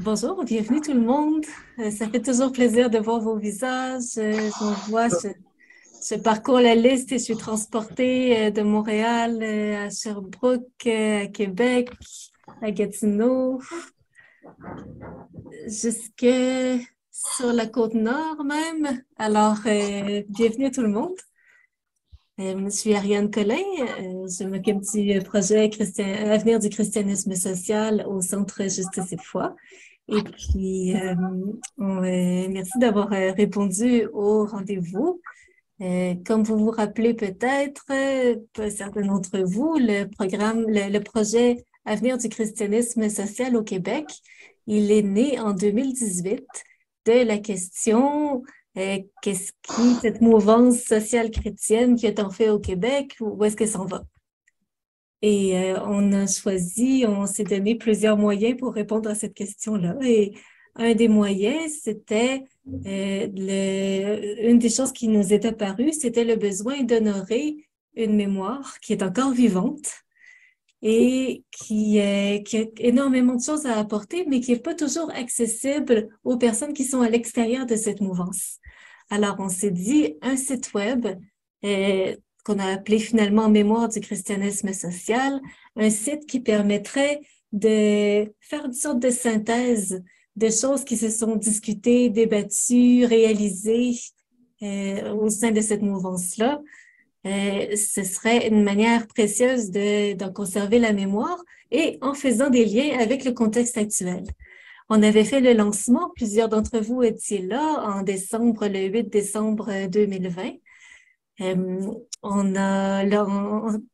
Bonjour, bienvenue tout le monde. Euh, ça fait toujours plaisir de voir vos visages. Euh, je vois, je, parcours la liste et je suis transportée euh, de Montréal à Sherbrooke, à Québec, à Gatineau, jusque sur la côte nord même. Alors, bienvenue tout le monde. Je suis Ariane Collin. je m'occupe du projet Avenir du christianisme social au Centre Justice et Foi. Et puis, euh, euh, merci d'avoir euh, répondu au rendez-vous. comme vous vous rappelez peut-être, certains d'entre vous, le programme, le, projet Avenir du christianisme social au Québec, il est né en 2018 de la question qu'est-ce qui, cette mouvance sociale chrétienne qui est en fait au Québec, où est-ce qu'elle s'en va? Et euh, on a choisi, on s'est donné plusieurs moyens pour répondre à cette question-là. Et un des moyens, c'était euh, une des choses qui nous est apparue, c'était le besoin d'honorer une mémoire qui est encore vivante et qui, euh, qui, a énormément de choses à apporter, mais qui n'est pas toujours accessible aux personnes qui sont à l'extérieur de cette mouvance. Alors, on s'est dit, un site web euh, qu'on a appelé finalement Mémoire du christianisme social, un site qui permettrait de faire une sorte de synthèse de choses qui se sont discutées, débattues, réalisées euh, au sein de cette mouvance-là. Euh, ce serait une manière précieuse d'en conserver la mémoire et en faisant des liens avec le contexte actuel. On avait fait le lancement, plusieurs d'entre vous étiez là en décembre, le 8 décembre 2020. Euh, on a,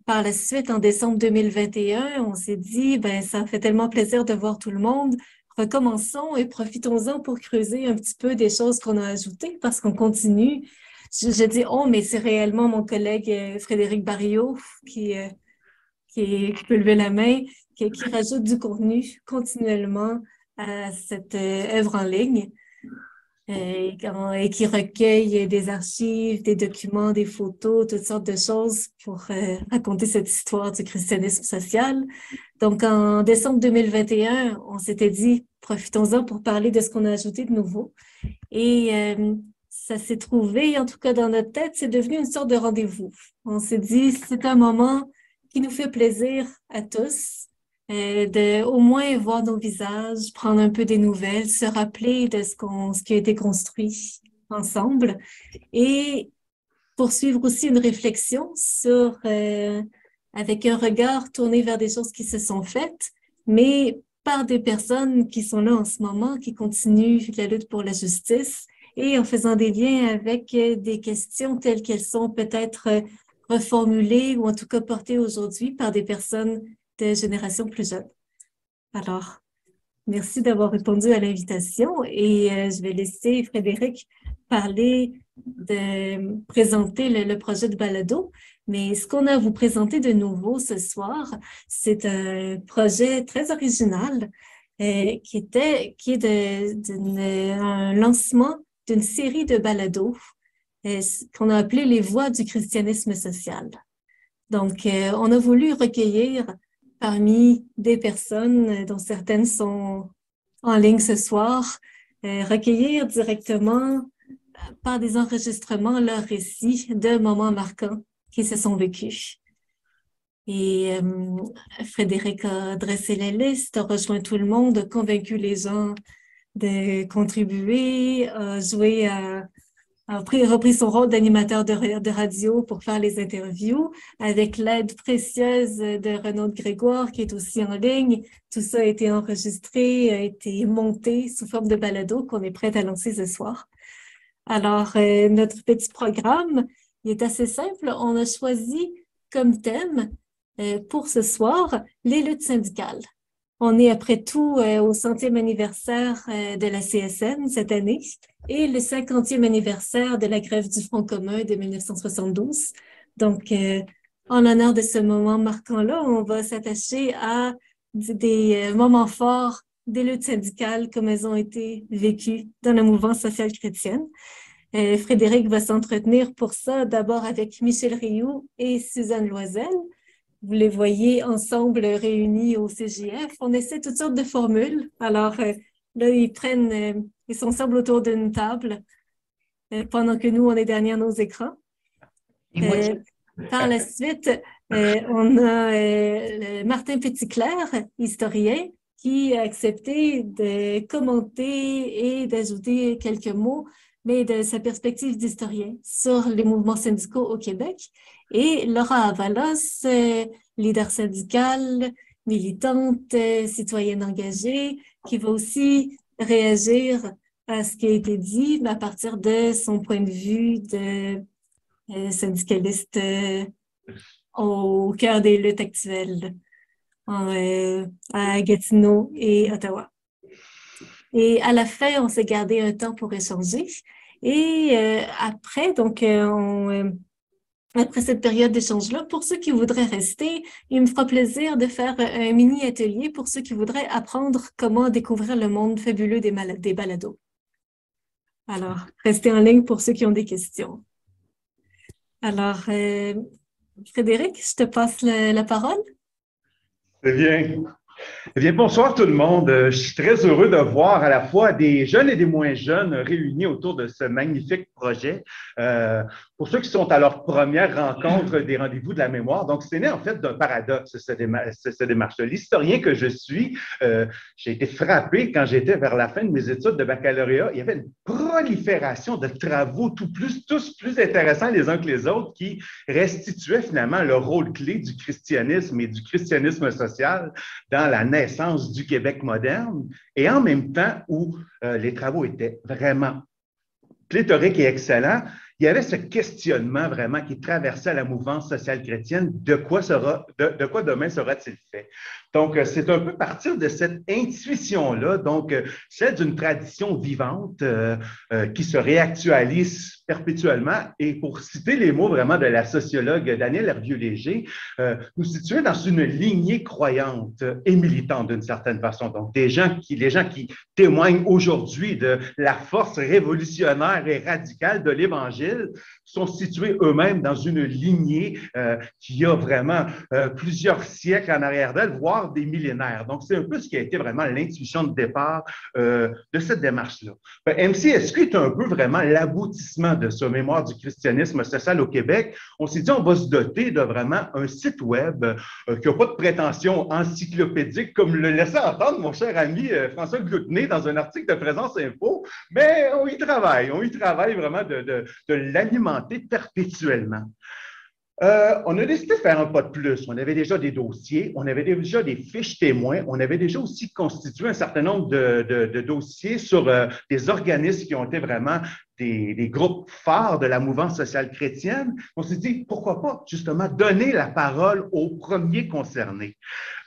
par la suite, en décembre 2021, on s'est dit, ben, ça fait tellement plaisir de voir tout le monde. Recommençons et profitons-en pour creuser un petit peu des choses qu'on a ajoutées parce qu'on continue. Je, dis, oh, mais c'est réellement mon collègue euh, Frédéric Barriot qui, euh, qui, peut lever la main, qui rajoute du contenu continuellement à cette œuvre en ligne. Euh, et, qui recueille des archives, des documents, des photos, toutes sortes de choses pour euh, raconter cette histoire du christianisme social. Donc, en décembre 2021, on s'était dit, profitons-en pour parler de ce qu'on a ajouté de nouveau. Et euh, ça s'est trouvé, en tout cas dans notre tête, c'est devenu une sorte de rendez-vous. On s'est dit, c'est un moment qui nous fait plaisir à tous euh, de au moins voir nos visages, prendre un peu des nouvelles, se rappeler de ce, qu'on, ce qui a été construit ensemble et poursuivre aussi une réflexion sur, euh, avec un regard tourné vers des choses qui se sont faites, mais par des personnes qui sont là en ce moment, qui continuent la lutte pour la justice et en faisant des liens avec euh, des questions telles qu'elles sont peut-être reformulées ou en tout cas portées aujourd'hui par des personnes des générations plus jeunes. Alors, merci d'avoir répondu à l'invitation et euh, je vais laisser Frédéric parler de présenter le, projet de balado. Mais ce qu'on a à vous présenter de nouveau ce soir, c'est un projet très original euh, qui était qui est de, un lancement d'une série de balados euh, qu'on a appelé les voix du christianisme social. Donc, on a voulu recueillir parmi des personnes euh, dont certaines sont en ligne ce soir, euh, recueillir directement euh, par des enregistrements leurs récits de moments marquants qui se sont vécus. Et Frédéric a dressé la liste, a rejoint tout le monde, a convaincu les gens de contribuer, a joué à a repris son rôle d'animateur de, radio pour faire les interviews avec l'aide précieuse de Renaud Grégoire qui est aussi en ligne. Tout ça a été enregistré, a été monté sous forme de balado qu'on est prêt à lancer ce soir. Alors, euh, notre petit programme, il est assez simple. On a choisi comme thème euh, pour ce soir les luttes syndicales. On est après tout euh, au centième anniversaire de la CSN cette année et le 50e anniversaire de la grève du Front commun de 1972. Donc, euh, en l'honneur de ce moment marquant-là, on va s'attacher à des euh, moments forts des luttes syndicales comme elles ont été vécues dans la mouvance sociale chrétienne. Euh, Frédéric va s'entretenir pour ça d'abord avec Michel Rioux et Suzanne Loisel. Vous les voyez ensemble réunis au CGF. On essaie toutes sortes de formules. Alors, Là, ils prennent, ils sont ensemble autour d'une table pendant que nous, on est derrière nos écrans. par la suite, on a Martin Petitclerc, historien, qui a accepté de commenter et d'ajouter quelques mots, mais de sa perspective d'historien sur les mouvements syndicaux au Québec. Et Laura Avalos, leader syndical, militante, citoyenne engagée, qui va aussi réagir à ce qui a été dit, mais à partir de son point de vue de euh, syndicaliste euh, au cœur des luttes actuelles euh, à Gatineau et Ottawa. Et à la fin, on s'est gardé un temps pour échanger. Et après, donc, on, après cette période d'échange-là, pour ceux qui voudraient rester, il me fera plaisir de faire un mini-atelier pour ceux qui voudraient apprendre comment découvrir le monde fabuleux des, balados. Alors, restez en ligne pour ceux qui ont des questions. Alors, euh, Frédéric, je te passe la parole. Très bien. Eh bien, bonsoir tout le monde. Euh, je suis très heureux de voir à la fois des jeunes et des moins jeunes réunis autour de ce magnifique projet. Euh, pour ceux qui sont à leur première rencontre des rendez-vous de la mémoire, donc c'est né en fait d'un paradoxe, cette, démarche. L'historien que je suis, euh, j'ai été frappé quand j'étais vers la fin de mes études de baccalauréat. Il y avait une prolifération de travaux tout plus, tous plus intéressants les uns que les autres qui restituaient finalement le rôle clé du christianisme et du christianisme social dans la naissance du Québec moderne et en même temps où euh, les travaux étaient vraiment pléthoriques et excellents, il y avait ce questionnement vraiment qui traversait la mouvance sociale chrétienne, de quoi, sera, de quoi demain sera-t-il fait? Donc, euh, c'est un peu partir de cette intuition-là, donc euh, celle d'une tradition vivante qui se réactualise perpétuellement. Et pour citer les mots vraiment de la sociologue Danielle Hervieux-Léger, nous situer dans une lignée croyante et militante d'une certaine façon. Donc, des gens qui, les gens qui témoignent aujourd'hui de la force révolutionnaire et radicale de l'Évangile sont situés eux-mêmes dans une lignée qui a vraiment plusieurs siècles en arrière d'elle, voire des millénaires. Donc, c'est un peu ce qui a été vraiment l'intuition de départ euh, de cette démarche-là. Ben, MCSQ est un peu vraiment l'aboutissement de ce mémoire du christianisme social au Québec. On s'est dit, on va se doter de vraiment un site web euh, qui n'a pas de prétention encyclopédique, comme le laissait entendre mon cher ami euh, François Gloutenay dans un article de Présence Info, mais on y travaille. On y travaille vraiment de l'alimenter perpétuellement. Euh, on a décidé de faire un pas de plus. On avait déjà des dossiers, on avait déjà des fiches témoins, on avait déjà aussi constitué un certain nombre de, dossiers sur euh, des organismes qui ont été vraiment des, groupes phares de la mouvance sociale chrétienne. On s'est dit, pourquoi pas justement donner la parole aux premiers concernés.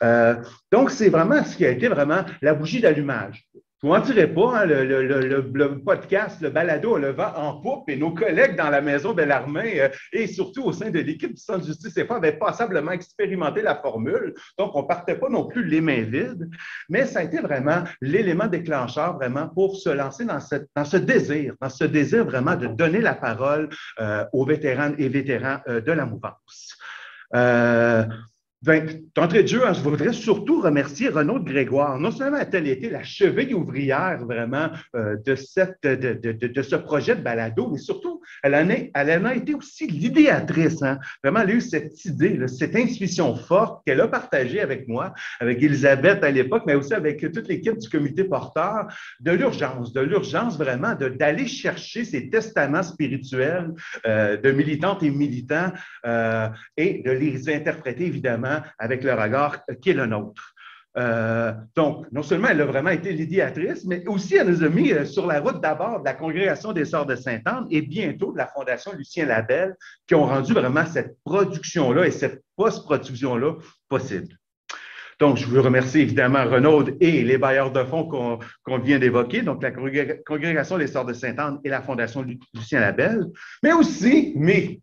Euh, donc, c'est vraiment ce qui a été vraiment la bougie d'allumage. Je ne mentirais pas, hein, le, podcast, le balado, le vent en poupe et nos collègues dans la maison de l'armée euh, et surtout au sein de l'équipe du Centre justice et avaient passablement expérimenté la formule. Donc, on ne partait pas non plus les mains vides, mais ça a été vraiment l'élément déclencheur vraiment pour se lancer dans, dans ce désir, dans ce désir vraiment de donner la parole euh, aux vétérans et vétérans euh, de la mouvance. Ben, d'entrée de jeu, hein, je voudrais surtout remercier Renaud Grégoire. Non seulement a-t-elle été la cheville ouvrière vraiment euh, de, ce projet de balado, mais surtout, elle en, est, elle en a été aussi l'idéatrice. Hein. Vraiment, elle a eu cette idée, cette intuition forte qu'elle a partagée avec moi, avec Elisabeth à l'époque, mais aussi avec toute l'équipe du comité porteur, de l'urgence, de l'urgence vraiment d'aller chercher ces testaments spirituels euh, de militantes et militants euh, et de les interpréter évidemment avec le regard qui est le nôtre. Euh, donc, non seulement elle a vraiment été l'idéatrice, mais aussi elle nous a mis euh, sur la route d'abord de la Congrégation des Sœurs de Sainte-Anne et bientôt de la Fondation Lucien Labelle qui ont rendu vraiment cette production-là et cette post-production-là possible. Donc, je veux remercier évidemment Renaud et les bailleurs de fonds qu'on vient d'évoquer, donc la Congrégation des Sœurs de Sainte-Anne et la Fondation Lucien Labelle, mais aussi mes,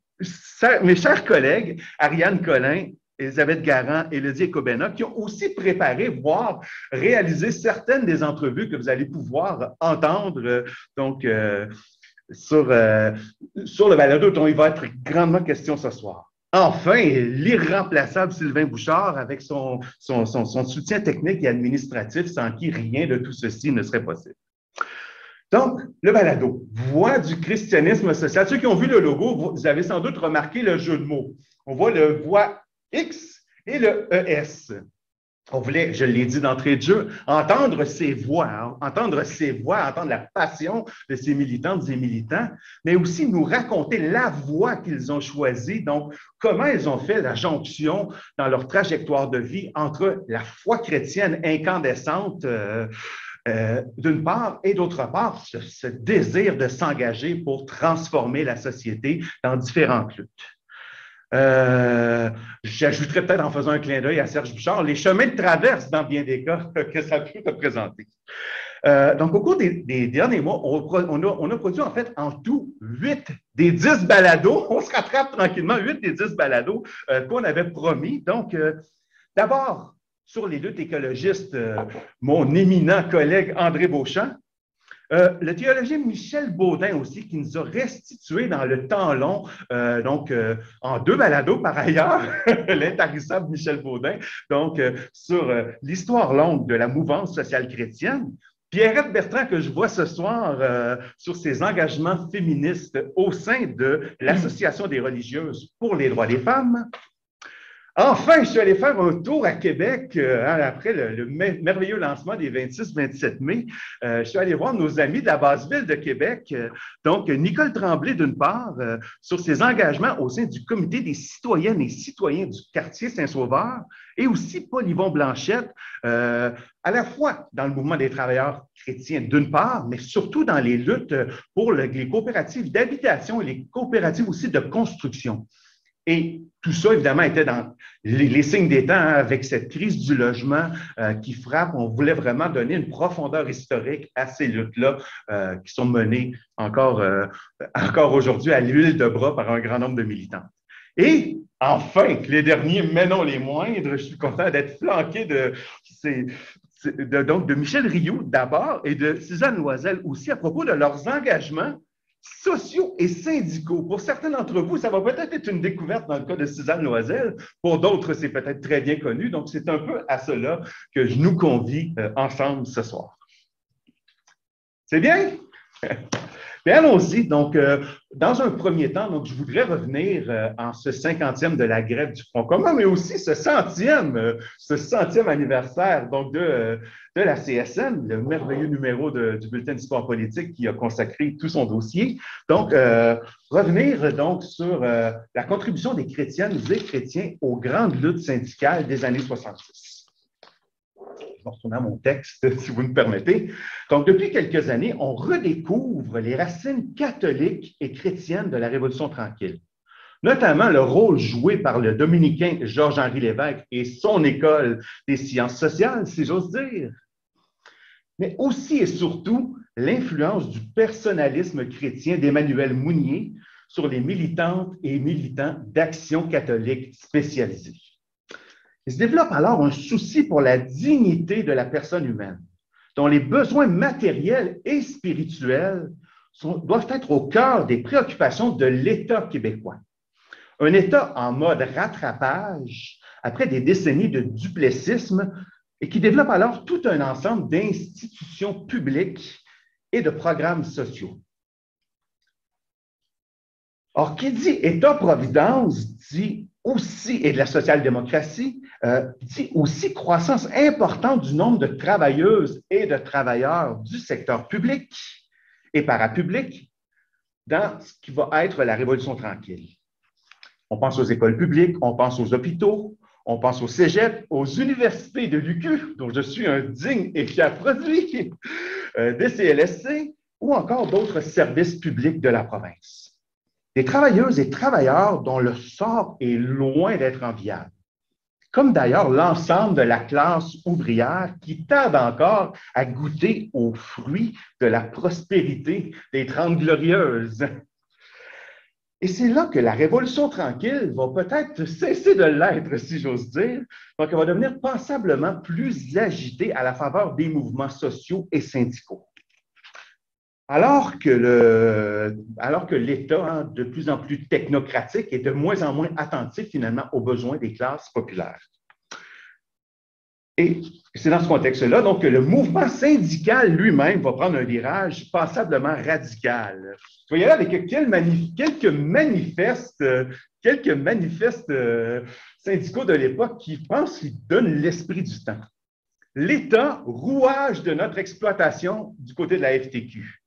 mes chers collègues, Ariane Collin Elisabeth Garand et Lydia Cobena, qui ont aussi préparé, voire réalisé certaines des entrevues que vous allez pouvoir entendre euh, donc, euh, sur, euh, sur le balado dont il va être grandement question ce soir. Enfin, l'irremplaçable Sylvain Bouchard avec son, son, soutien technique et administratif sans qui rien de tout ceci ne serait possible. Donc, le balado, voix du christianisme social. Ceux qui ont vu le logo, vous avez sans doute remarqué le jeu de mots. On voit le voix X et le ES. On voulait, je l'ai dit d'entrée de jeu, entendre ces voix, hein, entendre ces voix, entendre la passion de ces militantes et militants, mais aussi nous raconter la voie qu'ils ont choisie, donc comment ils ont fait la jonction dans leur trajectoire de vie entre la foi chrétienne incandescente, euh, euh, d'une part, et d'autre part, ce désir de s'engager pour transformer la société dans différentes luttes. Euh, j'ajouterais peut-être en faisant un clin d'œil à Serge Bouchard, les chemins de traverse dans bien des cas que ça peut représenter. Euh, donc, au cours des, derniers mois, on, a, produit en fait en tout huit des dix balados. On se rattrape tranquillement, huit des dix balados euh, qu'on avait promis. Donc, d'abord, sur les luttes écologistes, mon éminent collègue André Beauchamp euh, le théologien Michel Baudin aussi, qui nous a restitué dans le temps long, euh, donc euh, en deux balados par ailleurs, l'intarissable Michel Baudin, donc sur l'histoire longue de la mouvance sociale chrétienne. Pierrette Bertrand, que je vois ce soir sur ses engagements féministes au sein de l'Association des religieuses pour les droits des femmes. Enfin, je suis allé faire un tour à Québec euh, hein, après le, merveilleux lancement des 26-27 mai. Euh, je suis allé voir nos amis de la base ville de Québec, euh, donc Nicole Tremblay d'une part, sur ses engagements au sein du comité des citoyennes et citoyens du quartier Saint-Sauveur, et aussi Paul Yvon Blanchette, à la fois dans le mouvement des travailleurs chrétiens d'une part, mais surtout dans les luttes pour les coopératives d'habitation et les coopératives aussi de construction. Et tout ça, évidemment, était dans les, signes des temps hein, avec cette crise du logement euh, qui frappe. On voulait vraiment donner une profondeur historique à ces luttes-là euh, qui sont menées encore, euh, encore aujourd'hui à l'huile de bras par un grand nombre de militants. Et enfin, les derniers, mais non les moindres, je suis content d'être flanqué de, de, donc de Michel Rioux d'abord et de Suzanne Loisel aussi à propos de leurs engagements sociaux et syndicaux. Pour certains d'entre vous, ça va peut-être être une découverte dans le cas de Suzanne Loisel. Pour d'autres, c'est peut-être très bien connu. Donc, c'est un peu à cela que je nous convie euh, ensemble ce soir. C'est bien? Bien, allons-y. Donc, euh, dans un premier temps, donc, je voudrais revenir euh, en ce cinquantième de la grève du Front commun, mais aussi ce centième, euh, ce centième anniversaire donc, de, de la CSN, le merveilleux numéro du bulletin d'histoire politique qui a consacré tout son dossier. Donc, revenir donc sur la contribution des chrétiennes et chrétiens aux grandes luttes syndicales des années 70 à mon texte, si vous me permettez. Donc, depuis quelques années, on redécouvre les racines catholiques et chrétiennes de la Révolution tranquille, notamment le rôle joué par le dominicain Georges-Henri Lévesque et son école des sciences sociales, si j'ose dire, mais aussi et surtout l'influence du personnalisme chrétien d'Emmanuel Mounier sur les militantes et militants d'action catholique spécialisée. Il se développe alors un souci pour la dignité de la personne humaine, dont les besoins matériels et spirituels doivent être au cœur des préoccupations de l'État québécois. Un État en mode rattrapage après des décennies de duplessisme et qui développe alors tout un ensemble d'institutions publiques et de programmes sociaux. Or, qui dit État-providence dit aussi, et de la social-démocratie, euh, dit aussi croissance importante du nombre de travailleuses et de travailleurs du secteur public et parapublic dans ce qui va être la révolution tranquille. On pense aux écoles publiques, on pense aux hôpitaux, on pense aux cégeps, aux universités de l'UQ, dont je suis un digne et fier produit, euh, des CLSC ou encore d'autres services publics de la province des travailleuses et travailleurs dont le sort est loin d'être enviable, comme d'ailleurs l'ensemble de la classe ouvrière qui tarde encore à goûter aux fruits de la prospérité des Trente Glorieuses. Et c'est là que la Révolution tranquille va peut-être cesser de l'être, si j'ose dire. Donc, elle va devenir passablement plus agitée à la faveur des mouvements sociaux et syndicaux. Alors que, l'État, hein, de plus en plus technocratique, est de moins en moins attentif finalement aux besoins des classes populaires. Et c'est dans ce contexte-là, donc, que le mouvement syndical lui-même va prendre un virage passablement radical. Là avec quelques, manifestes, manifestes euh, syndicaux de l'époque qui pensent qu'ils donnent l'esprit du temps. L'État, rouage de notre exploitation du côté de la FTQ.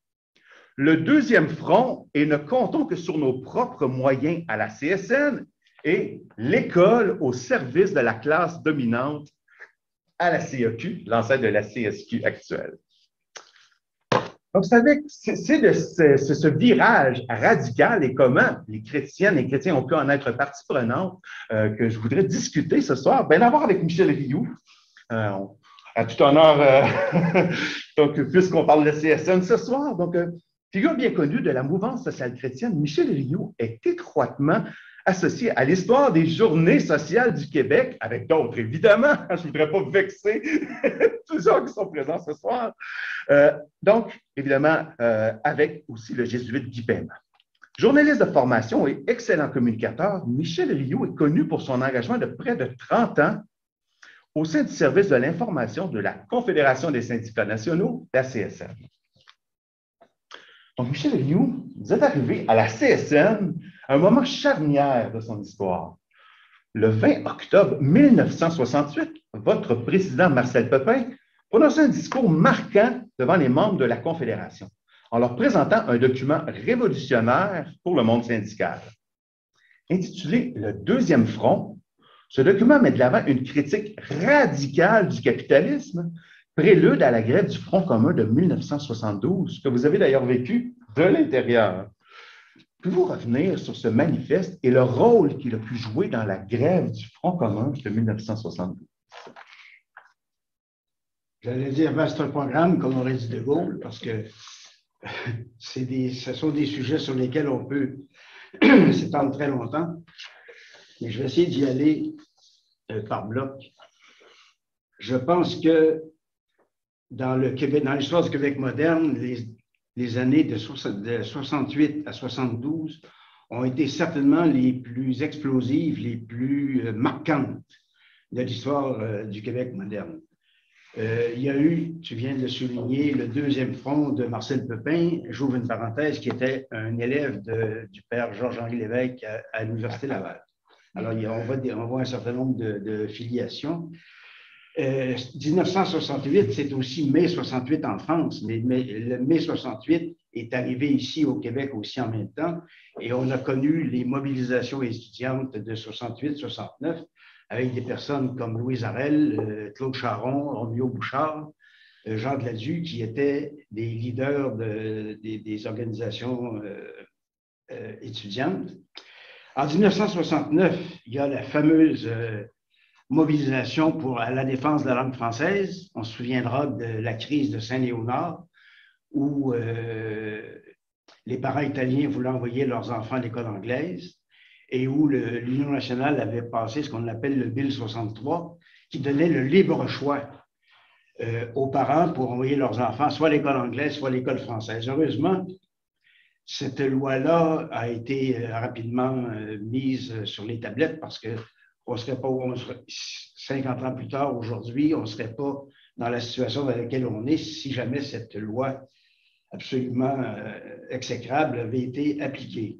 Le deuxième front, et ne comptons que sur nos propres moyens à la CSN, et l'école au service de la classe dominante à la CEQ, l'ancêtre de la CSQ actuelle. Donc, c'est ce, ce, virage radical et comment les chrétiennes et chrétiens ont pu en être partie prenante euh, que je voudrais discuter ce soir. Bien d'abord avec Michel Rioux. Euh, à tout honneur, euh, puisqu'on parle de CSN ce soir. Donc, figure bien connue de la mouvance sociale chrétienne, Michel Rioux est étroitement associé à l'histoire des journées sociales du Québec, avec d'autres, évidemment. Je ne voudrais pas vexer gens qui sont présents ce soir. Euh, donc, évidemment, euh, avec aussi le jésuite Guy Paiement. Journaliste de formation et excellent communicateur, Michel Rioux est connu pour son engagement de près de 30 ans au sein du service de l'information de la Confédération des syndicats nationaux, la CSN. Donc, Michel Rioux, vous êtes arrivé à la CSN un moment charnière de son histoire. Le 20 octobre 1968, votre président Marcel Pepin prononçait un discours marquant devant les membres de la Confédération en leur présentant un document révolutionnaire pour le monde syndical. Intitulé Le deuxième front, ce document met de l'avant une critique radicale du capitalisme, prélude à la grève du Front commun de 1972, que vous avez d'ailleurs vécu de l'intérieur. Pouvez-vous revenir sur ce manifeste et le rôle qu'il a pu jouer dans la grève du Front commun de 1972? J'allais dire vaste programme, comme aurait dit De Gaulle, parce que des, ce sont des sujets sur lesquels on peut s'étendre très longtemps. Mais je vais essayer d'y aller euh, par bloc. Je pense que dans l'histoire du Québec moderne, les, années de, 68 à 72 ont été certainement les plus explosives, les plus euh, marquantes de l'histoire euh, du Québec moderne. Euh, il y a eu, tu viens de le souligner, le deuxième front de Marcel Pepin, j'ouvre une parenthèse, qui était un élève du père Georges-Henri Lévesque à, l'Université Laval. Alors, on, voit un certain nombre de filiations. 1968, euh, c'est aussi mai 68 en France, mais, le mai 68 est arrivé ici au Québec aussi en même temps, et on a connu les mobilisations étudiantes de 68-69 avec des personnes comme Louise Arel, euh, Claude Charon, Romeo Bouchard, euh, Jean Gladu, qui étaient des leaders des, organisations étudiantes. En 1969, il y a la fameuse mobilisation pour la défense de la langue française. On se souviendra de la crise de Saint-Léonard, où euh, les parents italiens voulaient envoyer leurs enfants à l'école anglaise et où l'Union nationale avait passé ce qu'on appelle le Bill 63, qui donnait le libre choix euh, aux parents pour envoyer leurs enfants soit à l'école anglaise, soit à l'école française. Heureusement, cette loi-là a été euh, rapidement mise sur les tablettes parce que on serait pas, 50 ans plus tard, aujourd'hui, on ne serait pas dans la situation dans laquelle on est si jamais cette loi absolument euh, exécrable avait été appliquée.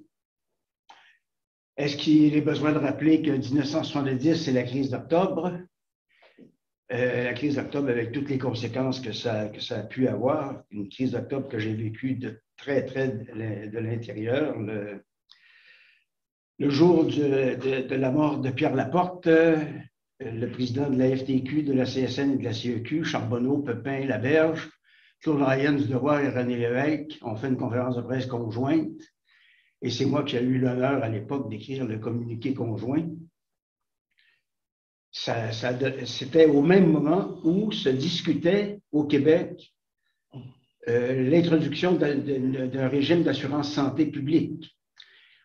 Est-ce qu'il est besoin de rappeler que 1970, c'est la crise d'octobre? Euh, la crise d'octobre avec toutes les conséquences que ça, a pu avoir, une crise d'octobre que j'ai vécue de très, très de l'intérieur. Jour de, la mort de Pierre Laporte, euh, le président de la FTQ, de la CSN et de la CEQ, Charbonneau, Pepin, Laberge, Claude Ryan de Roy et René Lévesque ont fait une conférence de presse conjointe. Et c'est moi qui ai eu l'honneur à l'époque d'écrire le communiqué conjoint. C'était au même moment où se discutait au Québec euh, l'introduction d'un régime d'assurance santé publique.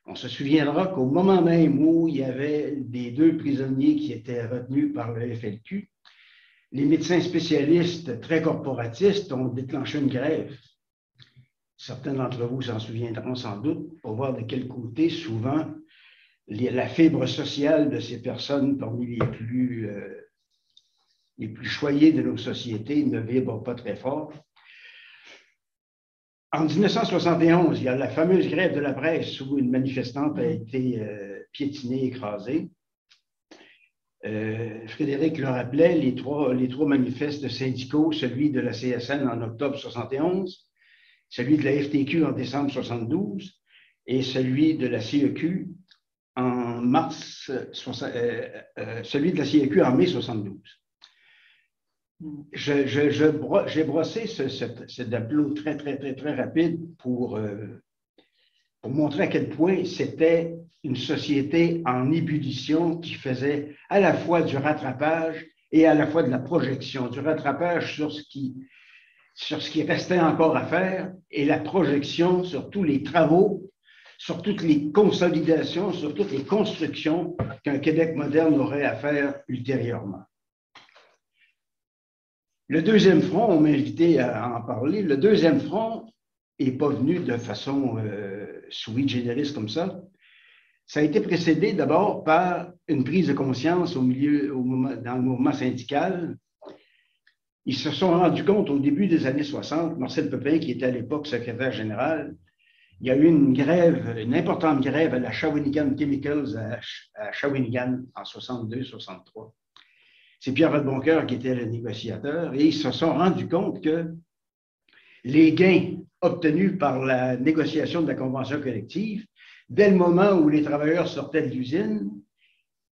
On se souviendra qu'au moment même où il y avait des deux prisonniers qui étaient retenus par le FLQ, les médecins spécialistes très corporatistes ont déclenché une grève. certains d'entre vous s'en souviendront sans doute, pour voir de quel côté souvent la fibre sociale de ces personnes parmi les plus, euh, les plus choyées de nos sociétés ne vibre pas très fort. En 1971, il y a la fameuse grève de la presse où une manifestante a été euh, piétinée, écrasée. Euh, Frédéric le rappelait, les trois, les trois manifestes syndicaux, celui de la CSN en octobre 71, celui de la FTQ en décembre 72 et celui de la CEQ en mars, euh, euh, celui de la CEQ en mai 72. J'ai je, brossé ce, tableau très, très, très, très rapide pour, euh, pour montrer à quel point c'était une société en ébullition qui faisait à la fois du rattrapage et à la fois de la projection, du rattrapage sur ce qui, sur ce qui restait encore à faire et la projection sur tous les travaux sur toutes les consolidations, sur toutes les constructions qu'un Québec moderne aurait à faire ultérieurement. Le deuxième front, on m'a invité à en parler, le deuxième front n'est pas venu de façon euh, sui generis comme ça. Ça a été précédé d'abord par une prise de conscience au milieu, dans le mouvement syndical. Ils se sont rendus compte au début des années 60, Marcel Pepin, qui était à l'époque secrétaire général, il y a eu une grève, une importante grève à la Shawinigan Chemicals à, Shawinigan en 62-63. C'est Pierre Vadeboncoeur qui était le négociateur et ils se sont rendus compte que les gains obtenus par la négociation de la convention collective, dès le moment où les travailleurs sortaient de l'usine,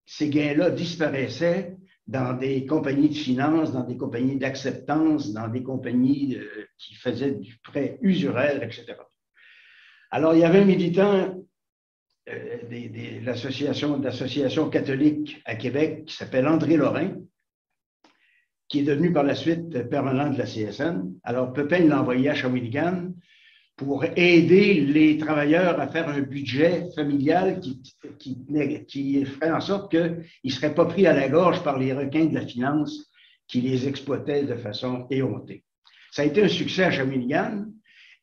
ces gains-là disparaissaient dans des compagnies de finance, dans des compagnies d'acceptance, dans des compagnies euh, qui faisaient du prêt usuraire, etc. Alors, il y avait un militant euh, de l'Association catholique à Québec qui s'appelle André Lorrain, qui est devenu par la suite permanent de la CSN. Alors, Pepin l'a envoyé à Shawinigan pour aider les travailleurs à faire un budget familial qui, ferait en sorte qu'ils ne seraient pas pris à la gorge par les requins de la finance qui les exploitaient de façon éhontée. Ça a été un succès à Shawinigan.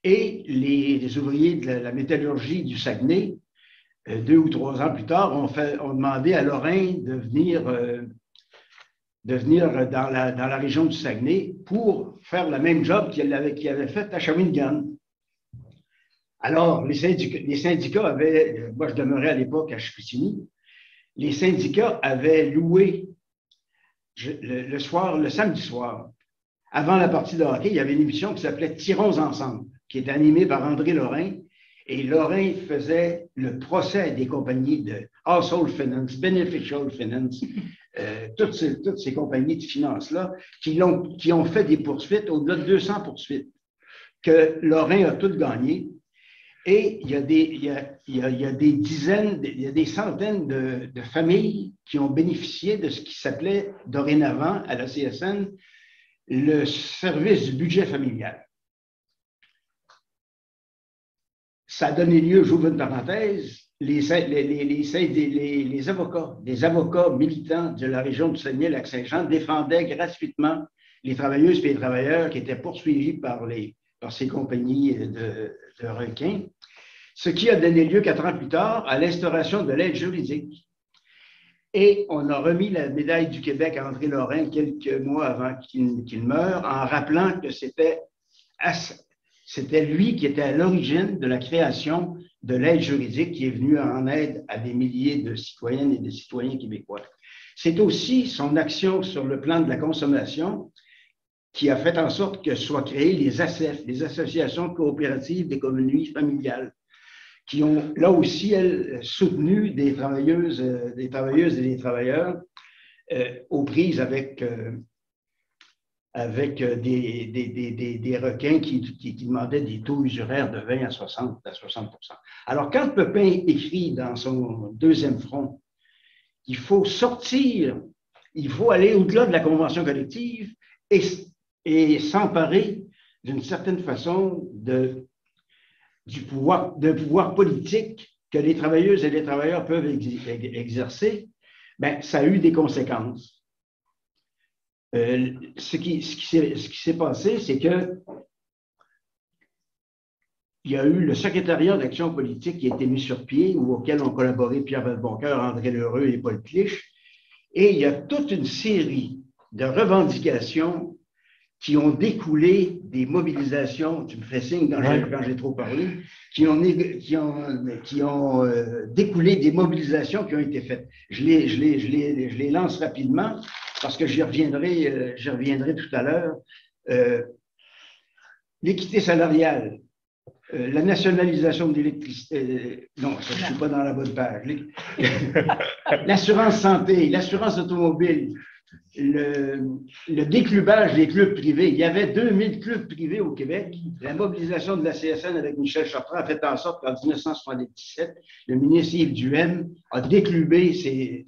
Et les, ouvriers de la, métallurgie du Saguenay, euh, deux ou trois ans plus tard, ont demandé à Lorrain de venir, euh, de venir dans, la, dans, la, région du Saguenay pour faire le même job qu'il avait, avait, fait à Shawinigan. Alors, les syndicats, les syndicats, avaient, moi je demeurais à l'époque à Chicoutimi, les syndicats avaient loué le, soir, le samedi soir, avant la partie de hockey, il y avait une émission qui s'appelait Tirons ensemble qui est animé par André Lorrain. Et Lorrain faisait le procès des compagnies de Household Finance, Beneficial Finance, euh, toutes, ces, compagnies de finance-là, qui, ont, qui ont fait des poursuites, au-delà de 200 poursuites, que Lorrain a toutes gagnées. Et il y a des, dizaines, il y a des centaines de, familles qui ont bénéficié de ce qui s'appelait dorénavant à la CSN le service du budget familial. ça a donné lieu, j'ouvre une parenthèse, les, les, avocats, les avocats militants de la région du Saguenay-Lac-Saint-Jean défendaient gratuitement les travailleuses et les travailleurs qui étaient poursuivis par, les, par ces compagnies de, requins, ce qui a donné lieu quatre ans plus tard à l'instauration de l'aide juridique. Et on a remis la médaille du Québec à André Lorrain quelques mois avant qu'il meure en rappelant que c'était lui qui était à l'origine de la création de l'aide juridique qui est venue en aide à des milliers de citoyennes et de citoyens québécois. C'est aussi son action sur le plan de la consommation qui a fait en sorte que soient créées les ACF, les associations coopératives d'économie familiale, qui ont là aussi, elles, soutenu des travailleuses, euh, des travailleuses et des travailleurs euh, aux prises avec euh, avec euh, des, requins qui, demandaient des taux usuraires de 20 à 60, à 60% Alors, quand Pepin écrit dans son deuxième front qu'il faut sortir, il faut aller au-delà de la convention collective et, s'emparer d'une certaine façon du pouvoir, pouvoir politique que les travailleuses et les travailleurs peuvent exercer, ben, ça a eu des conséquences. Euh, ce qui, ce qui s'est passé, c'est que il y a eu le secrétariat d'action politique qui a été mis sur pied, ou auquel ont collaboré Pierre Belboncoeur, André Lheureux et Paul Clich. Et il y a toute une série de revendications qui ont découlé des mobilisations, tu me fais signe quand j'ai trop parlé, qui ont, qui ont, qui ont euh, découlé des mobilisations qui ont été faites. Je les, je les, je les, je les lance rapidement parce que j'y reviendrai, euh, reviendrai tout à l'heure. Euh, l'équité salariale, la nationalisation de l'électricité, non, je ne suis pas dans la bonne page. L'assurance santé, l'assurance automobile, le, déclubage des clubs privés. Il y avait 2000 clubs privés au Québec. La mobilisation de la CSN avec Michel Chartrand a fait en sorte qu'en 1977, le ministre Yves Duhem a déclubé ces,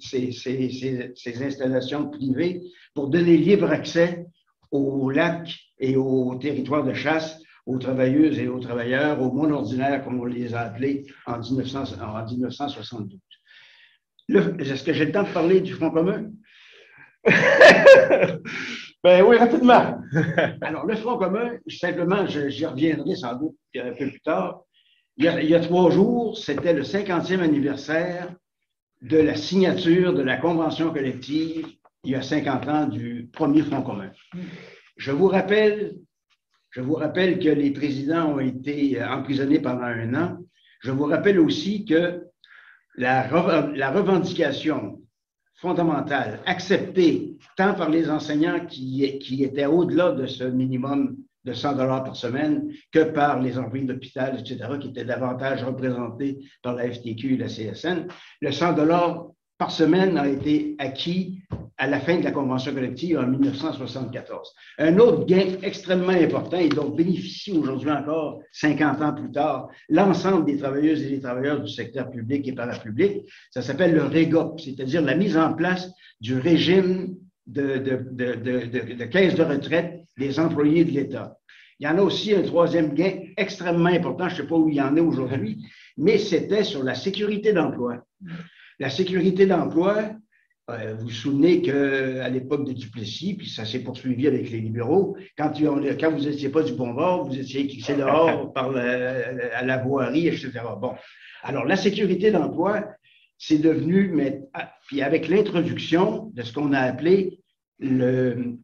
installations privées pour donner libre accès aux lacs et aux territoires de chasse aux travailleuses et aux travailleurs, au monde ordinaire, comme on les a appelés en, 1972. Est-ce que j'ai le temps de parler du Front commun? ben oui, rapidement. Alors, le Front commun, simplement, j'y reviendrai sans doute un peu plus tard. Il y a, trois jours, c'était le 50e anniversaire de la signature de la convention collective, il y a 50 ans, du premier Front commun. Je vous rappelle, je vous rappelle que les présidents ont été emprisonnés pendant un an. Je vous rappelle aussi que la, la revendication fondamentale, acceptée tant par les enseignants qui, étaient au-delà de ce minimum de 100 dollars par semaine que par les employés d'hôpital, etc., qui étaient davantage représentés par la FTQ et la CSN. Le 100 dollars par semaine a été acquis à la fin de la convention collective en 1974. Un autre gain extrêmement important et dont bénéficie aujourd'hui encore, 50 ans plus tard, l'ensemble des travailleuses et des travailleurs du secteur public et parapublic, ça s'appelle le REGOP, c'est-à-dire la mise en place du régime de, de, de caisse de retraite des employés de l'État. Il y en a aussi un troisième gain extrêmement important, je ne sais pas où il y en est aujourd'hui, mais c'était sur la sécurité d'emploi. La sécurité d'emploi, euh, vous vous souvenez qu'à l'époque de Duplessis, puis ça s'est poursuivi avec les libéraux, quand, quand vous n'étiez pas du bon bord, vous étiez éclipsé dehors par à la voirie, etc. Bon. Alors, la sécurité d'emploi, c'est devenu, mais, ah, puis avec l'introduction de ce qu'on a appelé le,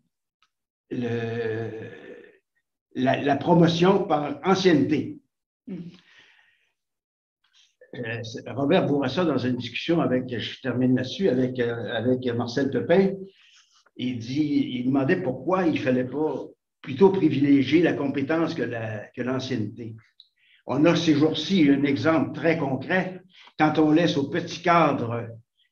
la, promotion par ancienneté. Euh, Robert Bourassa, dans une discussion avec, je termine là-dessus, avec, euh, Marcel Pepin, il, dit, il demandait pourquoi il ne fallait pas plutôt privilégier la compétence que l'ancienneté. on a ces jours-ci un exemple très concret quand on laisse au petit cadre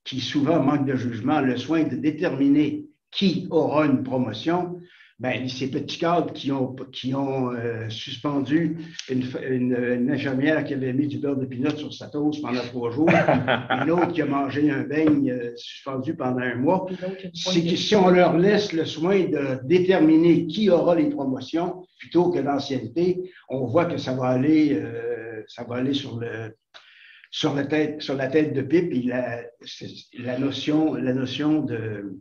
qui souvent manque de jugement le soin de déterminer qui aura une promotion, ben, ces petits cadres qui ont, qui ont euh, suspendu une, une, infirmière qui avait mis du beurre de pinot sur sa toast pendant trois jours, une autre qui a mangé un beigne euh, suspendu pendant un mois, c'est que si on leur laisse le soin de déterminer qui aura les promotions plutôt que l'ancienneté, on voit que ça va aller, euh, ça va aller sur le, sur la tête, sur la tête de pipe. Et la, la, notion, la notion de,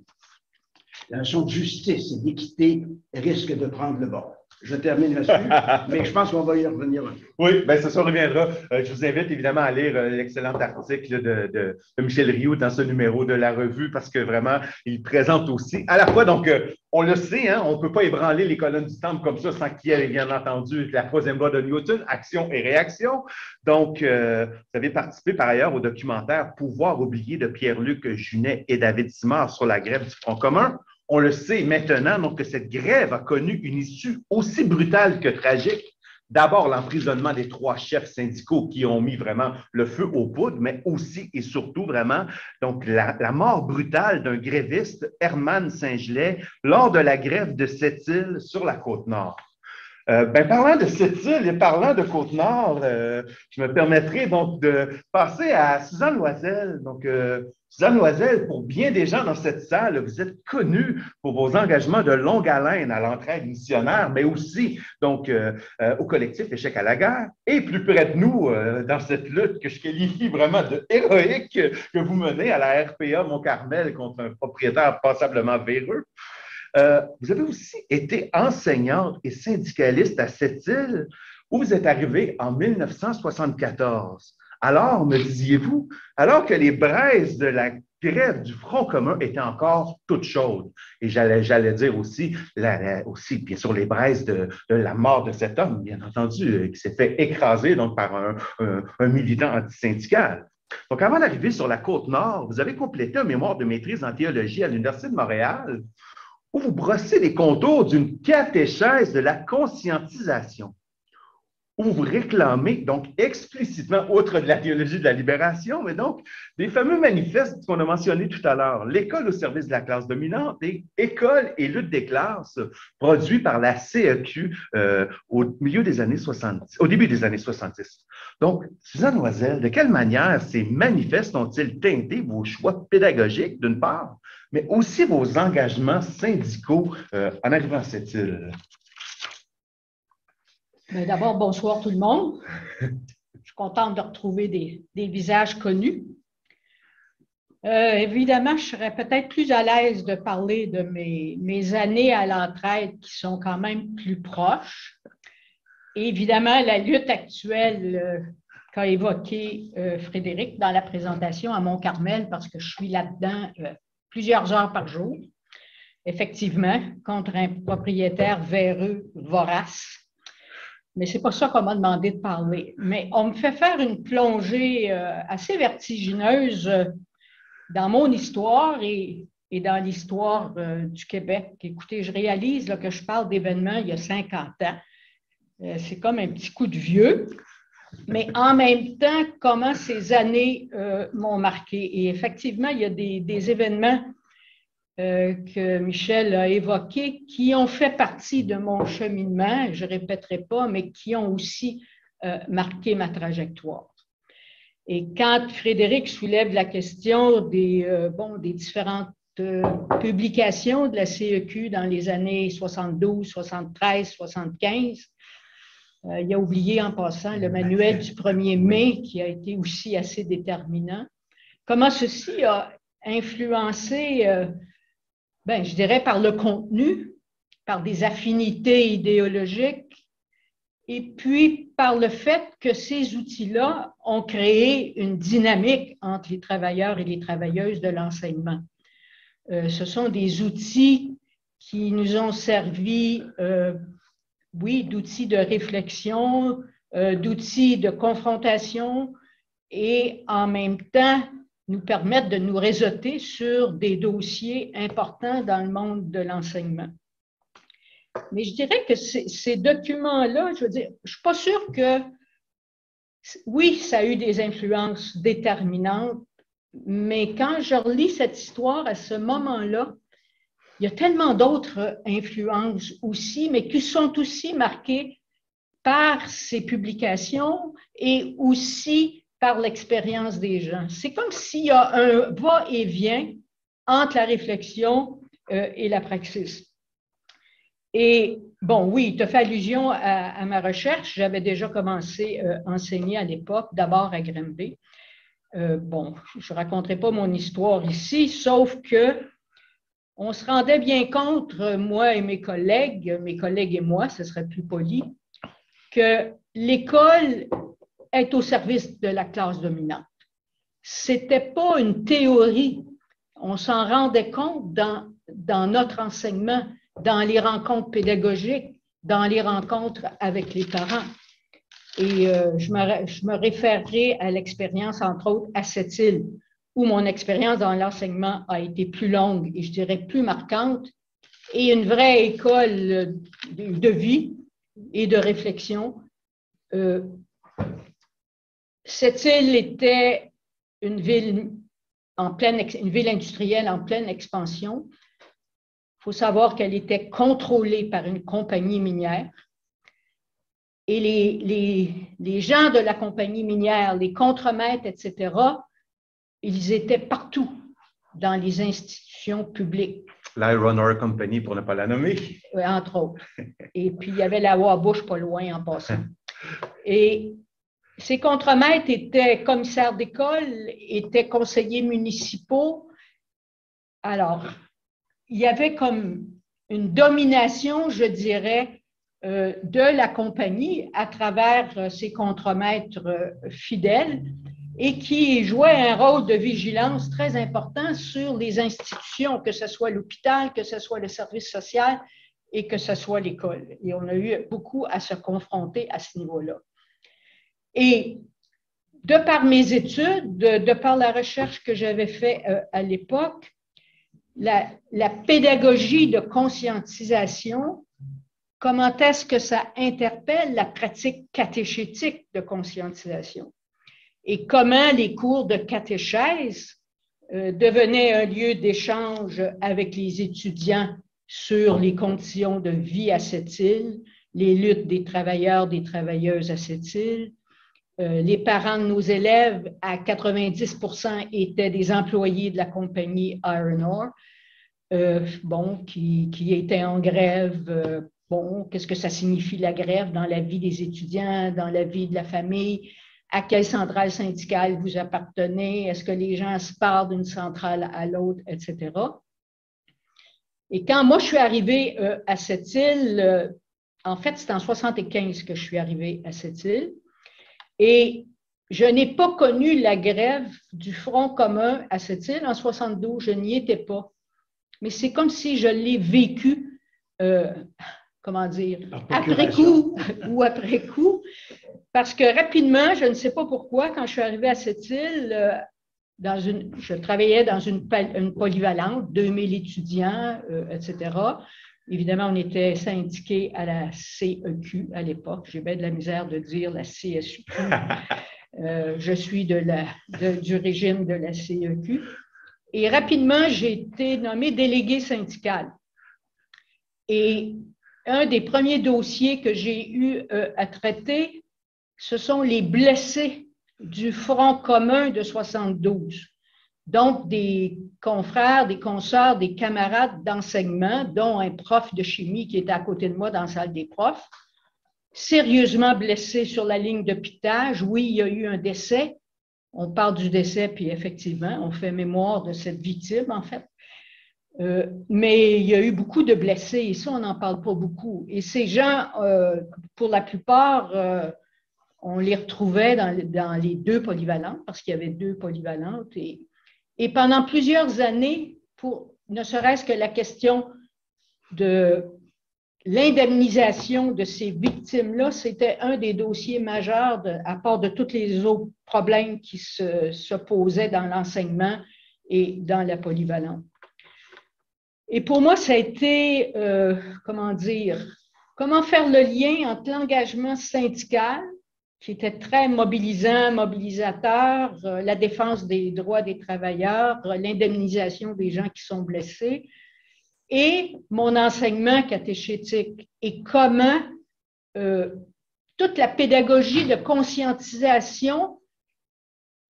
la notion de justice et d'équité risque de prendre le bord. Je termine là-dessus, mais je pense qu'on va y revenir. Oui, bien, ça, ça reviendra. Euh, je vous invite évidemment à lire euh, l'excellent article de, Michel Rioux dans ce numéro de la revue parce que vraiment, il présente aussi à la fois, donc, euh, on le sait, hein, on ne peut pas ébranler les colonnes du temple comme ça sans qu'il y ait, bien entendu, la troisième loi de Newton, action et réaction. Donc, vous avez participé par ailleurs au documentaire Pouvoir oublier de Pierre-Luc Junet et David Simard sur la grève du Front commun on le sait maintenant, donc, que cette grève a connu une issue aussi brutale que tragique. D'abord, l'emprisonnement des trois chefs syndicaux qui ont mis vraiment le feu aux poudres, mais aussi et surtout vraiment donc la, mort brutale d'un gréviste, Herman Saint-Gelais, lors de la grève de Sept-Îles sur la côte nord. Euh, ben, parlant de cette île et parlant de Côte-Nord, euh, je me permettrai donc de passer à Suzanne Loisel. Donc, euh, Suzanne Loisel, pour bien des gens dans cette salle, vous êtes connue pour vos engagements de longue haleine à l'entraide missionnaire, mais aussi donc au collectif Échec à la guerre et plus près de nous dans cette lutte que je qualifie vraiment de héroïque que vous menez à la RPA Mont-Carmel contre un propriétaire passablement véreux. Euh, vous avez aussi été enseignante et syndicaliste à cette île où vous êtes arrivé en 1974. Alors, me disiez-vous, alors que les braises de la grève du Front commun étaient encore toutes chaudes, et j'allais dire aussi, aussi, bien sûr, les braises de, la mort de cet homme, bien entendu, euh, qui s'est fait écraser donc, par un, un militant antisyndical. Donc, avant d'arriver sur la côte nord, vous avez complété un mémoire de maîtrise en théologie à l'Université de Montréal où vous brossez les contours d'une catéchèse de la conscientisation où vous réclamez donc explicitement, outre de la théologie de la libération, mais donc des fameux manifestes qu'on a mentionnés tout à l'heure, l'école au service de la classe dominante et école et lutte des classes, produits par la CEQ euh, au milieu des années 70, au début des années 70. Donc, Suzanne Noiselle, de quelle manière ces manifestes ont-ils teinté vos choix pédagogiques, d'une part, mais aussi vos engagements syndicaux euh, en arrivant à cette île? D'abord, bonsoir tout le monde. Je suis contente de retrouver des, visages connus. Euh, évidemment, je serais peut-être plus à l'aise de parler de mes, années à l'entraide qui sont quand même plus proches. évidemment, la lutte actuelle euh, qu'a évoquée euh, Frédéric dans la présentation à Mont-Carmel, parce que je suis là-dedans plusieurs heures par jour, effectivement, contre un propriétaire véreux, vorace, mais ce n'est pas ça qu'on m'a demandé de parler. Mais on me fait faire une plongée euh, assez vertigineuse euh, dans mon histoire et, dans l'histoire euh, du Québec. Écoutez, je réalise que je parle d'événements il y a 50 ans. c'est comme un petit coup de vieux. Mais en même temps, comment ces années m'ont marqué. Et effectivement, il y a des événements euh, que Michel a évoqués, qui ont fait partie de mon cheminement, je ne répéterai pas, mais qui ont aussi euh, marqué ma trajectoire. Et quand Frédéric soulève la question des, euh, des différentes publications de la CEQ dans les années 72, 73, 75, il a oublié en passant le manuel du 1er mai qui a été aussi assez déterminant. Comment ceci a influencé ben, je dirais par le contenu, par des affinités idéologiques, et puis par le fait que ces outils-là ont créé une dynamique entre les travailleurs et les travailleuses de l'enseignement. Euh, ce sont des outils qui nous ont servi, euh, oui, d'outils de réflexion, euh, d'outils de confrontation et en même temps nous permettent de nous réseauter sur des dossiers importants dans le monde de l'enseignement. Mais je dirais que ces, documents-là, je veux dire, je ne suis pas sûre que, oui, ça a eu des influences déterminantes, mais quand je relis cette histoire à ce moment-là, il y a tellement d'autres influences aussi, mais qui sont aussi marquées par ces publications et aussi par l'expérience des gens. C'est comme s'il y a un va-et-vient entre la réflexion euh, et la praxis. Et bon, oui, tu as fait allusion à, ma recherche. J'avais déjà commencé à euh, enseigner à l'époque, d'abord à Grimby. Euh, bon, je ne raconterai pas mon histoire ici, sauf que on se rendait bien compte, moi et mes collègues, mes collègues et moi, ce serait plus poli, que l'école est au service de la classe dominante. C'était pas une théorie. On s'en rendait compte dans, notre enseignement, dans les rencontres pédagogiques, dans les rencontres avec les parents. Et euh, je, me, je, me, référerai à l'expérience, entre autres, à cette île, où mon expérience dans l'enseignement a été plus longue et je dirais plus marquante, et une vraie école de, vie et de réflexion euh, cette île était une ville, en pleine, une ville industrielle en pleine expansion. Il faut savoir qu'elle était contrôlée par une compagnie minière. Et les, les, gens de la compagnie minière, les contremaîtres, etc., ils étaient partout dans les institutions publiques. L'Iron Ore Company, pour ne pas la nommer. Oui, entre autres. Et puis, il y avait la Wabush pas loin en passant. Et ces contremaîtres étaient commissaires d'école, étaient conseillers municipaux. Alors, il y avait comme une domination, je dirais, de la compagnie à travers ses contremaîtres fidèles et qui jouait un rôle de vigilance très important sur les institutions, que ce soit l'hôpital, que ce soit le service social et que ce soit l'école. Et on a eu beaucoup à se confronter à ce niveau-là. Et de par mes études, de, par la recherche que j'avais faite euh, à l'époque, la, pédagogie de conscientisation, comment est-ce que ça interpelle la pratique catéchétique de conscientisation? et comment les cours de catéchèse euh, devenaient un lieu d'échange avec les étudiants sur les conditions de vie à cette île, les luttes des travailleurs, des travailleuses à cette île. Euh, les parents de nos élèves, à 90% étaient des employés de la compagnie Iron Ore, euh, bon, qui, qui, étaient en grève. bon, qu'est-ce que ça signifie la grève dans la vie des étudiants, dans la vie de la famille? à quelle centrale syndicale vous appartenez, est-ce que les gens se parlent d'une centrale à l'autre, etc. Et quand moi je suis arrivée euh, à cette île, euh, en fait, c'est en 75 que je suis arrivée à cette île, et je n'ai pas connu la grève du Front commun à cette île. En 72, je n'y étais pas. Mais c'est comme si je l'ai vécu, euh, comment dire, après coup ou après coup. Parce que rapidement, je ne sais pas pourquoi, quand je suis arrivée à cette île, euh, dans une, je travaillais dans une, une polyvalente, 2000 étudiants, euh, etc. Évidemment, on était syndiqués à la CEQ à l'époque. J'ai bien de la misère de dire la CSU. Euh, je suis de la, du régime de la CEQ. Et rapidement, j'ai été nommée déléguée syndicale. Et un des premiers dossiers que j'ai eu à traiter, ce sont les blessés du Front commun de 72. Donc, des confrères, des consoeurs, des camarades d'enseignement, dont un prof de chimie qui était à côté de moi dans la salle des profs, sérieusement blessé sur la ligne de pitage. Oui, il y a eu un décès. On parle du décès, puis effectivement, on fait mémoire de cette victime, en fait. Euh, mais il y a eu beaucoup de blessés, et ça, on n'en parle pas beaucoup. Et ces gens, euh, pour la plupart, euh, on les retrouvait dans, les deux polyvalentes, parce qu'il y avait deux polyvalentes. Et, et pendant plusieurs années, pour ne serait-ce que la question de l'indemnisation de ces victimes-là, c'était un des dossiers majeurs, à part de tous les autres problèmes qui se, posaient dans l'enseignement et dans la polyvalente. Et pour moi, ça a été, euh, comment dire, comment faire le lien entre l'engagement syndical qui était très mobilisant, mobilisateur, euh, la défense des droits des travailleurs, euh, l'indemnisation des gens qui sont blessés, et mon enseignement catéchétique et comment euh, toute la pédagogie de conscientisation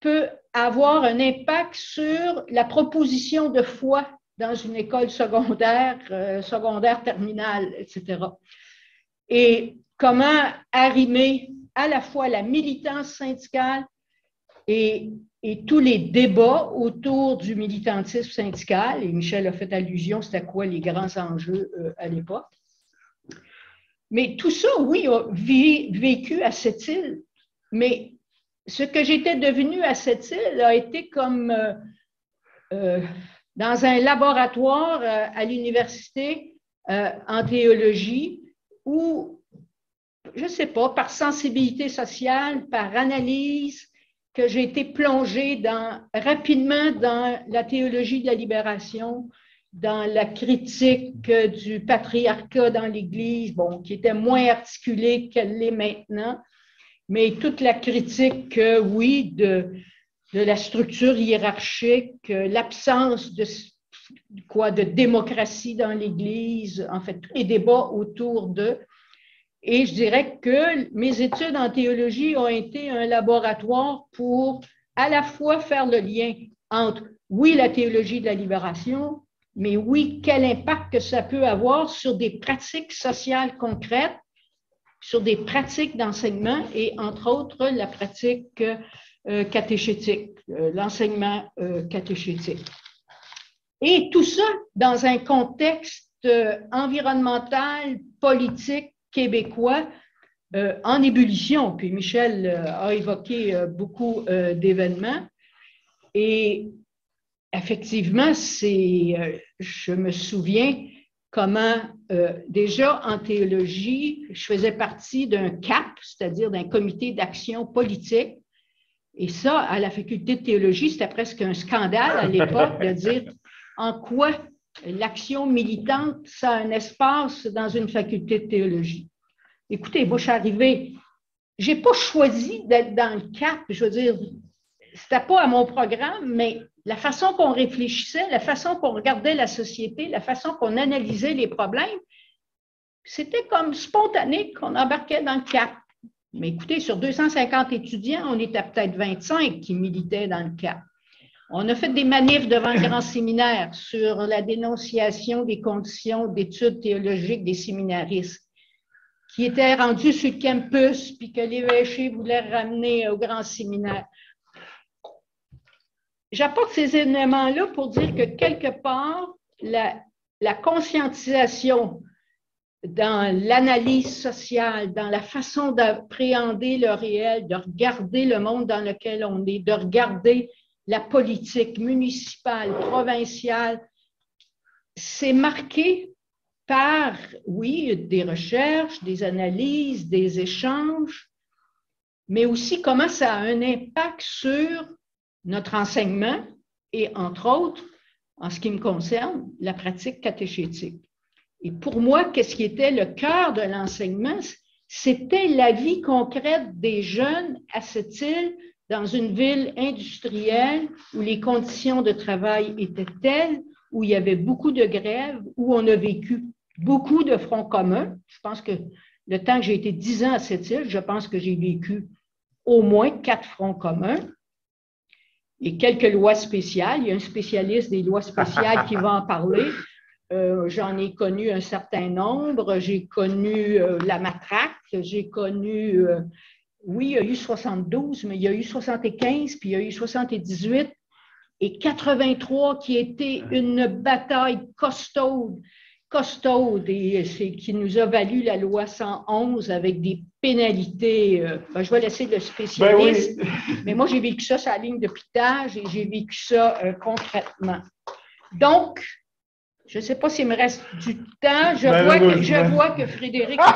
peut avoir un impact sur la proposition de foi dans une école secondaire, secondaire terminale, etc. Et comment arrimer à la fois la militance syndicale et, tous les débats autour du militantisme syndical. Et Michel a fait allusion, c'était quoi les grands enjeux euh, à l'époque. Mais tout ça, oui, a vécu à cette île. Mais ce que j'étais devenue à cette île a été comme euh, euh, dans un laboratoire à l'université en théologie où je ne sais pas, par sensibilité sociale, par analyse, que j'ai été plongée rapidement dans la théologie de la libération, dans la critique du patriarcat dans l'Église, bon, qui était moins articulée qu'elle l'est maintenant, mais toute la critique, oui, de, la structure hiérarchique, l'absence de quoi de démocratie dans l'Église, en fait, les débats autour de et je dirais que mes études en théologie ont été un laboratoire pour à la fois faire le lien entre, oui, la théologie de la libération, mais oui, quel impact que ça peut avoir sur des pratiques sociales concrètes, sur des pratiques d'enseignement et entre autres la pratique euh, catéchétique, euh, l'enseignement euh, catéchétique. Et tout ça dans un contexte environnemental, politique, québécois en ébullition. Puis Michel a évoqué beaucoup d'événements. Et effectivement, c'est, je me souviens comment déjà en théologie, je faisais partie d'un CAP, c'est-à-dire d'un comité d'action politique et ça, à la faculté de théologie, c'était presque un scandale à l'époque de dire en quoi l'action militante, ça un espace dans une faculté de théologie. Écoutez, moi, je suis arrivée, je n'ai pas choisi d'être dans le CAP, je veux dire, c'était pas à mon programme, mais la façon qu'on réfléchissait, la façon qu'on regardait la société, la façon qu'on analysait les problèmes, c'était comme spontané qu'on embarquait dans le CAP. Mais écoutez, sur 250 étudiants, on était peut-être 25 qui militaient dans le CAP. On a fait des manifs devant le grand séminaire sur la dénonciation des conditions d'études théologiques des séminaristes qui étaient rendus sur le campus puis que l'évêché voulait ramener au grand séminaire. J'apporte ces éléments-là pour dire que quelque part, la conscientisation dans l'analyse sociale, dans la façon d'appréhender le réel, de regarder le monde dans lequel on est, de regarder la politique municipale, provinciale, c'est marqué par, oui, des recherches, des analyses, des échanges, mais aussi comment ça a un impact sur notre enseignement et, entre autres, en ce qui me concerne, la pratique catéchétique. Et pour moi, qu'est-ce qui était le cœur de l'enseignement? C'était la vie concrète des jeunes à cette île dans une ville industrielle où les conditions de travail étaient telles, où il y avait beaucoup de grèves, où on a vécu beaucoup de fronts communs. Je pense que le temps que j'ai été dix ans à cette île, je pense que j'ai vécu au moins quatre fronts communs et quelques lois spéciales. Il y a un spécialiste des lois spéciales qui va en parler. Euh, j'en ai connu un certain nombre. J'ai connu euh, la matraque, j'ai connu, euh, oui, il y a eu 72, mais il y a eu 75, puis il y a eu 78 et 83 qui était une bataille costaude, costaude et c'est qui nous a valu la loi 111 avec des pénalités. Ben, je vais laisser le ben spécialiste, mais moi j'ai vécu ça sur la ligne de pitage et j'ai vécu ça concrètement. Donc, je ne sais pas s'il me reste du temps. Je, vois, que, je vois que Frédéric.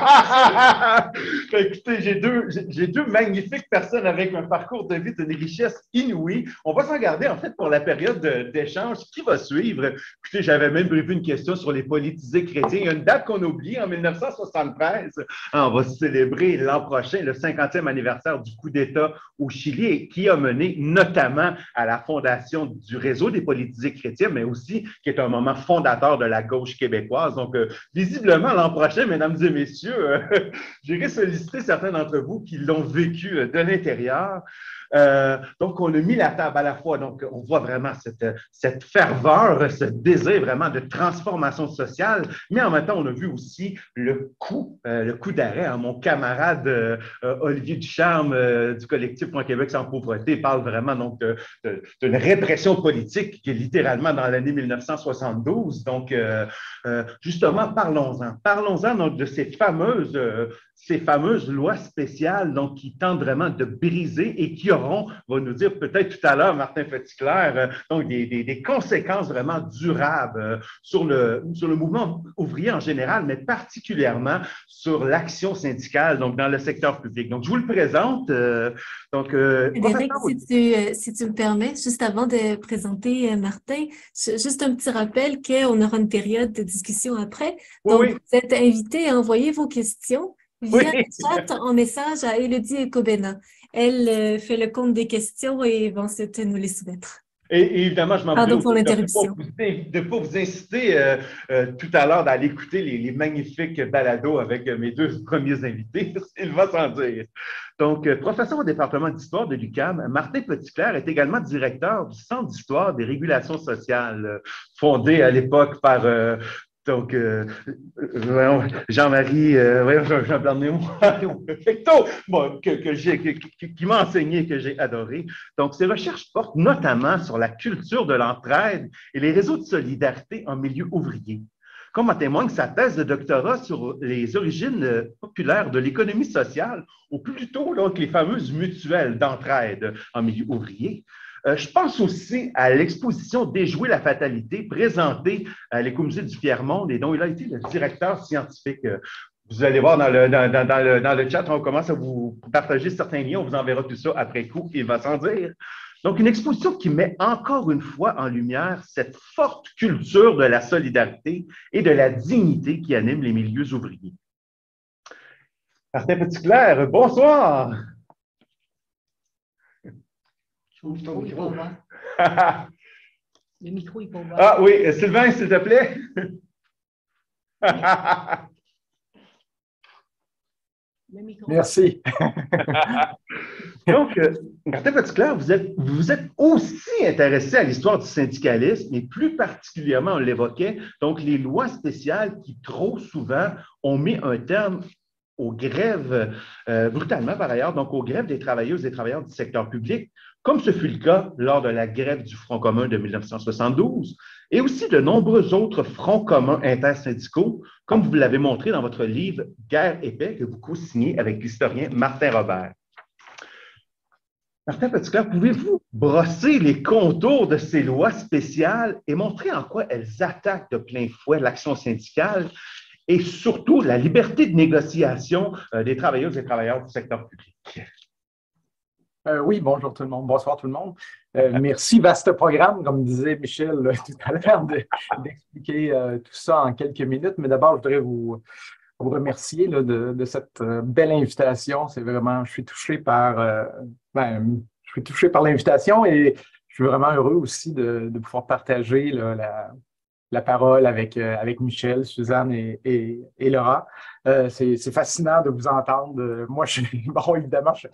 Ben, écoutez, j'ai deux, j'ai deux magnifiques personnes avec un parcours de vie d'une richesse inouïe. On va s'en garder, en fait, pour la période d'échange qui va suivre. Écoutez, j'avais même prévu une question sur les politisés chrétiens. Il y a une date qu'on oublie, en 1973. On va célébrer l'an prochain le 50e anniversaire du coup d'État au Chili et qui a mené notamment à la fondation du réseau des politisés chrétiens, mais aussi qui est un moment fondateur de la gauche québécoise. Donc, euh, visiblement, l'an prochain, mesdames et messieurs, euh, j'irai solliciter certains d'entre vous qui l'ont vécu euh, de l'intérieur. Euh, donc, on a mis la table à la fois. Donc, on voit vraiment cette, cette ferveur, ce désir vraiment de transformation sociale, mais en même temps, on a vu aussi le coup, euh, le coup d'arrêt. Hein. Mon camarade euh, Olivier Ducharme du collectif Point Québec sans pauvreté parle vraiment donc d'une répression politique qui est littéralement dans l'année 1972. Donc, justement, parlons-en. Parlons-en donc de ces fameuses ces fameuses lois spéciales donc, qui tentent vraiment de briser et qui auront, va nous dire peut-être tout à l'heure, Martin Petitclerc, euh, donc des, des, conséquences vraiment durables euh, sur, le, sur le mouvement ouvrier en général, mais particulièrement sur l'action syndicale donc dans le secteur public. Donc, je vous le présente. Euh, donc, Frédéric, si tu, si tu me permets, juste avant de présenter Martin, juste un petit rappel qu'on aura une période de discussion après. Donc, vous êtes invité à envoyer vos questions via le chat en message à Elodie Ecobena. Elle euh, fait le compte des questions et va ensuite nous les soumettre. Et, évidemment, je m'en Pardon pour l'interruption. De ne pas vous inciter euh, euh, tout à l'heure d'aller écouter les, magnifiques balados avec mes deux premiers invités. Il va sans dire. Donc, professeur au département d'histoire de l'UQAM, Martin Petitclerc est également directeur du Centre d'histoire des régulations sociales, fondé à l'époque par donc, euh, Jean-Marie, euh, Jean que, que qui m'a enseigné, que j'ai adoré. Donc, ces recherches portent notamment sur la culture de l'entraide et les réseaux de solidarité en milieu ouvrier. comme en témoigne sa thèse de doctorat sur les origines euh, populaires de l'économie sociale, ou plutôt là, les fameuses mutuelles d'entraide en milieu ouvrier. Euh, je pense aussi à l'exposition Déjouer la fatalité présentée à l'écomusée du Fiermont et dont il a été le directeur scientifique. Euh, vous allez voir dans le, dans, le, dans le chat, on commence à vous partager certains liens, on vous enverra tout ça après coup, il va s'en dire. Donc, une exposition qui met encore une fois en lumière cette forte culture de la solidarité et de la dignité qui anime les milieux ouvriers. Martin Petitclerc, bonsoir. Le micro est pas Ah oui, Sylvain, s'il te plaît. Merci. Donc, euh, Martin Petitclerc, vous êtes, vous êtes aussi intéressé à l'histoire du syndicalisme, et plus particulièrement, on l'évoquait, donc les lois spéciales qui trop souvent ont mis un terme aux grèves, euh, brutalement par ailleurs, donc aux grèves des travailleuses et travailleurs du secteur public, comme ce fut le cas lors de la grève du Front commun de 1972, et aussi de nombreux autres fronts communs intersyndicaux, comme vous l'avez montré dans votre livre Guerre et paix que vous co-signez avec l'historien Martin Robert. Martin Petitclerc, pouvez-vous brosser les contours de ces lois spéciales et montrer en quoi elles attaquent de plein fouet l'action syndicale et surtout la liberté de négociation euh, des travailleuses et travailleurs du secteur public? Euh, oui, bonjour tout le monde, bonsoir tout le monde. Euh, merci, vaste programme, comme disait Michel tout à l'heure, d'expliquer tout ça en quelques minutes. Mais d'abord, je voudrais vous, vous remercier de, cette belle invitation. C'est vraiment, je suis touché par, ben, je suis touché par l'invitation et je suis vraiment heureux aussi de, pouvoir partager la, la parole avec, euh, avec Michel, Suzanne et, et, Laura. Euh, c'est fascinant de vous entendre. Moi, je, bon, évidemment, je,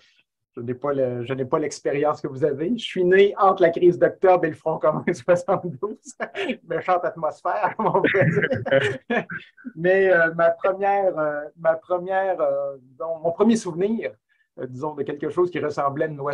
je n'ai pas l'expérience que vous avez. Je suis né entre la crise d'octobre et le Front commun 72. Méchante atmosphère, on pourrait dire. Mais euh, ma première, ma première mon premier souvenir, euh, disons, de quelque chose qui ressemblait loi,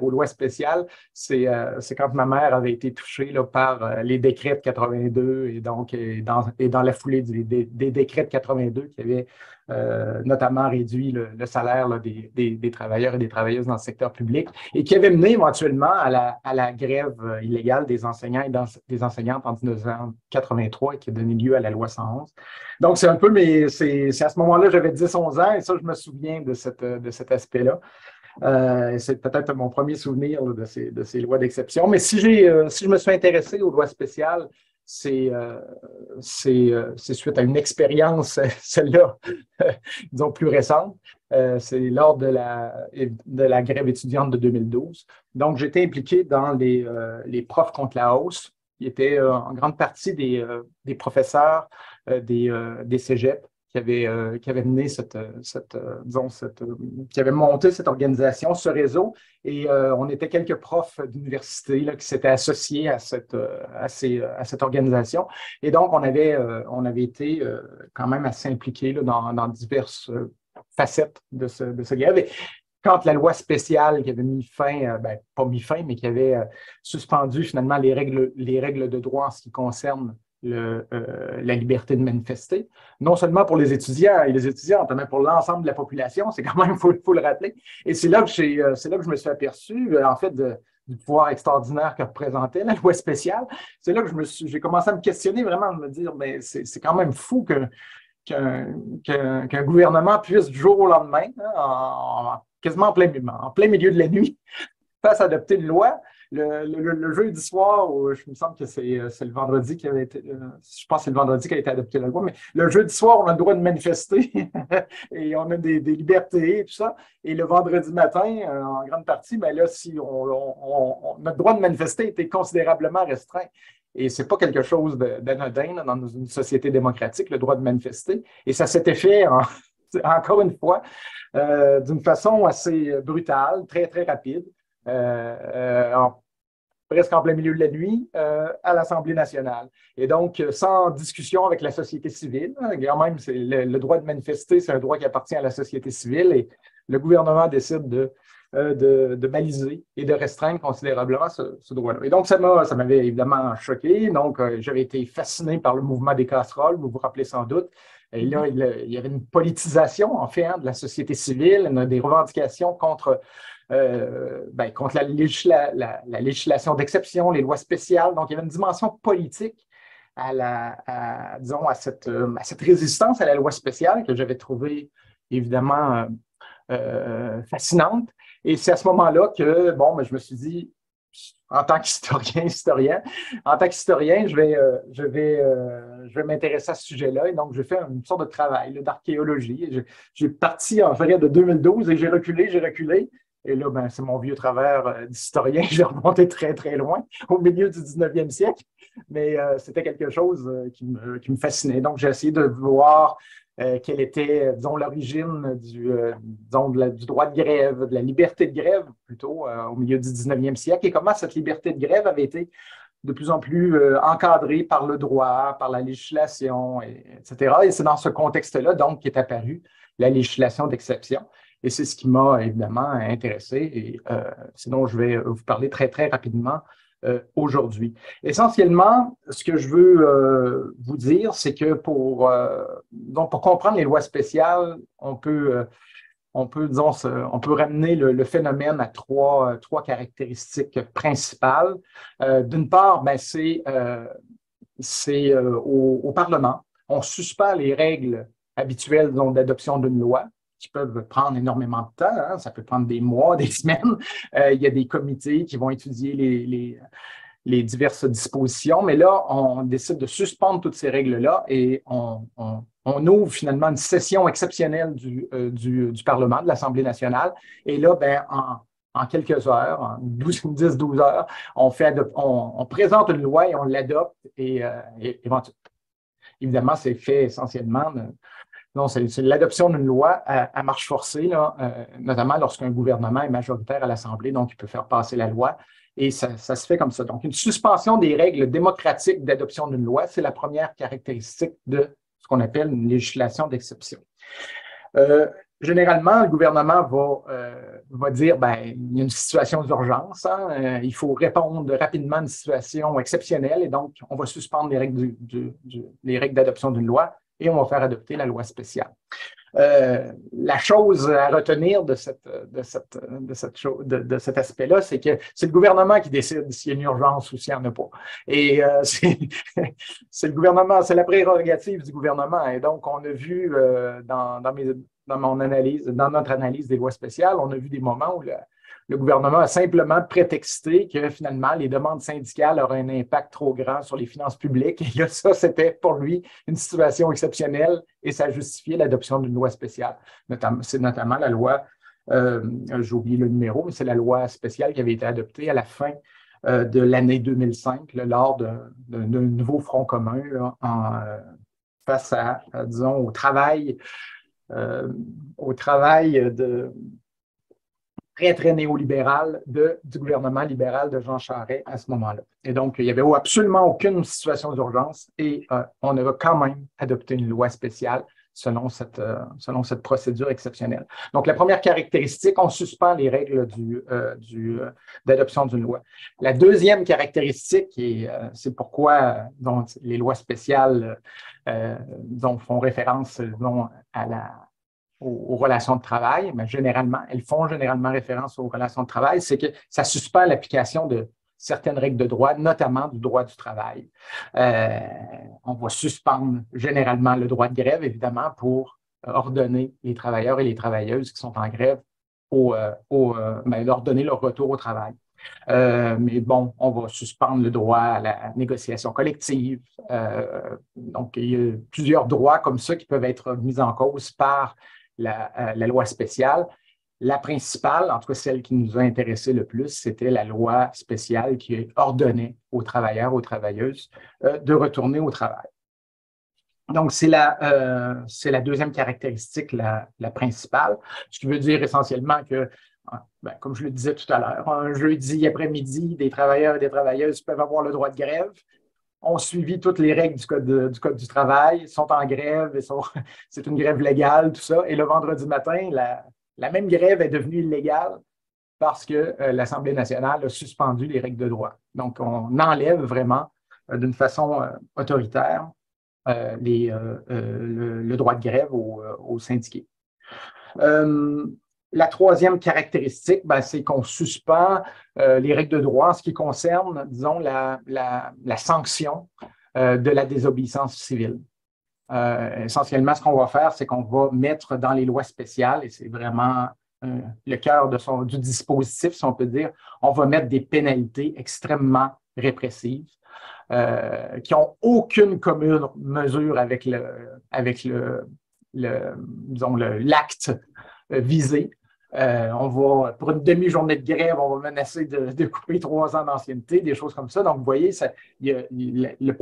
aux lois spéciales, euh, c'est quand ma mère avait été touchée là, par euh, les décrets de 82 et donc et dans, et dans la foulée des, des, décrets de 82 qui avaient euh, notamment réduit le, salaire des, travailleurs et des travailleuses dans le secteur public et qui avait mené éventuellement à la, grève euh, illégale des enseignants et des enseignantes en 1983 et qui a donné lieu à la loi 111. Donc, c'est un peu, mais c'est à ce moment-là, j'avais 10-11 ans et ça, je me souviens de, cet aspect-là. Euh, c'est peut-être mon premier souvenir de, ces, lois d'exception. Mais si, si je me suis intéressé aux lois spéciales, c'est euh, euh, c'est suite à une expérience, celle-là, disons plus récente. Euh, c'est lors de la, grève étudiante de 2012. Donc, j'étais impliqué dans les, profs contre la hausse, qui étaient en grande partie des, professeurs des, des qui avait, euh, qui avait mené cette, cette, euh, disons, cette, euh, qui avait monté cette organisation, ce réseau. Et on était quelques profs d'université qui s'étaient associés à cette, à, ces, à, cette organisation. Et donc, on avait, on avait été quand même assez impliqués là, dans, dans, diverses facettes de ce, de ce grève. Et quand la loi spéciale qui avait mis fin, ben, pas mis fin, mais qui avait suspendu finalement les règles, les règles de droit en ce qui concerne euh, la liberté de manifester, non seulement pour les étudiants et les étudiantes, mais pour l'ensemble de la population, c'est quand même, il faut, le rappeler. Et c'est là, que euh, là que je me suis aperçu, euh, en fait, du pouvoir extraordinaire que représentait la loi spéciale. C'est là que j'ai commencé à me questionner vraiment, de me dire, mais c'est quand même fou que, qu'un, gouvernement puisse, du jour au lendemain, hein, en, quasiment en plein, en plein milieu de la nuit, fasse adopter une loi le, jeudi soir, je me semble que euh, c'est le vendredi qui avait été, euh, je pense que c'est le vendredi qui a été adopté la loi, mais le jeudi soir, on a le droit de manifester et on a des, libertés et tout ça. Et le vendredi matin, euh, en grande partie, ben là, si on, notre droit de manifester était considérablement restreint. Et ce n'est pas quelque chose d'anodin dans une société démocratique, le droit de manifester. Et ça s'était fait, encore une fois, d'une façon assez brutale, très, très rapide. Euh, euh, presque en plein milieu de la nuit, euh, à l'Assemblée nationale. Et donc, sans discussion avec la société civile, hein, quand même, le, le, droit de manifester, c'est un droit qui appartient à la société civile et le gouvernement décide de de, de, baliser et de restreindre considérablement ce, droit-là. Et donc, ça m'avait évidemment choqué. Donc, j'avais été fasciné par le mouvement des casseroles, vous vous rappelez sans doute. Et là, il, y avait une politisation, en fait, hein, de la société civile, des revendications contre euh, ben, contre la, législation d'exception, les lois spéciales. Donc, il y avait une dimension politique à, la, disons, cette, à cette résistance à la loi spéciale que j'avais trouvée évidemment euh, euh, fascinante. Et c'est à ce moment-là que, bon, ben, je me suis dit, en tant qu'historien, historien, en tant qu'historien, je vais, je vais, je vais m'intéresser à ce sujet-là. Et donc, j'ai fait une sorte de travail d'archéologie. J'ai parti en février de 2012 et j'ai reculé, j'ai reculé. Et là, ben, c'est mon vieux travers euh, d'historien. J'ai remonté très, très loin, au milieu du 19e siècle. Mais euh, c'était quelque chose euh, qui, me, qui, me, fascinait. Donc, j'ai essayé de voir quelle était, disons, l'origine du, du droit de grève, de la liberté de grève, plutôt, au milieu du 19e siècle, et comment cette liberté de grève avait été de plus en plus encadrée par le droit, par la législation, etc. Et c'est dans ce contexte-là, donc, qu'est apparue la législation d'exception. Et c'est ce qui m'a évidemment intéressé et euh, dont je vais vous parler très, très rapidement euh, aujourd'hui. Essentiellement, ce que je veux euh, vous dire, c'est que pour, donc pour comprendre les lois spéciales, on peut, on peut, on peut ramener le, phénomène à trois, trois caractéristiques principales. D'une part, ben, c'est au, Parlement. On suspend les règles habituelles d'adoption d'une loi qui peuvent prendre énormément de temps. Hein. Ça peut prendre des mois, des semaines. Euh, il y a des comités qui vont étudier les, diverses dispositions, mais là, on décide de suspendre toutes ces règles-là et on, ouvre finalement une session exceptionnelle euh, du, Parlement, de l'Assemblée nationale. Et là, ben, en, quelques heures, en 10-12 heures, on, présente une loi et on l'adopte et, euh, évidemment, c'est fait essentiellement non, c'est l'adoption d'une loi à, marche forcée, euh, notamment lorsqu'un gouvernement est majoritaire à l'Assemblée, donc il peut faire passer la loi. Et ça, se fait comme ça. Donc, une suspension des règles démocratiques d'adoption d'une loi, c'est la première caractéristique de ce qu'on appelle une législation d'exception. Euh, généralement, le gouvernement va, euh, va dire ben, il y a une situation d'urgence, hein, il faut répondre rapidement à une situation exceptionnelle et donc on va suspendre les règles d'adoption d'une loi et on va faire adopter la loi spéciale. Euh, la chose à retenir de, cette, de, cette, de, cette de, cet aspect-là, c'est que c'est le gouvernement qui décide s'il y a une urgence ou s'il n'y en a pas. Et euh, c'est le gouvernement, c'est la prérogative du gouvernement. Et donc, on a vu euh, dans, dans, mes, dans, mon analyse, dans notre analyse des lois spéciales, on a vu des moments où la, le gouvernement a simplement prétexté que finalement, les demandes syndicales auraient un impact trop grand sur les finances publiques. Et là, ça, c'était pour lui une situation exceptionnelle et ça justifiait l'adoption d'une loi spéciale. C'est notamment la loi, euh, j'ai oublié le numéro, mais c'est la loi spéciale qui avait été adoptée à la fin euh, de l'année 2005, lors d'un nouveau front commun euh, face à, disons, au travail, au travail de très, très néolibéral de, du gouvernement libéral de Jean Charest à ce moment-là. Et donc, il n'y avait absolument aucune situation d'urgence et euh, on avait quand même adopté une loi spéciale selon cette, euh, selon cette procédure exceptionnelle. Donc, la première caractéristique, on suspend les règles du, euh, du, d'adoption d'une loi. La deuxième caractéristique, et c'est pourquoi donc, les lois spéciales dont font référence à la, aux, relations de travail, mais généralement, elles font généralement référence aux relations de travail, c'est que ça suspend l'application de certaines règles de droit, notamment du droit du travail. Euh, on va suspendre généralement le droit de grève, évidemment, pour ordonner les travailleurs et les travailleuses qui sont en grève au, euh, au euh, ben, leur donner leur retour au travail. mais bon, on va suspendre le droit à la négociation collective. donc, il y a plusieurs droits comme ça qui peuvent être mis en cause par euh, la, loi spéciale. La principale, en tout cas celle qui nous a intéressé le plus, c'était la loi spéciale qui ordonnait aux travailleurs, aux travailleuses euh, de retourner au travail. Donc, c'est la, euh, deuxième caractéristique, la, principale, ce qui veut dire essentiellement que, ben, comme je le disais tout à l'heure, un jeudi après-midi, des travailleurs et des travailleuses peuvent avoir le droit de grève, ont suivi toutes les règles du code, du, code du travail, sont en grève, c'est une grève légale, tout ça. Et le vendredi matin, la, même grève est devenue illégale parce que l'Assemblée nationale a suspendu les règles de droit. Donc, on enlève vraiment d'une façon autoritaire les, le, droit de grève aux, syndiqués. La troisième caractéristique, ben, c'est qu'on suspend les règles de droit en ce qui concerne, disons, la, sanction de la désobéissance civile. Euh, essentiellement, ce qu'on va faire, c'est qu'on va mettre dans les lois spéciales, et c'est vraiment euh, le cœur du dispositif, si on peut dire, on va mettre des pénalités extrêmement répressives euh, qui n'ont aucune commune mesure avec l'acte visé. On va, pour une demi-journée de grève, on va menacer de, couper trois ans d'ancienneté, des choses comme ça. Donc, vous voyez, le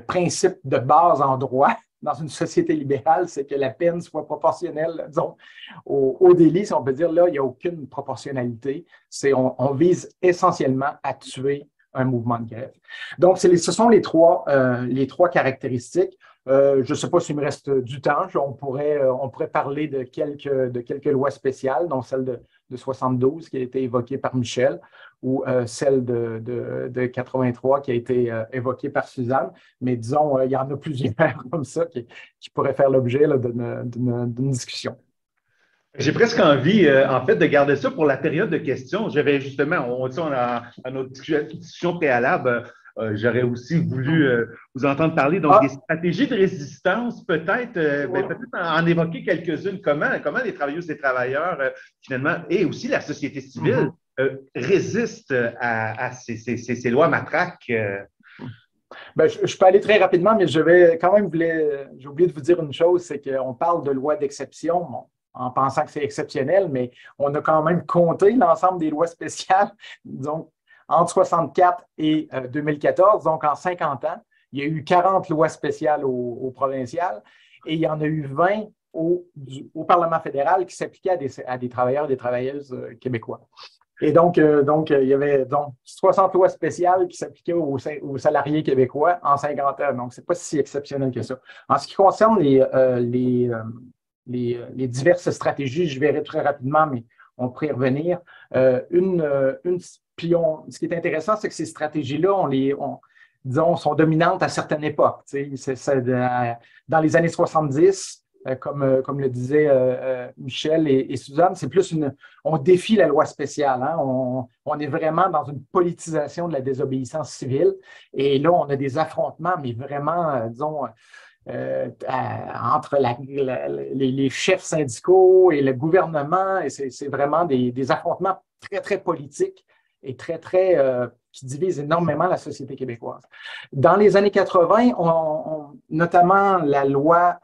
principe de base en droit dans une société libérale, c'est que la peine soit proportionnelle, disons, au, délit, si on peut dire, là, il n'y a aucune proportionnalité. C'est, on, vise essentiellement à tuer un mouvement de grève. Donc, ce sont les trois, euh, les trois caractéristiques. Euh, je ne sais pas s'il me reste du temps. On pourrait, euh, on pourrait parler de quelques, de quelques lois spéciales, dont celle de, de 72 qui a été évoquée par Michel ou euh, celle de, de, 83 qui a été évoquée par Suzanne. Mais disons, il y en a plusieurs comme ça qui, pourraient faire l'objet d'une discussion. J'ai presque envie, en fait, de garder ça pour la période de questions. J'avais justement, on a, à notre discussion préalable, j'aurais aussi voulu vous entendre parler donc, ah. des stratégies de résistance, peut-être ben, peut en évoquer quelques-unes. Comment, comment les travailleuses et travailleurs, finalement, et aussi la société civile, mm-hmm. Euh, résiste à, ces, lois matraques? Euh? Ben, je, peux aller très rapidement, mais je vais quand même, j'ai oublié de vous dire une chose, c'est qu'on parle de loi d'exception en pensant que c'est exceptionnel, mais on a quand même compté l'ensemble des lois spéciales, donc entre 64 et 2014, euh, donc en 50 ans, il y a eu 40 lois spéciales au, provincial et il y en a eu 20 au, Parlement fédéral qui s'appliquaient à des, travailleurs et des travailleuses québécois. Et donc, euh, donc euh, il y avait donc 60 lois spéciales qui s'appliquaient aux, salariés québécois en 50 ans. Donc, ce n'est pas si exceptionnel que ça. En ce qui concerne les, euh, les, les, diverses stratégies, je verrai très rapidement, mais on pourrait y revenir. une, une, puis ce qui est intéressant, c'est que ces stratégies-là, on les, disons, sont dominantes à certaines époques. dans les années 70, euh, comme, euh, comme le disaient euh, Michel et, Suzanne, c'est plus une. On défie la loi spéciale. Hein. On, est vraiment dans une politisation de la désobéissance civile. Et là, on a des affrontements, mais vraiment, disons, entre les, chefs syndicaux et le gouvernement. Et c'est vraiment des, des, affrontements très, très politiques et très, très qui divise énormément la société québécoise. Dans les années 80, on, notamment la loi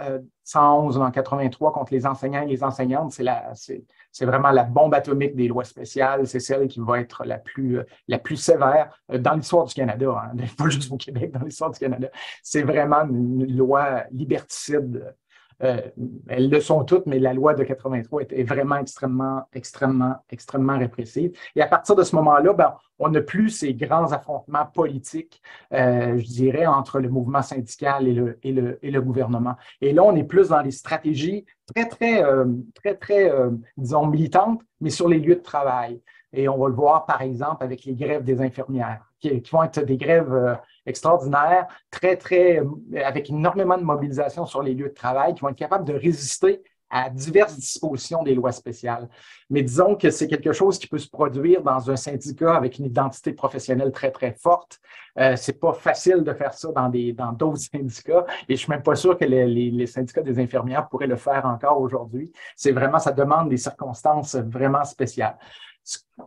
111 en 83 contre les enseignants et les enseignantes, c'est vraiment la bombe atomique des lois spéciales. C'est celle qui va être la plus, la plus sévère euh, dans l'histoire du Canada, hein, pas juste au Québec, dans l'histoire du Canada. C'est vraiment une loi liberticide euh, elles le sont toutes, mais la loi de 83 est, vraiment extrêmement, extrêmement, extrêmement répressive. Et à partir de ce moment-là, ben, on n'a plus ces grands affrontements politiques, euh, je dirais, entre le mouvement syndical et le, et, le, et le, gouvernement. Et là, on est plus dans les stratégies très, très, euh, très, très, disons, militantes, mais sur les lieux de travail. Et on va le voir, par exemple, avec les grèves des infirmières, qui vont être des grèves extraordinaires, très, très, avec énormément de mobilisation sur les lieux de travail, qui vont être capables de résister à diverses dispositions des lois spéciales. Mais disons que c'est quelque chose qui peut se produire dans un syndicat avec une identité professionnelle très, très forte. Euh, c'est pas facile de faire ça dans des dans d'autres syndicats et je suis même pas sûr que les, les, syndicats des infirmières pourraient le faire encore aujourd'hui. C'est vraiment, ça demande des circonstances vraiment spéciales.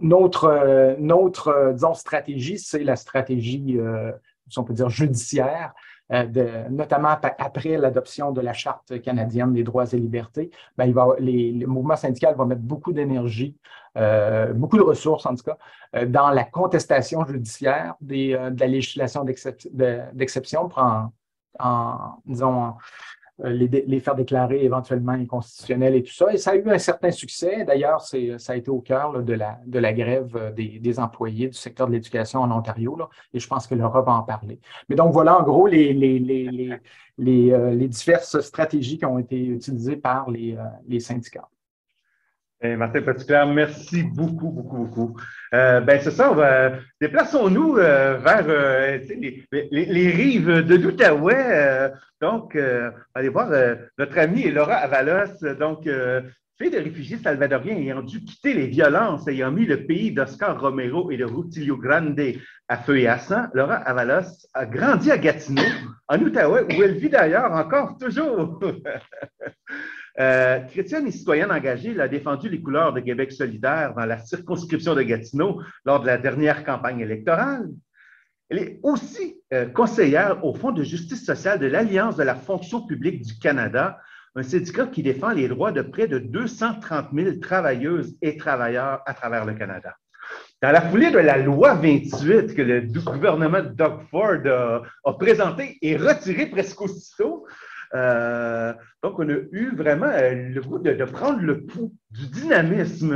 Notre, euh, notre euh, disons, stratégie, c'est la stratégie euh, si on peut dire, judiciaire, euh, notamment après l'adoption de la Charte canadienne des droits et libertés, ben, les, le mouvement syndical va mettre beaucoup d'énergie, euh, beaucoup de ressources en tout cas, euh, dans la contestation judiciaire des, de la législation d'exception, en, en, disons, euh, les, faire déclarer éventuellement inconstitutionnels et tout ça. Et ça a eu un certain succès. D'ailleurs, ça a été au cœur de, la, de la grève euh, des, employés du secteur de l'éducation en Ontario. Là, et je pense que l'Europe va en parler. Mais donc, voilà en gros les, les, les, euh, diverses stratégies qui ont été utilisées par les, syndicats. Martin Petitclerc, merci beaucoup, beaucoup, beaucoup. Euh, ben, c'est ça, déplaçons-nous euh, vers euh, les, rives de l'Outaouais. donc, allez voir notre amie Laura Avalos, donc fille de réfugiés salvadoriens ayant dû quitter les violences, ayant mis le pays d'Oscar Romero et de Rutilio Grande à feu et à sang. Laura Avalos a grandi à Gatineau, en Outaouais, où elle vit d'ailleurs encore toujours. Euh, chrétienne et citoyenne engagée, elle a défendu les couleurs de Québec solidaire dans la circonscription de Gatineau lors de la dernière campagne électorale. Elle est aussi euh, conseillère au Fonds de justice sociale de l'Alliance de la fonction publique du Canada, un syndicat qui défend les droits de près de 230 000 travailleuses et travailleurs à travers le Canada. Dans la foulée de la loi 28 que le gouvernement de Doug Ford a, a présentée et retirée presque aussitôt, euh, donc, on a eu vraiment euh, le goût de, prendre le pouls du dynamisme.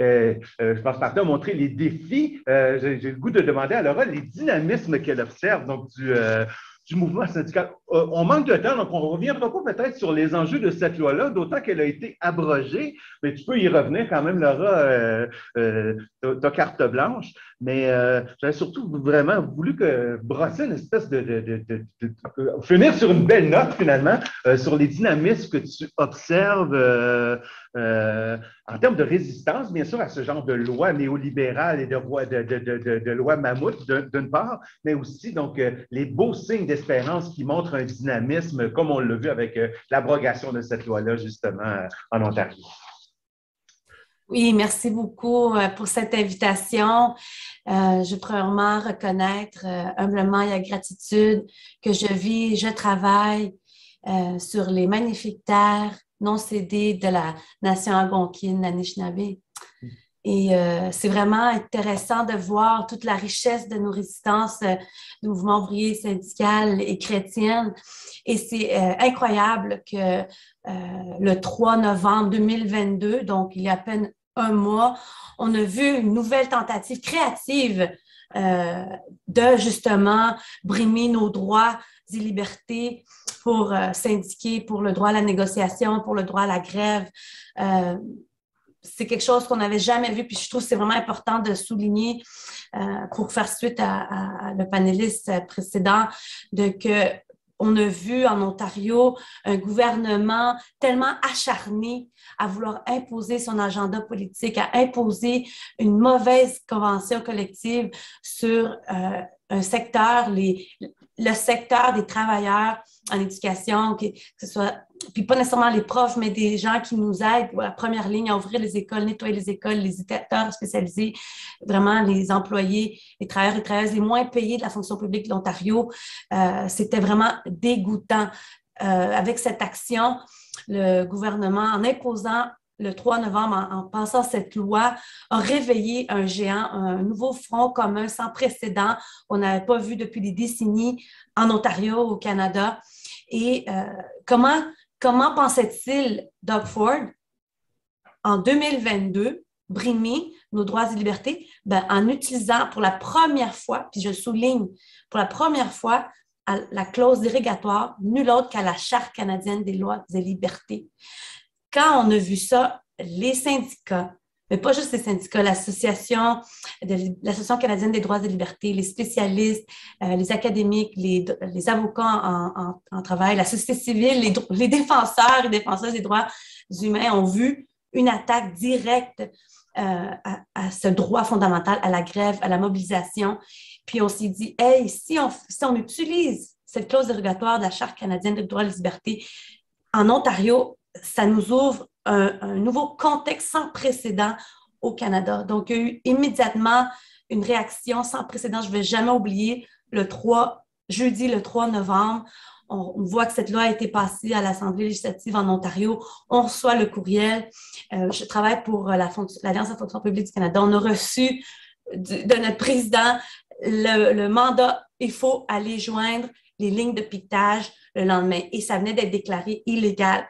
Euh, je pense partir à montrer les défis. J'ai le goût de demander à Laura les dynamismes qu'elle observe, donc du, du mouvement syndical. Euh, on manque de temps, donc on ne reviendra pas peut-être sur les enjeux de cette loi-là, d'autant qu'elle a été abrogée, mais tu peux y revenir quand même, Laura, euh, euh ta carte blanche. Mais euh, j'avais surtout vraiment voulu que brosser une espèce de, de, de, finir sur une belle note finalement sur les dynamismes que tu observes en termes de résistance, bien sûr, à ce genre de loi néolibérale et de, de, de loi mammouth d'une part, mais aussi donc les beaux signes d'espérance qui montrent un dynamisme, comme on l'a vu avec euh, l'abrogation de cette loi-là, justement, euh, en Ontario. Oui, merci beaucoup euh, pour cette invitation. je veux premièrement reconnaître humblement et à gratitude que je vis, je travaille sur les magnifiques terres non cédées de la nation algonquine, Anishinaabe. Et euh, c'est vraiment intéressant de voir toute la richesse de nos résistances euh, du mouvement ouvrier syndical et chrétienne. Et c'est euh, incroyable que le 3 novembre 2022, donc il y a à peine un mois, on a vu une nouvelle tentative créative de justement brimer nos droits et libertés pour syndiquer, pour le droit à la négociation, pour le droit à la grève. C'est quelque chose qu'on n'avait jamais vu, puis je trouve que c'est vraiment important de souligner euh, pour faire suite à, le panéliste précédent, de que on a vu en Ontario un gouvernement tellement acharné à vouloir imposer son agenda politique, à imposer une mauvaise convention collective sur euh, un secteur, les, le secteur des travailleurs en éducation, que, ce soit, puis pas nécessairement les profs, mais des gens qui nous aident à la première ligne à ouvrir les écoles, nettoyer les écoles, les éducateurs spécialisés, vraiment les employés, les travailleurs et travailleuses les moins payés de la fonction publique de l'Ontario. Euh, C'était vraiment dégoûtant. Euh, avec cette action, le gouvernement, en imposant le 3 novembre, en, passant cette loi, a réveillé un géant, un nouveau front commun sans précédent qu'on n'avait pas vu depuis des décennies en Ontario, au Canada. Et euh, comment, comment pensait-il Doug Ford en 2022 brimer nos droits et libertés? Ben, en utilisant pour la première fois, puis je souligne, pour la première fois, la clause dérogatoire, nul autre qu'à la Charte canadienne des lois et libertés quand on a vu ça, les syndicats, mais pas juste les syndicats, l'Association, l'Association canadienne des droits et libertés, les spécialistes, euh, les académiques, les, avocats en, travail, la société civile, les, défenseurs et défenseuses des droits humains ont vu une attaque directe euh, à, ce droit fondamental, à la grève, à la mobilisation. Puis on s'est dit, hey, si on, si on utilise cette clause dérogatoire de la Charte canadienne des droits et libertés en Ontario, ça nous ouvre un, nouveau contexte sans précédent au Canada. Donc, il y a eu immédiatement une réaction sans précédent. Je ne vais jamais oublier le 3, jeudi le 3 novembre. On, voit que cette loi a été passée à l'Assemblée législative en Ontario. On reçoit le courriel. Euh, je travaille pour l'Alliance la, de fonction publique du Canada. On a reçu de, notre président le, le mandat. Il faut aller joindre les lignes de piquetage le lendemain. Et ça venait d'être déclaré illégal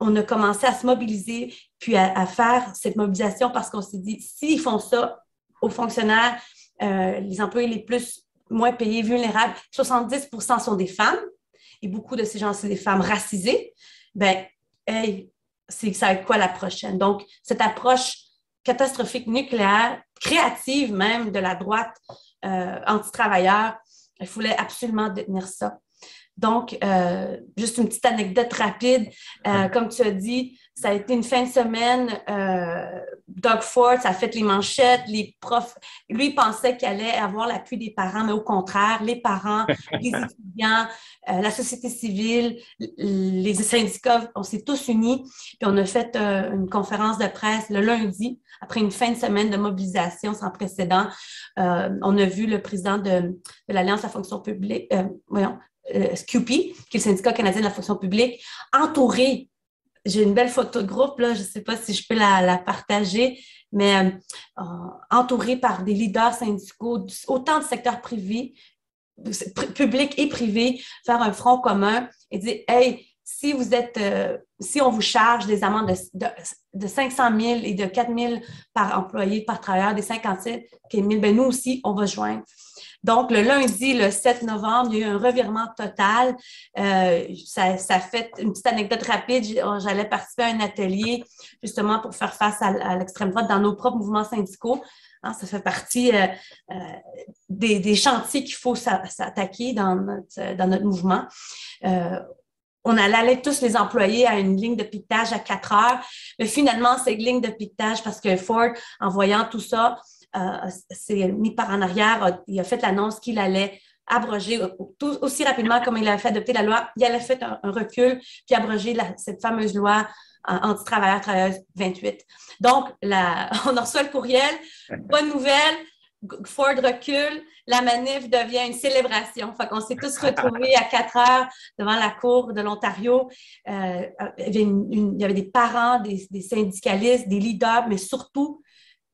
on a commencé à se mobiliser, puis à, faire cette mobilisation parce qu'on s'est dit, s'ils font ça aux fonctionnaires, euh, les employés les plus moins payés, vulnérables, 70% sont des femmes, et beaucoup de ces gens, c'est des femmes racisées, ben, hey, c'est ça va être quoi la prochaine? Donc, cette approche catastrophique nucléaire, créative même de la droite euh, anti-travailleur, il fallait absolument détenir ça. Donc, euh, juste une petite anecdote rapide. Euh, comme tu as dit, ça a été une fin de semaine. Euh, Doug Ford, ça a fait les manchettes. Les profs, lui, pensait qu'il allait avoir l'appui des parents, mais au contraire, les parents, les étudiants, la société civile, les syndicats, on s'est tous unis. Puis on a fait une conférence de presse le lundi, après une fin de semaine de mobilisation sans précédent. on a vu le président de, de l'Alliance à la fonction publique, voyons, euh, SCUPI, qui est le syndicat canadien de la fonction publique, entouré. J'ai une belle photo de groupe, là, je ne sais pas si je peux la, partager, mais euh, entouré par des leaders syndicaux, autant du secteur privé, public et privé, faire un front commun et dire Hey, si vous êtes, si on vous charge des amendes de, de, 500 000 et de 4 000 par employé, par travailleur, des 57 000, ben nous aussi, on va joindre. Donc, le lundi, le 7 novembre, il y a eu un revirement total. Euh, ça, ça, fait une petite anecdote rapide. J'allais participer à un atelier justement pour faire face à, l'extrême droite dans nos propres mouvements syndicaux. Hein, ça fait partie euh, euh, des, chantiers qu'il faut s'attaquer dans notre mouvement. On allait tous les employés à une ligne de piquetage à 4 heures, mais finalement, cette ligne de piquetage, parce que Ford, en voyant tout ça, s'est euh, mis par en arrière, il a fait l'annonce qu'il allait abroger aussi rapidement comme il avait fait adopter la loi, il allait faire un, recul puis abroger cette fameuse loi euh, anti-travailleurs, travailleuses 28. Donc, on en reçoit le courriel. Bonne nouvelle, Ford recule, la manif devient une célébration. Fait qu'on s'est tous retrouvés à 4 heures devant la cour de l'Ontario. Euh, il, y avait des parents, des, des, syndicalistes, des leaders, mais surtout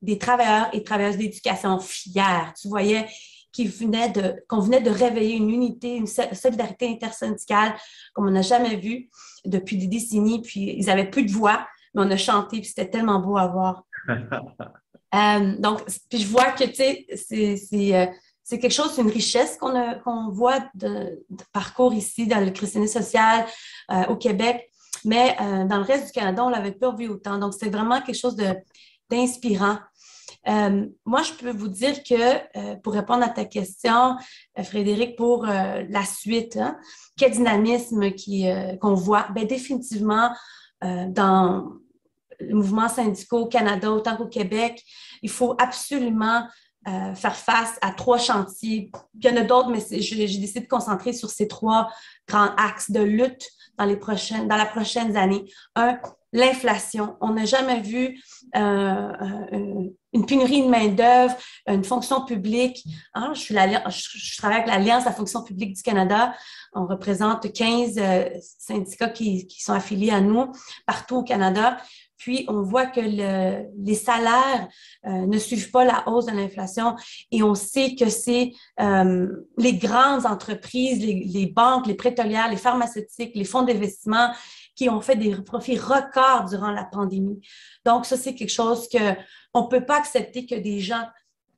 des travailleurs et travailleuses d'éducation fiers. Tu voyais qu'on venait, de, qu'on venait de réveiller une unité, une solidarité intersyndicale comme on n'a jamais vu depuis des décennies. Puis ils n'avaient plus de voix, mais on a chanté, puis c'était tellement beau à voir. Euh, donc, puis je vois que, tu sais, c'est, euh, c'est, quelque chose, c'est une richesse qu'on, voit de, parcours ici dans le christianisme social euh, au Québec. Mais dans le reste du Canada, on ne l'avait pas vu autant. Donc, c'est vraiment quelque chose d'inspirant. Euh, moi, je peux vous dire que, euh, pour répondre à ta question, euh, Frédéric, pour la suite, hein, quel dynamisme qu'on voit? Bien, définitivement, dans le mouvement syndical au Canada, autant qu'au Québec, il faut absolument faire face à trois chantiers. Il y en a d'autres, mais j'ai décidé de concentrer sur ces trois grands axes de lutte dans, les prochaines, dans la prochaine année. Un, l'inflation. On n'a jamais vu euh, euh, une pénurie de main-d'œuvre, une fonction publique. Hein, je, travaille avec l'Alliance de la fonction publique du Canada. On représente 15 euh, syndicats qui, sont affiliés à nous partout au Canada. Puis, on voit que les salaires ne suivent pas la hausse de l'inflation et on sait que c'est les grandes entreprises, les, banques, les prêtolières, les pharmaceutiques, les fonds d'investissement qui ont fait des profits records durant la pandémie. Donc, ça, c'est quelque chose qu'on ne peut pas accepter que des gens,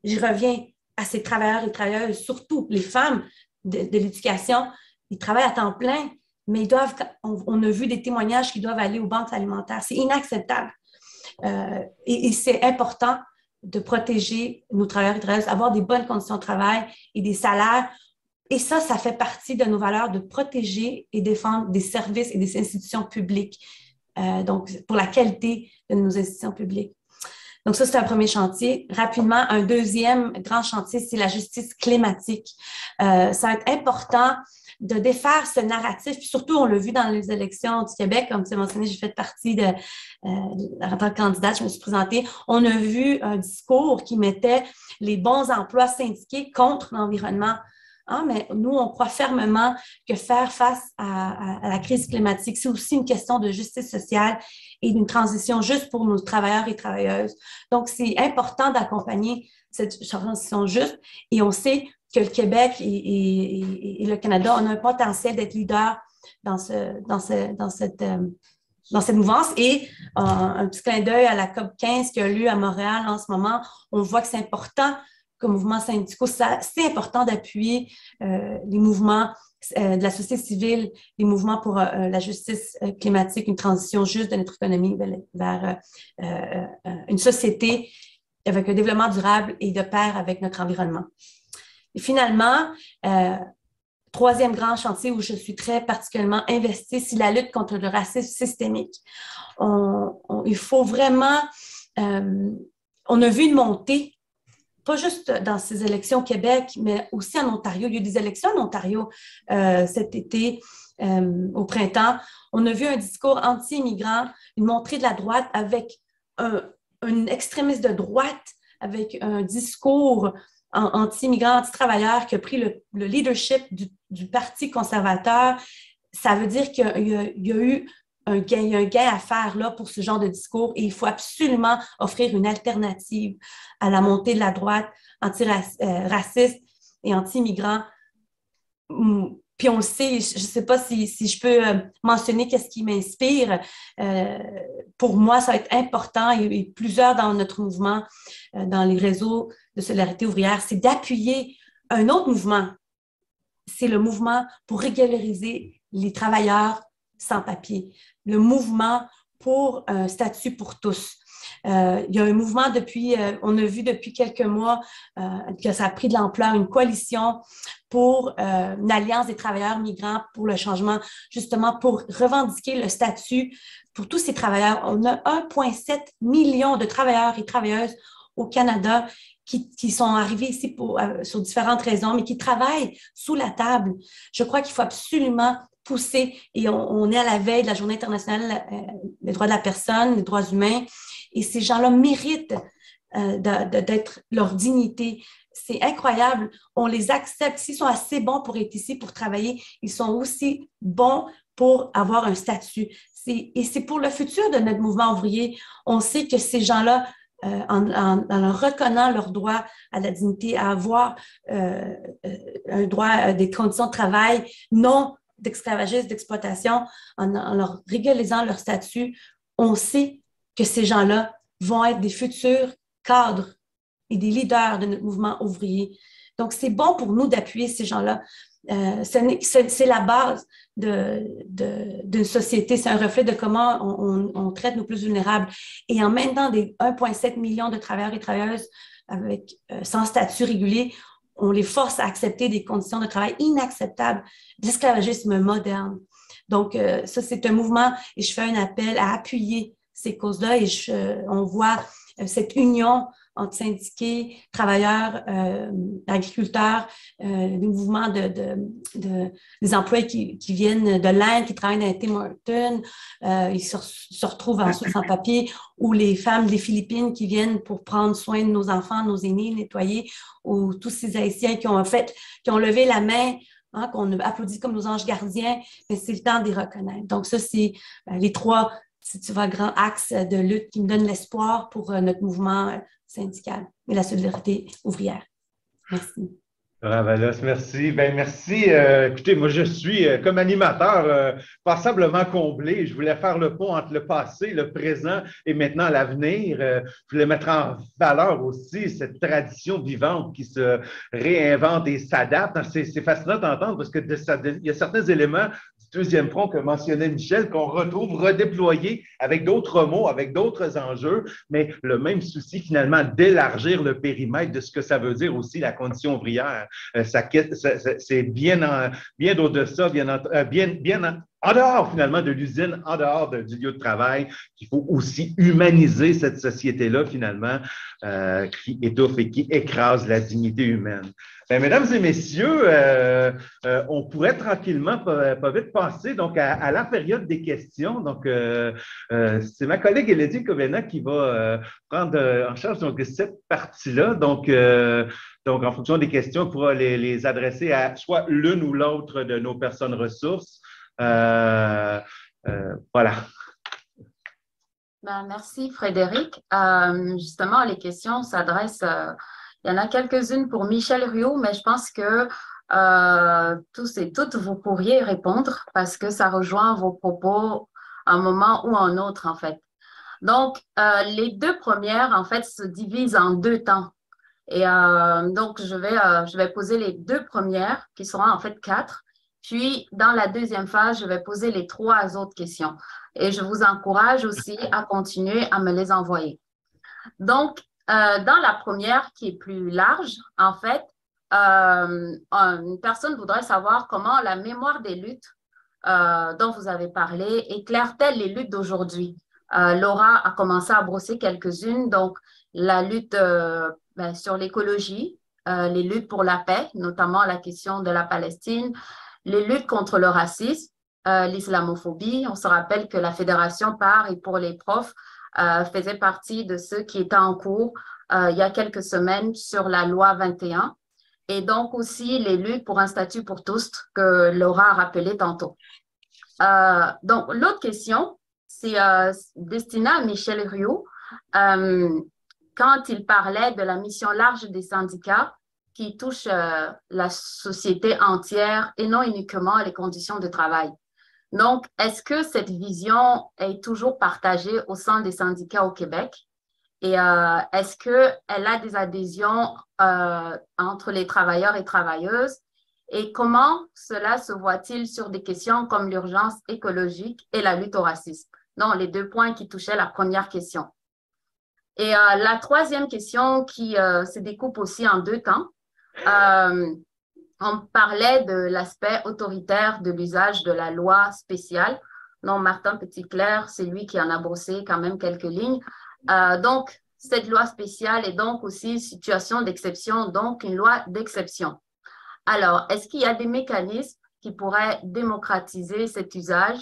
je reviens à ces travailleurs et travailleuses, surtout les femmes de, l'éducation, ils travaillent à temps plein, mais ils doivent, on, a vu des témoignages qui doivent aller aux banques alimentaires. C'est inacceptable. Euh, et, c'est important de protéger nos travailleurs et travailleuses, avoir des bonnes conditions de travail et des salaires et ça, ça fait partie de nos valeurs de protéger et défendre des services et des institutions publiques, euh, donc pour la qualité de nos institutions publiques. Donc ça, c'est un premier chantier. Rapidement, un deuxième grand chantier, c'est la justice climatique. Euh, ça va être important de défaire ce narratif. Puis surtout, on l'a vu dans les élections du Québec, comme tu as mentionné, j'ai fait partie de, euh, en tant que candidate, je me suis présentée. On a vu un discours qui mettait les bons emplois syndiqués contre l'environnement. Ah, mais nous, on croit fermement que faire face à, la crise climatique, c'est aussi une question de justice sociale et d'une transition juste pour nos travailleurs et travailleuses. Donc, c'est important d'accompagner cette transition juste et on sait que le Québec et, le Canada ont un potentiel d'être leader dans, euh, cette mouvance. Et euh, un petit clin d'œil à la COP 15 qui a lieu à Montréal en ce moment, on voit que c'est important comme mouvement syndicaux, c'est important d'appuyer euh, les mouvements de la société civile, les mouvements pour la justice climatique, une transition juste de notre économie vers, une société avec un développement durable et de pair avec notre environnement. Et finalement, troisième grand chantier où je suis très particulièrement investie, c'est la lutte contre le racisme systémique. il faut vraiment, on a vu une montée pas juste dans ces élections au Québec, mais aussi en Ontario. Il y a eu des élections en Ontario euh, cet été, euh, au printemps. On a vu un discours anti-immigrant, une montée de la droite avec un, extrémiste de droite, avec un discours anti-immigrant, anti-travailleur qui a pris le, leadership du, Parti conservateur. Ça veut dire qu'il y, a eu un gain, à faire là pour ce genre de discours et il faut absolument offrir une alternative à la montée de la droite antiraciste euh, et anti-immigrant. Puis on le sait, je ne sais pas si, je peux euh, mentionner qu'est-ce qui m'inspire. Euh, pour moi, ça va être important et, plusieurs dans notre mouvement, dans les réseaux de solidarité ouvrière, c'est d'appuyer un autre mouvement. C'est le mouvement pour régulariser les travailleurs sans papier le mouvement pour un statut pour tous. Euh, il y a un mouvement depuis, euh, on a vu depuis quelques mois euh, que ça a pris de l'ampleur, une coalition pour une alliance des travailleurs migrants pour le changement, justement pour revendiquer le statut pour tous ces travailleurs. On a 1,7 million de travailleurs et travailleuses au Canada qui, qui, sont arrivés ici pour, sur différentes raisons, mais qui travaillent sous la table. Je crois qu'il faut absolument pousser et on, est à la veille de la Journée internationale des droits de la personne, des droits humains, et ces gens-là méritent euh, d'être leur dignité. C'est incroyable. On les accepte. S'ils sont assez bons pour être ici, pour travailler, ils sont aussi bons pour avoir un statut. Et c'est pour le futur de notre mouvement ouvrier. On sait que ces gens-là euh, en, en, reconnaissant leur droit à la dignité, à avoir un droit des conditions de travail non d'esclavagisme, d'exploitation, en, leur régularisant leur statut, on sait que ces gens-là vont être des futurs cadres et des leaders de notre mouvement ouvrier. Donc, c'est bon pour nous d'appuyer ces gens-là. Euh, c'est la base d'une société, c'est un reflet de comment on, traite nos plus vulnérables. Et en maintenant des 1,7 million de travailleurs et travailleuses euh, sans statut régulier, on les force à accepter des conditions de travail inacceptables d'esclavagisme moderne. Donc, euh, ça, c'est un mouvement et je fais un appel à appuyer ces causes-là et on voit euh, cette union entre syndiqués, travailleurs, euh, agriculteurs, euh, des mouvements de, de, des employés qui, viennent de l'Inde, qui travaillent dans Tim Hortons, euh, ils se, se, retrouvent ensuite sans papier, ou les femmes des Philippines qui viennent pour prendre soin de nos enfants, nos aînés, nettoyer, ou tous ces Haïtiens qui ont fait, qui ont levé la main Hein, qu'on applaudit comme nos anges gardiens, mais c'est le temps de les reconnaître. Donc, ça, c'est euh, les trois, si tu vas, grands axes de lutte qui me donnent l'espoir pour notre mouvement syndicale et la solidarité ouvrière. Merci. Valos, merci. Ben, merci. Euh, écoutez, moi, je suis euh, comme animateur euh, passablement comblé. Je voulais faire le pont entre le passé, le présent et maintenant l'avenir. je voulais mettre en valeur aussi cette tradition vivante qui se réinvente et s'adapte. C'est fascinant d'entendre parce que y a certains éléments deuxième front que mentionnait Michel, qu'on retrouve redéployé avec d'autres mots, avec d'autres enjeux, mais le même souci finalement d'élargir le périmètre de ce que ça veut dire aussi la condition ouvrière. Euh, c'est bien, bien au-delà, bien, euh, bien, bien en dehors finalement de l'usine, en dehors du lieu de travail, qu'il faut aussi humaniser cette société-là finalement euh, qui étouffe et qui écrase la dignité humaine. Ben, mesdames et messieurs, euh, euh, on pourrait tranquillement, pas, vite passer donc à, la période des questions. Donc, c'est ma collègue Elodie Covena qui va prendre en charge donc, cette partie-là. Donc, en fonction des questions, on pourra les, adresser à soit l'une ou l'autre de nos personnes ressources. Euh, euh, voilà. Ben, merci Frédéric. Euh, justement, les questions s'adressent, il y en a quelques-unes pour Michel Rio, mais je pense que tous et toutes, vous pourriez répondre parce que ça rejoint vos propos à un moment ou un autre, en fait. Donc, les deux premières, en fait, se divisent en deux temps. Et donc, je vais, je vais poser les deux premières, qui seront en fait quatre. Puis, dans la deuxième phase, je vais poser les trois autres questions. Et je vous encourage aussi à continuer à me les envoyer. Donc, euh, dans la première, qui est plus large, en fait, euh, une personne voudrait savoir comment la mémoire des luttes euh, dont vous avez parlé éclaire-t-elle les luttes d'aujourd'hui? Laura a commencé à brosser quelques-unes, donc la lutte ben, sur l'écologie, les luttes pour la paix, notamment la question de la Palestine, les luttes contre le racisme, l'islamophobie. On se rappelle que la Fédération part et pour les profs faisait partie de ceux qui étaient en cours euh, il y a quelques semaines sur la loi 21 et donc aussi les luttes pour un statut pour tous que Laura a rappelé tantôt. Euh, donc, l'autre question, c'est destinée à Michel Rioux. quand il parlait de la mission large des syndicats qui touche la société entière et non uniquement les conditions de travail. Donc, est-ce que cette vision est toujours partagée au sein des syndicats au Québec? Et euh, est-ce qu'elle a des adhésions euh, entre les travailleurs et travailleuses? Et comment cela se voit-il sur des questions comme l'urgence écologique et la lutte au racisme? Non, les deux points qui touchaient la première question. Et euh, la troisième question qui se découpe aussi en deux temps, on parlait de l'aspect autoritaire de l'usage de la loi spéciale. Non, Martin Petitclerc, c'est lui qui en a brossé quand même quelques lignes. Euh, donc, cette loi spéciale est donc aussi situation d'exception, donc une loi d'exception. Alors, est-ce qu'il y a des mécanismes qui pourraient démocratiser cet usage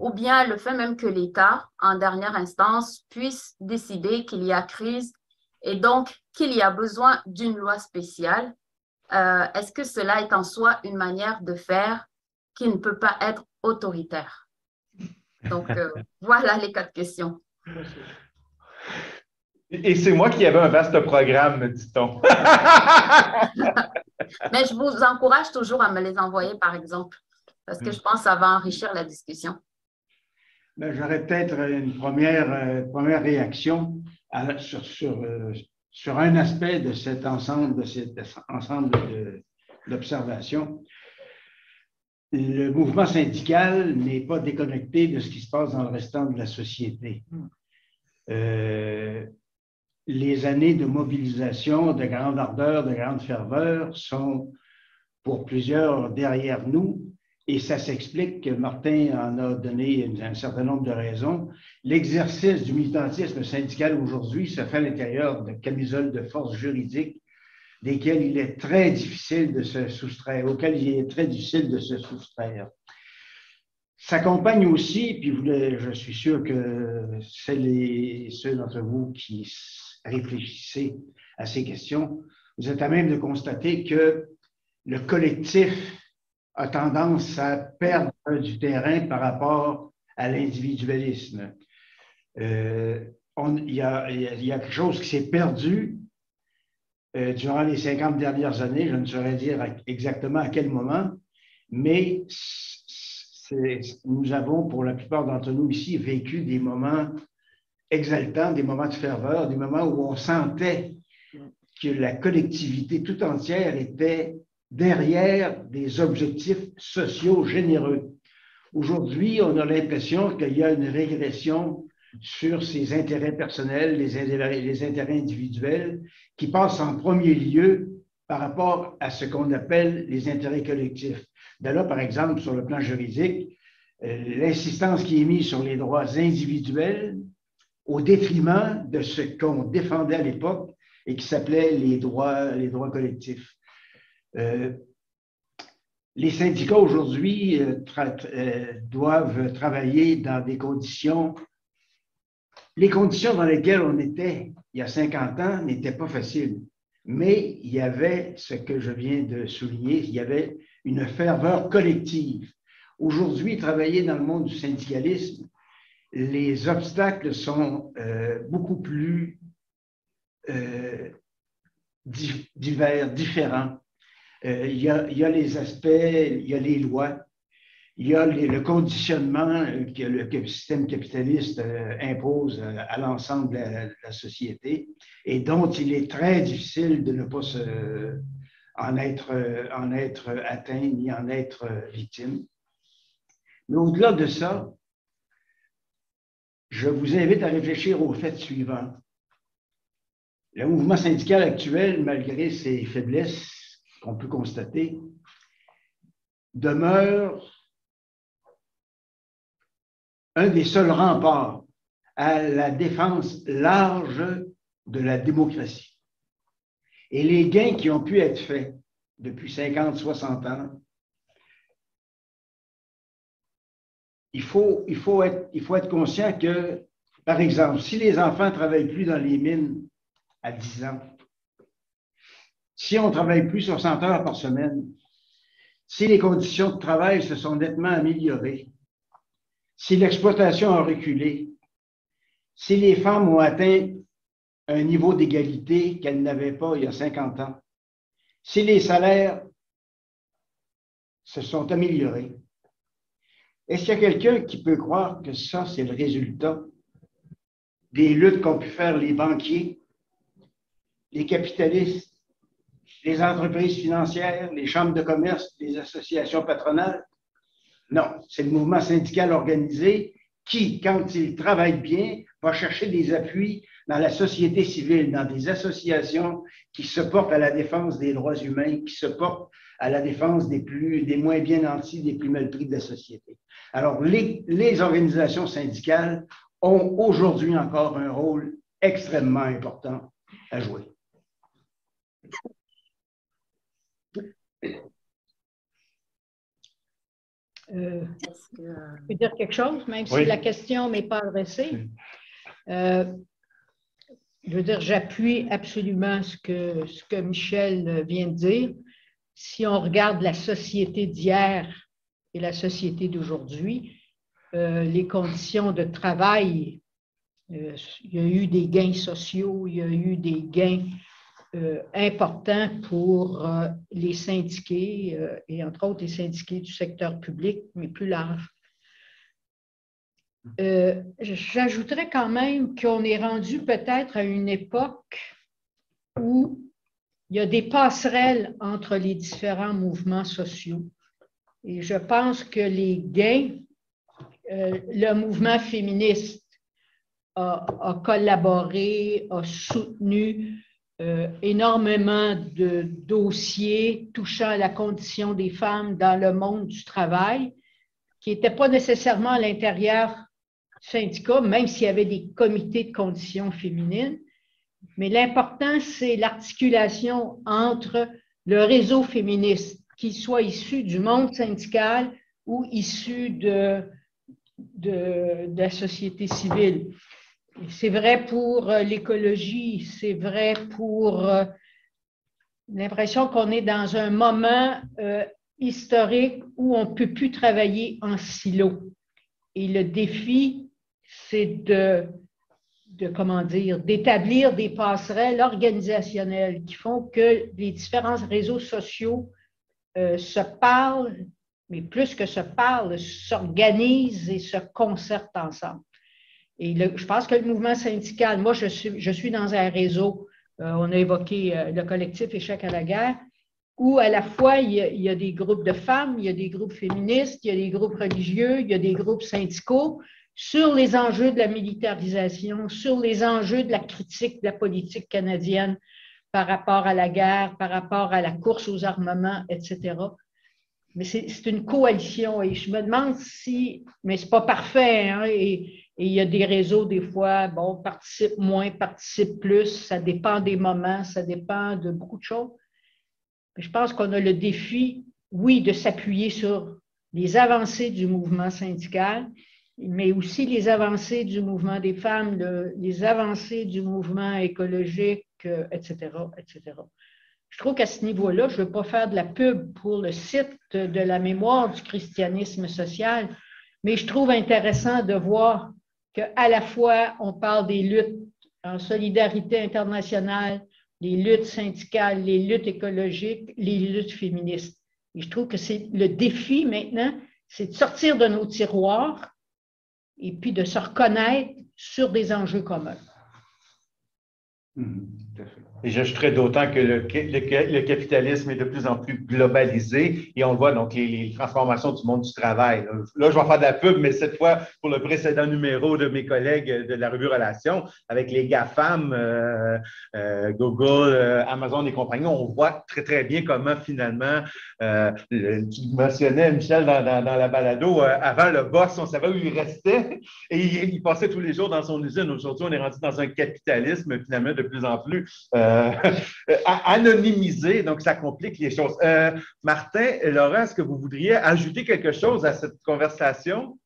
ou bien le fait même que l'État, en dernière instance, puisse décider qu'il y a crise et donc qu'il y a besoin d'une loi spéciale? Euh, est-ce que cela est en soi une manière de faire qui ne peut pas être autoritaire? Donc, euh, voilà les quatre questions. Et c'est moi qui avais un vaste programme, dit-on. Mais je vous encourage toujours à me les envoyer, par exemple, parce que je pense que ça va enrichir la discussion. Ben, j'aurais peut-être une première, euh, première réaction sur, sur, sur un aspect de cet ensemble, de cet ensemble d'observations. Le mouvement syndical n'est pas déconnecté de ce qui se passe dans le restant de la société. Euh, les années de mobilisation, de grande ardeur, de grande ferveur sont pour plusieurs derrière nous et ça s'explique, que Martin en a donné un certain nombre de raisons. L'exercice du militantisme syndical aujourd'hui se fait à l'intérieur de camisoles de force juridiques desquelles il est très difficile de se soustraire, auxquelles il est très difficile de se soustraire. S'accompagne aussi, puis je suis sûr que c'est ceux d'entre vous qui réfléchissez à ces questions, vous êtes à même de constater que le collectif a tendance à perdre du terrain par rapport à l'individualisme. Euh, il, y a, quelque chose qui s'est perdu euh, durant les 50 dernières années, je ne saurais dire exactement à quel moment, mais nous avons, pour la plupart d'entre nous ici, vécu des moments exaltants, des moments de ferveur, des moments où on sentait que la collectivité tout entière était derrière des objectifs sociaux généreux. Aujourd'hui, on a l'impression qu'il y a une régression sur ses intérêts personnels, les intérêts, individuels, qui passent en premier lieu par rapport à ce qu'on appelle les intérêts collectifs. De là, par exemple, sur le plan juridique, euh, l'insistance qui est mise sur les droits individuels au détriment de ce qu'on défendait à l'époque et qui s'appelait les droits collectifs. Euh, les syndicats aujourd'hui euh, euh, doivent travailler dans des conditions. Les conditions dans lesquelles on était il y a 50 ans n'étaient pas faciles, mais il y avait ce que je viens de souligner, il y avait une ferveur collective. Aujourd'hui, travailler dans le monde du syndicalisme, les obstacles sont beaucoup plus divers, différents. Euh, il, y a, les aspects, il y a les lois, il y a le conditionnement que le, système capitaliste euh, impose à, l'ensemble de, la société et dont il est très difficile de ne pas en être, en être atteint ni en être victime. Mais au-delà de ça, je vous invite à réfléchir au fait suivant. Le mouvement syndical actuel, malgré ses faiblesses qu'on peut constater, demeure un des seuls remparts à la défense large de la démocratie. Et les gains qui ont pu être faits depuis 50, 60 ans, il faut, il faut, être, il faut être conscient que, par exemple, si les enfants travaillent plus dans les mines à 10 ans, si on travaille plus 60 heures par semaine, si les conditions de travail se sont nettement améliorées, si l'exploitation a reculé, si les femmes ont atteint un niveau d'égalité qu'elles n'avaient pas il y a 50 ans, si les salaires se sont améliorés, est-ce qu'il y a quelqu'un qui peut croire que ça, c'est le résultat des luttes qu'ont pu faire les banquiers, les capitalistes, les entreprises financières, les chambres de commerce, les associations patronales? Non, c'est le mouvement syndical organisé qui, quand il travaille bien, va chercher des appuis dans la société civile, dans des associations qui se portent à la défense des droits humains, qui se portent à la défense des, plus, des moins bien nantis, des plus mal pris de la société. Alors, les, les organisations syndicales ont aujourd'hui encore un rôle extrêmement important à jouer. Euh, je peux dire quelque chose, même si la question ne m'est pas adressée. Euh, je veux dire, j'appuie absolument ce que, ce que Michel vient de dire. Si on regarde la société d'hier et la société d'aujourd'hui, euh, les conditions de travail, il y a eu des gains sociaux, il y a eu des gains euh, important pour euh, les syndiqués euh, et entre autres les syndiqués du secteur public, mais plus large. J'ajouterais quand même qu'on est rendu peut-être à une époque où il y a des passerelles entre les différents mouvements sociaux. Et je pense que les gains, le mouvement féministe a, a collaboré, a soutenu euh, énormément de dossiers touchant à la condition des femmes dans le monde du travail, qui n'étaient pas nécessairement à l'intérieur du syndicat, même s'il y avait des comités de conditions féminines. Mais l'important, c'est l'articulation entre le réseau féministe, qu'il soit issu du monde syndical ou issu de, de la société civile. C'est vrai pour euh, l'écologie, c'est vrai pour euh, l'impression qu'on est dans un moment euh, historique où on ne peut plus travailler en silo. Et le défi, c'est de, d'établir des passerelles organisationnelles qui font que les différents réseaux sociaux se parlent, mais plus que se parlent, s'organisent et se concertent ensemble. Et je pense que le mouvement syndical, moi, je suis, dans un réseau, euh, on a évoqué euh, le collectif Échec à la guerre, où à la fois il y, a, des groupes de femmes, il y a des groupes féministes, il y a des groupes religieux, il y a des groupes syndicaux sur les enjeux de la militarisation, sur les enjeux de la critique de la politique canadienne par rapport à la guerre, par rapport à la course aux armements, etc. Mais c'est une coalition et je me demande si, mais c'est pas parfait, hein, et, et il y a des réseaux, des fois, bon, participe moins, participe plus, ça dépend des moments, ça dépend de beaucoup de choses. Je pense qu'on a le défi, oui, de s'appuyer sur les avancées du mouvement syndical, mais aussi les avancées du mouvement des femmes, les avancées du mouvement écologique, etc., euh, etc. Je trouve qu'à ce niveau-là, je ne veux pas faire de la pub pour le site de la mémoire du christianisme social, mais je trouve intéressant de voir qu'à la fois, on parle des luttes en solidarité internationale, les luttes syndicales, les luttes écologiques, les luttes féministes. Et je trouve que c'est le défi maintenant, c'est de sortir de nos tiroirs et puis de se reconnaître sur des enjeux communs. Mm-hmm. Et j'ajouterais d'autant que le, le, capitalisme est de plus en plus globalisé et on le voit donc les, transformations du monde du travail. Là, je vais faire de la pub, mais cette fois pour le précédent numéro de mes collègues de la revue Relations avec les GAFAM, euh, euh, Google, euh, Amazon et compagnie, on voit très très bien comment finalement, tu mentionnais Michel dans, la balado, avant le boss, on savait où il restait et il, passait tous les jours dans son usine. Aujourd'hui, on est rendu dans un capitalisme finalement de plus en plus euh, anonymisé, donc ça complique les choses. Euh, Martin et Laurent, est-ce que vous voudriez ajouter quelque chose à cette conversation?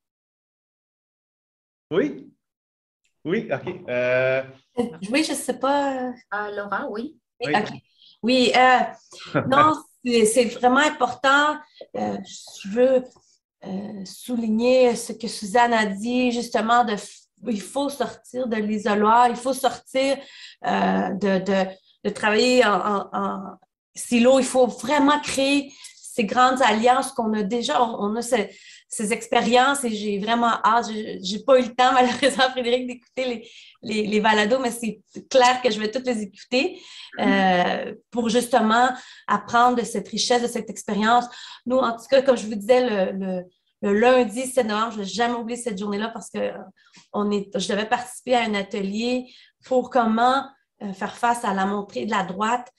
Oui? Oui, OK. Euh, oui, je ne sais pas. Laurent, oui. Oui, oui non, c'est vraiment important. je veux souligner ce que Suzanne a dit, justement, de il faut sortir de l'isoloir, il faut sortir euh, de, travailler en, silo, il faut vraiment créer ces grandes alliances qu'on a déjà, on, a ces, expériences et j'ai vraiment hâte, j'ai pas eu le temps malheureusement Frédéric d'écouter les, les, balados, mais c'est clair que je vais toutes les écouter euh, pour justement apprendre de cette richesse, de cette expérience. Nous, en tout cas, comme je vous disais, le lundi 7 novembre, je vais jamais oublier cette journée-là parce que euh, on est, je devais participer à un atelier pour comment euh, faire face à la montée de la droite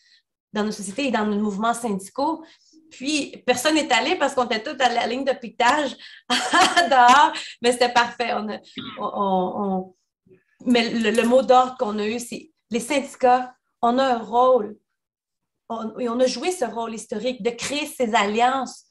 dans nos sociétés et dans nos mouvements syndicaux. Puis, personne n'est allé parce qu'on était tous à la ligne de piquetage dehors, mais c'était parfait. Mais le, mot d'ordre qu'on a eu, c'est les syndicats, on a un rôle, et on a joué ce rôle historique de créer ces alliances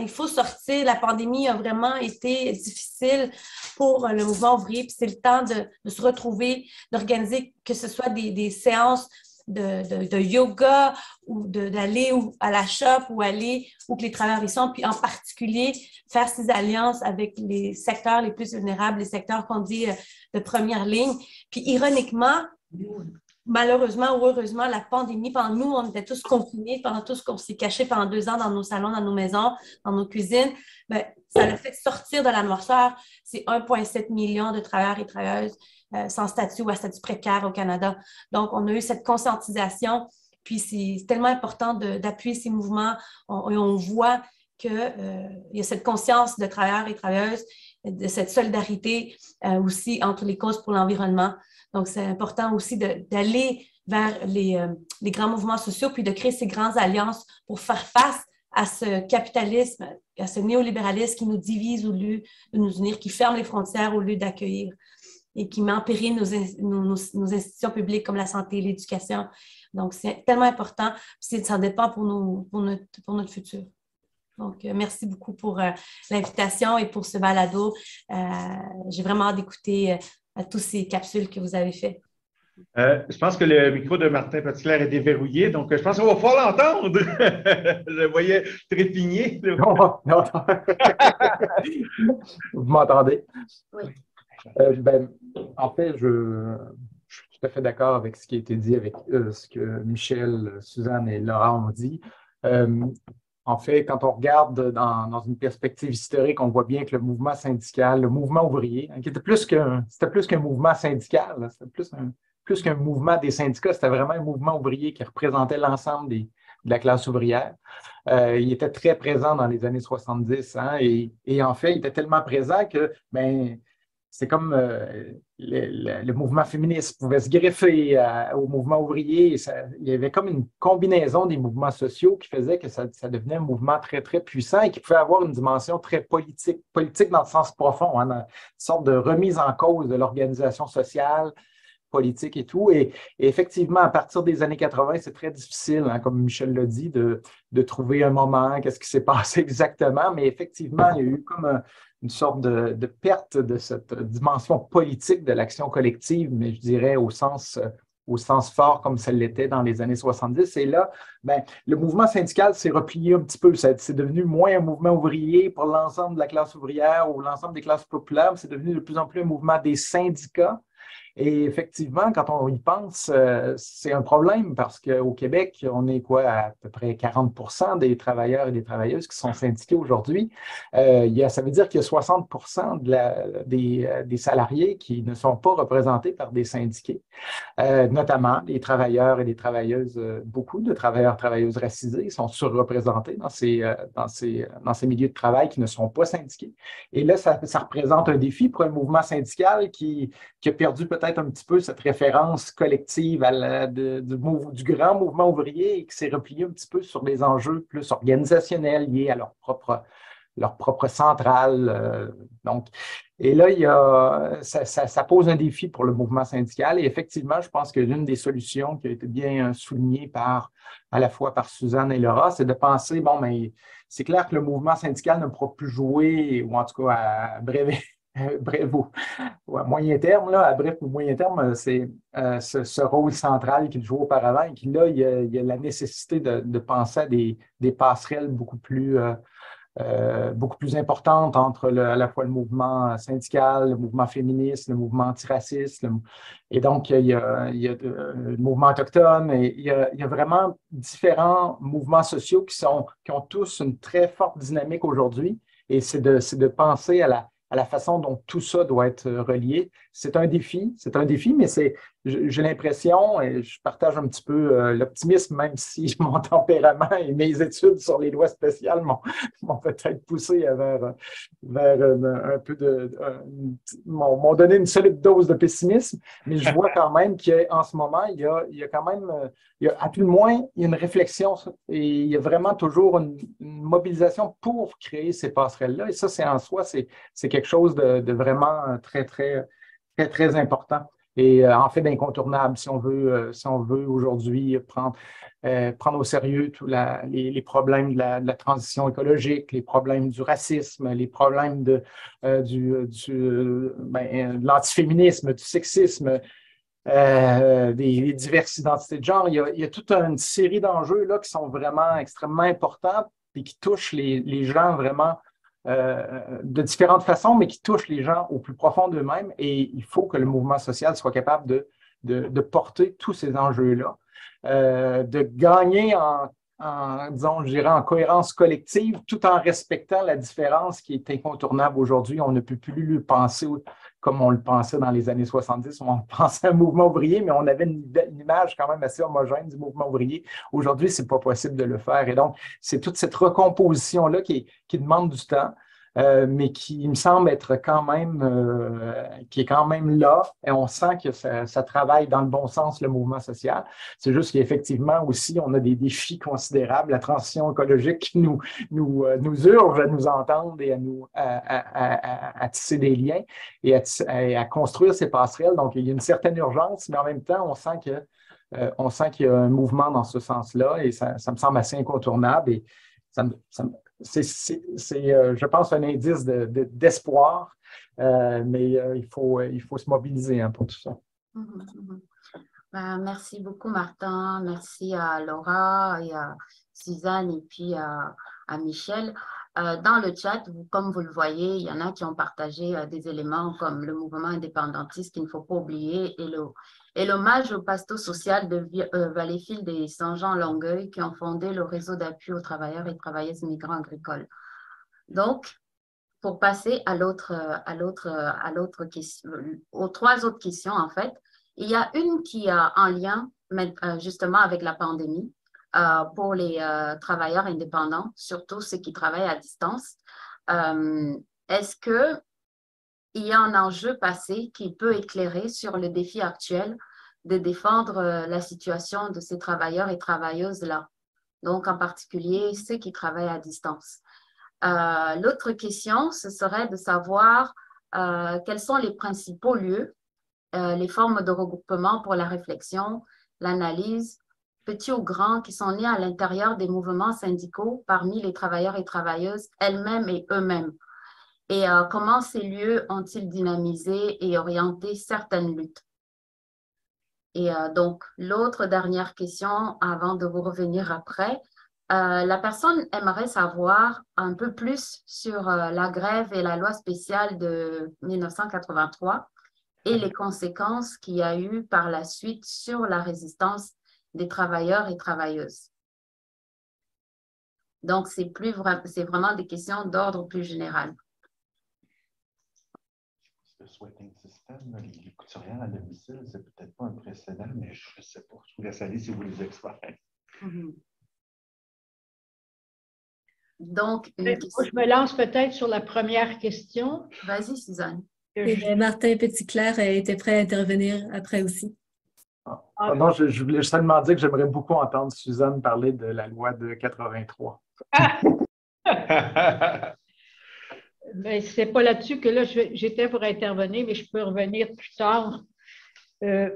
il faut sortir. La pandémie a vraiment été difficile pour le mouvement ouvrier. Puis c'est le temps de, se retrouver, d'organiser que ce soit des, séances de, yoga ou d'aller à la shop ou aller où que les travailleurs y sont, puis en particulier faire ces alliances avec les secteurs les plus vulnérables, les secteurs qu'on dit euh, de première ligne. Puis ironiquement, malheureusement ou heureusement, la pandémie, pendant nous, on était tous confinés, pendant tout ce qu'on s'est caché pendant deux ans dans nos salons, dans nos maisons, dans nos cuisines, bien, ça a fait sortir de la noirceur. C'est 1,7 million de travailleurs et travailleuses euh, sans statut ou à statut précaire au Canada. Donc, on a eu cette conscientisation, puis c'est tellement important d'appuyer ces mouvements. On, on voit qu'il euh, y a cette conscience de travailleurs et travailleuses, de cette solidarité euh, aussi entre les causes pour l'environnement. Donc, c'est important aussi d'aller vers euh, les, grands mouvements sociaux, puis de créer ces grandes alliances pour faire face à ce capitalisme, à ce néolibéralisme qui nous divise au lieu de nous unir, qui ferme les frontières au lieu d'accueillir et qui met en péril nos, institutions publiques comme la santé l'éducation. Donc, c'est tellement important. Ça dépend pour, nous, pour, notre, pour notre futur. Donc, euh, merci beaucoup pour euh, l'invitation et pour ce balado. J'ai vraiment hâte d'écouter à tous ces capsules que vous avez faites. Euh, je pense que le micro de Martin Petitclerc est déverrouillé, donc euh, je pense qu'on va pouvoir l'entendre. je voyais trépigner. Non, non. vous m'entendez? Oui. Euh, ben, en fait, je, suis tout à fait d'accord avec ce qui a été dit, avec ce que Michel, Suzanne et Laurent ont dit. En fait, quand on regarde dans, une perspective historique, on voit bien que le mouvement syndical, le mouvement ouvrier, hein, qui était plus qu'un, c'était plus qu'un mouvement syndical, c'était plus, plus qu'un mouvement des syndicats, c'était vraiment un mouvement ouvrier qui représentait l'ensemble de la classe ouvrière. Euh, il était très présent dans les années 70 hein, et, et, en fait, il était tellement présent que ben, c'est comme euh, le, mouvement féministe pouvait se greffer au mouvement ouvrier. il y avait comme une combinaison des mouvements sociaux qui faisait que ça, devenait un mouvement très, très puissant et qui pouvait avoir une dimension très politique, politique dans le sens profond, hein, une sorte de remise en cause de l'organisation sociale, politique et tout. Et, effectivement, à partir des années 80, c'est très difficile, hein, comme Michel l'a dit, de, de, trouver un moment, qu'est-ce qui s'est passé exactement. Mais effectivement, il y a eu comme un, une sorte de, perte de cette dimension politique de l'action collective, mais je dirais au sens, euh, au sens fort comme ça l'était dans les années 70. Et là, ben, le mouvement syndical s'est replié un petit peu. C'est devenu moins un mouvement ouvrier pour l'ensemble de la classe ouvrière ou l'ensemble des classes populaires. C'est devenu de plus en plus un mouvement des syndicats. Et effectivement, quand on y pense, euh, c'est un problème parce qu'au Québec, on est quoi à peu près 40% des travailleurs et des travailleuses qui sont syndiqués aujourd'hui. Euh, ça veut dire qu'il y a 60 de la, des, euh, des, salariés qui ne sont pas représentés par des syndiqués, notamment les travailleurs et les travailleuses, beaucoup de travailleurs et travailleuses racisés sont surreprésentés dans ces, dans, ces, dans ces milieux de travail qui ne sont pas syndiqués. Et là, ça, ça représente un défi pour un mouvement syndical qui, qui a perdu peut-être un petit peu cette référence collective du, grand mouvement ouvrier qui s'est replié un petit peu sur des enjeux plus organisationnels liés à leur propre, leur propre centrale. Euh, donc, et là, il y a, ça, pose un défi pour le mouvement syndical. Et effectivement, je pense que l'une des solutions qui a été bien soulignée par, à la fois par Suzanne et Laura, c'est de penser, bon, mais c'est clair que le mouvement syndical ne pourra plus jouer, ou en tout cas à bref, bref, ou, à moyen terme, là, à bref ou moyen terme, c'est euh, ce, rôle central qu'il joue auparavant et qui, là, il y a, la nécessité de, penser à des, passerelles beaucoup plus, euh, euh, beaucoup plus importantes entre à la fois le mouvement syndical, le mouvement féministe, le mouvement antiraciste. et donc, il y a, le mouvement autochtone et il y, a, vraiment différents mouvements sociaux qui, qui ont tous une très forte dynamique aujourd'hui. Et c'est de, de penser à la, à la façon dont tout ça doit être relié. C'est un défi, c'est un défi, mais c'est, j'ai l'impression, et je partage un petit peu euh, l'optimisme, même si mon tempérament et mes études sur les lois spéciales m'ont, peut-être poussé vers, vers un peu de. m'ont, donné une solide dose de pessimisme, mais je vois quand même qu'en ce moment, il y a, il y a quand même, il y a, à tout le moins, il y a une réflexion et il y a vraiment toujours une, mobilisation pour créer ces passerelles-là. Et ça, c'est en soi, c'est, c'est quelque chose de, de vraiment très, très, très, très important et euh, en fait d'incontournable si on veut, euh, si veut aujourd'hui prendre, euh, prendre au sérieux tous les, problèmes de la, transition écologique, les problèmes du racisme, les problèmes de, du, ben, l'antiféminisme, du sexisme, des, diverses identités de genre. Il y a, toute une série d'enjeux là qui sont vraiment extrêmement importants et qui touchent les gens vraiment euh, de différentes façons, mais qui touchent les gens au plus profond d'eux-mêmes. Et il faut que le mouvement social soit capable de, de, porter tous ces enjeux-là, euh, de gagner en, en, disons, je dirais, en cohérence collective, tout en respectant la différence qui est incontournable aujourd'hui. On ne peut plus le penser comme on le pensait dans les années 70. On pensait un mouvement ouvrier, mais on avait une, image quand même assez homogène du mouvement ouvrier. Aujourd'hui, ce n'est pas possible de le faire. Et donc, c'est toute cette recomposition-là qui demande du temps. Euh, mais qui me semble être quand même, euh, qui est quand même là, et on sent que ça, ça, travaille dans le bon sens, le mouvement social. C'est juste qu'effectivement aussi, on a des défis considérables. La transition écologique nous, nous, euh, nous urge à nous entendre et à, nous, à, à, tisser des liens et à, construire ces passerelles. Donc, il y a une certaine urgence, mais en même temps, on sent que on sent qu'il y a un mouvement dans ce sens-là et ça, ça, me semble assez incontournable et ça ça c'est, euh, je pense, un indice d'espoir, euh, mais euh, il, faut, il faut se mobiliser hein, pour tout ça. Mhm, mhm. Ben, merci beaucoup, Martin. Merci à Laura et à Suzanne et puis à Michel. Dans le chat, comme vous le voyez, il y en a qui ont partagé des éléments comme le mouvement indépendantiste qu'il ne faut pas oublier et l'hommage au pasteur social de euh, Valleyfield et Saint-Jean-Longueuil qui ont fondé le réseau d'appui aux travailleurs et travailleuses migrants agricoles. Donc, pour passer à l'autre, à l'autre, à l'autre question, aux trois autres questions en fait, il y a une qui a un lien euh, justement avec la pandémie euh, pour les travailleurs indépendants, surtout ceux qui travaillent à distance. Est-ce que il y a un enjeu passé qui peut éclairer sur le défi actuel de défendre euh, la situation de ces travailleurs et travailleuses-là, donc en particulier ceux qui travaillent à distance. Euh, l'autre question, ce serait de savoir euh, quels sont les principaux lieux, les formes de regroupement pour la réflexion, l'analyse, petits ou grands, qui sont nés à l'intérieur des mouvements syndicaux parmi les travailleurs et travailleuses elles-mêmes et eux-mêmes et euh, comment ces lieux ont-ils dynamisé et orienté certaines luttes? Et euh, donc, l'autre dernière question, avant de vous revenir après, euh, la personne aimerait savoir un peu plus sur la grève et la loi spéciale de 1983 et les conséquences qu'il y a eu par la suite sur la résistance des travailleurs et travailleuses. Donc, c'est vraiment des questions d'ordre plus général. Le sweating system, les couturières à domicile, c'est peut-être pas un précédent, mais je ne sais pas. Je vous laisse aller si vous les experts. Mm-hmm. Donc, je me lance peut-être sur la première question. Vas-y, Suzanne. Martin Petitclerc était prêt à intervenir après aussi. Ah. Ah, non, je, voulais seulement dire que j'aimerais beaucoup entendre Suzanne parler de la loi de 83. mais ce n'est pas là-dessus que là, j'étais pour intervenir, mais je peux revenir plus tard. Euh,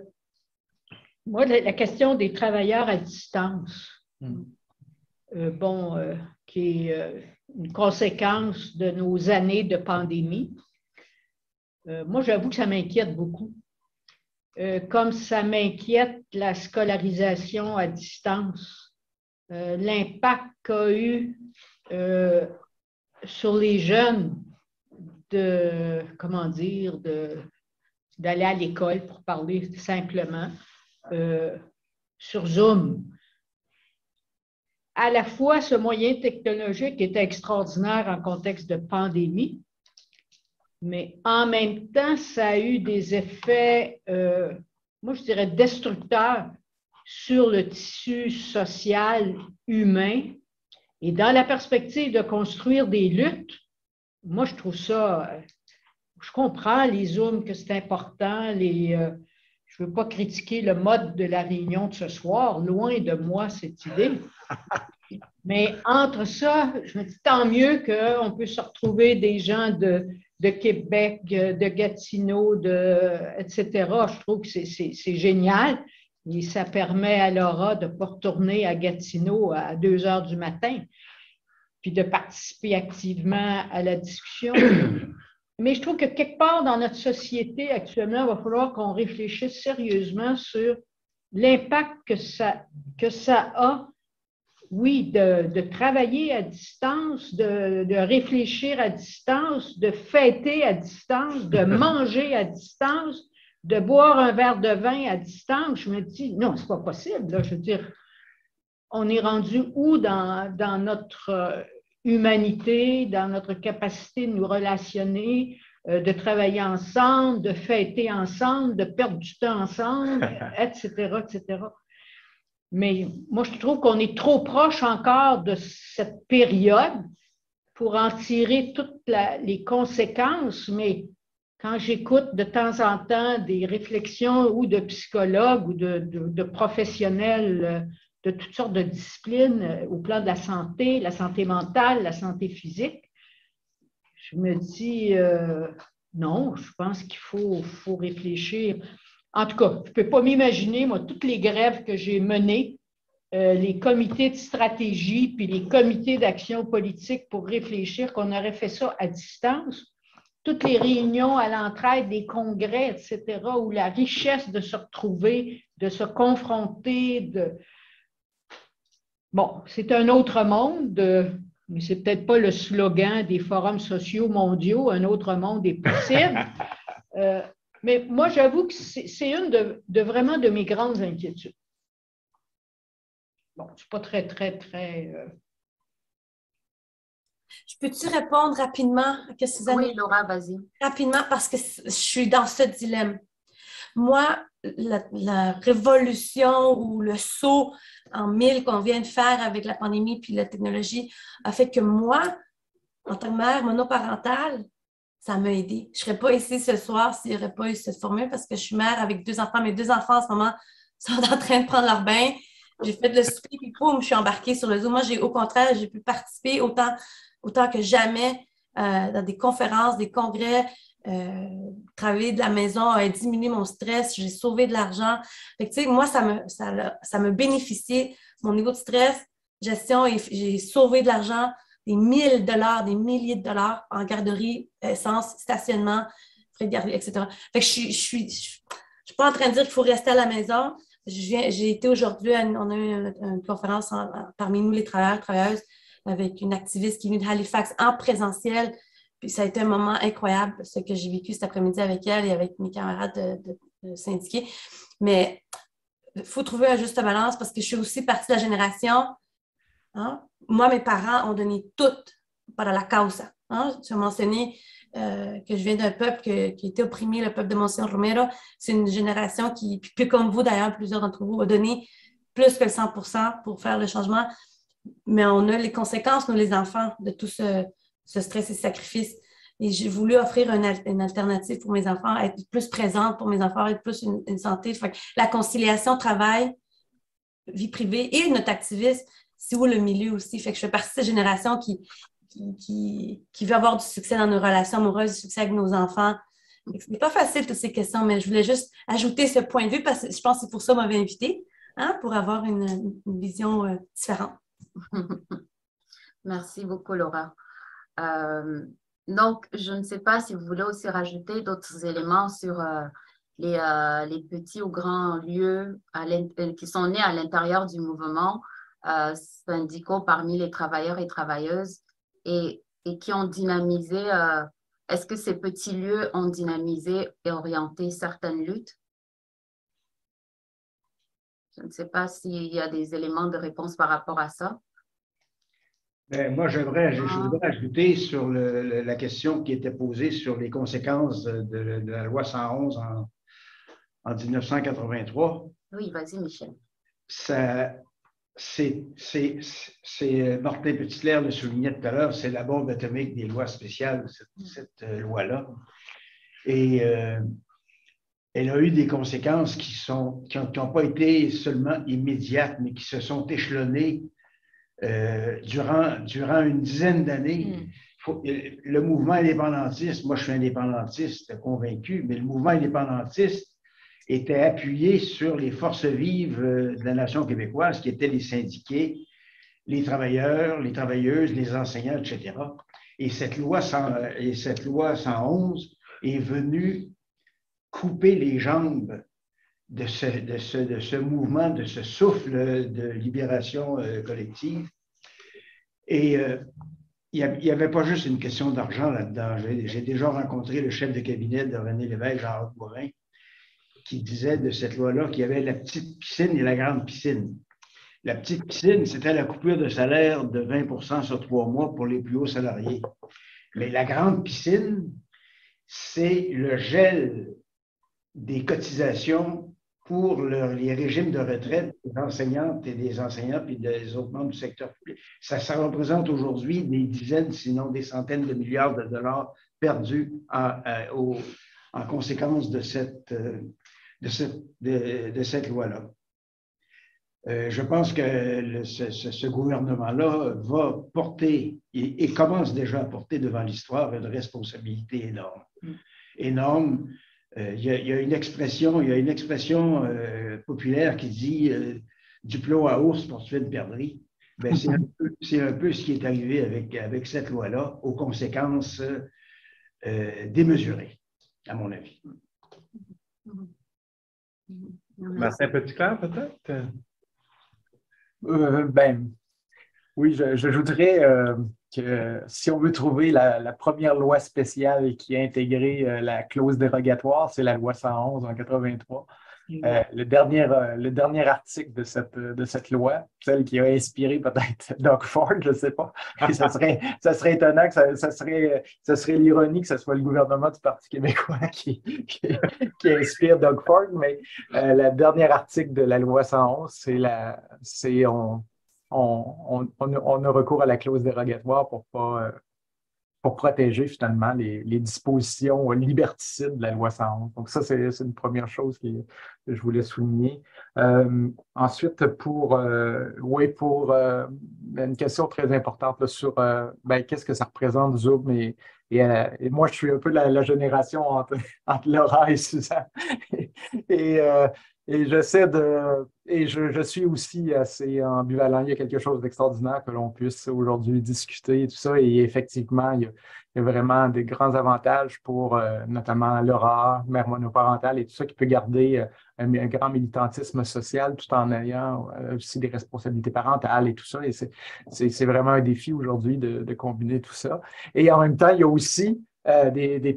moi, la, question des travailleurs à distance, hmm. euh, bon, euh, qui est une conséquence de nos années de pandémie, moi, j'avoue que ça m'inquiète beaucoup. Comme ça m'inquiète la scolarisation à distance, l'impact qu'a eu sur les jeunes de, comment dire, d'aller à l'école, pour parler simplement, euh, sur Zoom. À la fois, ce moyen technologique était extraordinaire en contexte de pandémie, mais en même temps, ça a eu des effets, euh, moi je dirais, destructeurs sur le tissu social humain et dans la perspective de construire des luttes, moi, je trouve ça, euh, je comprends les zooms, que c'est important, les, euh, je ne veux pas critiquer le mode de la réunion de ce soir, loin de moi cette idée. Mais entre ça, je me dis tant mieux qu'on peut se retrouver des gens de, de Québec, de Gatineau, de, etc. Je trouve que c'est génial. Et ça permet à Laura de ne pas retourner à Gatineau à 2 heures du matin, puis de participer activement à la discussion. Mais je trouve que quelque part dans notre société actuellement, il va falloir qu'on réfléchisse sérieusement sur l'impact que ça, que ça a, oui, de, travailler à distance, de, de, réfléchir à distance, de fêter à distance, de manger à distance, de boire un verre de vin à distance, je me dis, non, ce n'est pas possible. Je veux dire, on est rendu où dans, dans, notre euh, humanité, dans notre capacité de nous relationner, euh, de travailler ensemble, de fêter ensemble, de perdre du temps ensemble, etc., etc. Mais moi, je trouve qu'on est trop proche encore de cette période pour en tirer toutes les conséquences, mais quand j'écoute de temps en temps des réflexions ou de psychologues ou de, professionnels euh, de toutes sortes de disciplines euh, au plan de la santé, la santé mentale, la santé physique, je me dis euh, non, je pense qu'il faut, faut, réfléchir. En tout cas, je ne peux pas m'imaginer, moi, toutes les grèves que j'ai menées, les comités de stratégie, puis les comités d'action politique pour réfléchir, qu'on aurait fait ça à distance toutes les réunions à l'entraide des congrès, etc., où la richesse de se retrouver, de se confronter, de... Bon, c'est un autre monde, mais c'est peut-être pas le slogan des forums sociaux mondiaux, un autre monde est possible. Euh, mais moi, j'avoue que c'est une de, vraiment de mes grandes inquiétudes. Bon, je ne suis pas très, très, très euh, je peux-tu répondre rapidement à Suzanne? Oui, Laura, vas-y. Rapidement, parce que je suis dans ce dilemme. Moi, la, révolution ou le saut en mille qu'on vient de faire avec la pandémie puis la technologie a fait que moi, en tant que mère monoparentale, ça m'a aidé. Je ne serais pas ici ce soir s'il n'y aurait pas eu cette formule parce que je suis mère avec deux enfants. Mes deux enfants, en ce moment, sont en train de prendre leur bain. J'ai fait le souper, puis boum, je suis embarquée sur le Zoom. Moi, j'ai au contraire, j'ai pu participer autant autant que jamais euh, dans des conférences, des congrès. Euh, travailler de la maison a diminué mon stress, j'ai sauvé de l'argent. moi, ça me, ça, ça me bénéficiait, mon niveau de stress, gestion, j'ai sauvé de l'argent, des mille dollars, des milliers de dollars en garderie, essence, stationnement, frais de garderie, etc. Fait que je suis, je suis, je suis pas en train de dire qu'il faut rester à la maison. J'ai été aujourd'hui, on a eu une, conférence parmi nous, les travailleurs, travailleuses, avec une activiste qui est venue de Halifax en présentiel. Puis ça a été un moment incroyable, ce que j'ai vécu cet après-midi avec elle et avec mes camarades de, de, syndiqués. Mais il faut trouver un juste balance parce que je suis aussi partie de la génération. Hein. Moi, mes parents ont donné tout pour la causa. Hein. Tu as mentionné euh, que je viens d'un peuple qui été opprimé, le peuple de Monsieur Romero. C'est une génération qui, plus comme vous d'ailleurs, plusieurs d'entre vous, a donné plus que le 100 pour faire le changement. Mais on a les conséquences, nous les enfants, de tout ce, stress et ce sacrifice. Et j'ai voulu offrir une, alternative pour mes enfants, être plus présente pour mes enfants, être plus une, santé. la conciliation travail, vie privée et notre activiste, c'est où le milieu aussi. Fait que je fais partie de cette génération qui, qui, qui, veut avoir du succès dans nos relations amoureuses, du succès avec nos enfants. Ce n'est pas facile, toutes ces questions, mais je voulais juste ajouter ce point de vue parce que je pense que c'est pour ça qu'on m'avait invité, hein, pour avoir une, vision euh, différente. Merci beaucoup, Laura. Euh, donc, je ne sais pas si vous voulez aussi rajouter d'autres éléments sur euh, les, les, petits ou grands lieux qui sont nés à l'intérieur du mouvement syndicaux parmi les travailleurs et travailleuses et, et qui ont dynamisé, est-ce que ces petits lieux ont dynamisé et orienté certaines luttes? Je ne sais pas s'il y a des éléments de réponse par rapport à ça. Ben, moi, j'aimerais, je, ah. voudrais ajouter sur la question qui était posée sur les conséquences de, la loi 111 en, en 1983. Oui, vas-y, Michel. Ça, c'est, Martin Petitclerc le soulignait tout à l'heure, c'est la bombe atomique des lois spéciales, cette, euh, loi-là. Et euh, elle a eu des conséquences qui n'ont qui pas été seulement immédiates, mais qui se sont échelonnées euh, durant, durant une dizaine d'années. Euh, le mouvement indépendantiste, moi je suis indépendantiste convaincu, mais le mouvement indépendantiste était appuyé sur les forces vives euh, de la nation québécoise, qui étaient les syndiqués, les travailleurs, les travailleuses, les enseignants, etc. Et cette loi, et cette loi 111 est venue couper les jambes de ce, mouvement, de ce souffle de libération euh, collective. Et euh, il n'y avait pas juste une question d'argent là-dedans. J'ai déjà rencontré le chef de cabinet de René Lévesque, Jean Mourin, qui disait de cette loi-là qu'il y avait la petite piscine et la grande piscine. La petite piscine, c'était la coupure de salaire de 20% sur trois mois pour les plus hauts salariés. Mais la grande piscine, c'est le gel des cotisations pour les régimes de retraite des enseignantes et des enseignants puis des autres membres du secteur public. Ça, représente aujourd'hui des dizaines, sinon des centaines de milliards de dollars perdus en, euh, en conséquence de cette, euh, de cette, de, cette loi-là. Euh, je pense que ce, gouvernement-là va porter et, et, commence déjà à porter devant l'histoire une responsabilité énorme. Mm. Énorme euh, il y, a une expression, il y a une expression euh, populaire qui dit du plomb à ours pour tuer une perdrix. Ben, c'est, un peu, ce qui est arrivé avec, avec cette loi-là, aux conséquences démesurées, à mon avis. Martin Petitclerc, peut-être? ben, oui, j'ajouterais que si on veut trouver la, première loi spéciale qui a intégré euh, la clause dérogatoire, c'est la loi 111 en 83. Euh, le, dernier, euh, le dernier article de cette, de cette loi, celle qui a inspiré peut-être Doug Ford, je ne sais pas. ça, serait, ça serait étonnant que ça, ça serait, ça serait l'ironie que ce soit le gouvernement du Parti québécois qui, qui, inspire Doug Ford, mais le dernier article de la loi 111, c'est la c'est on, on, a recours à la clause dérogatoire pour pas euh, protéger finalement les, dispositions liberticides de la loi 111. Donc ça, c'est une première chose que je voulais souligner. Euh, ensuite, pour, euh, oui, pour une question très importante sur ben, qu'est-ce que ça représente Zoom et, et, moi, je suis un peu la, génération entre, entre Laura et Suzanne. et, et j'essaie de. Et je, suis aussi assez ambivalent. Il y a quelque chose d'extraordinaire que l'on puisse aujourd'hui discuter et tout ça. Et effectivement, il y a vraiment des grands avantages pour euh, notamment l'aura, mère monoparentale et tout ça qui peut garder un, grand militantisme social tout en ayant aussi des responsabilités parentales et tout ça. Et c'est vraiment un défi aujourd'hui de, de, combiner tout ça. Et en même temps, il y a aussi euh, des, des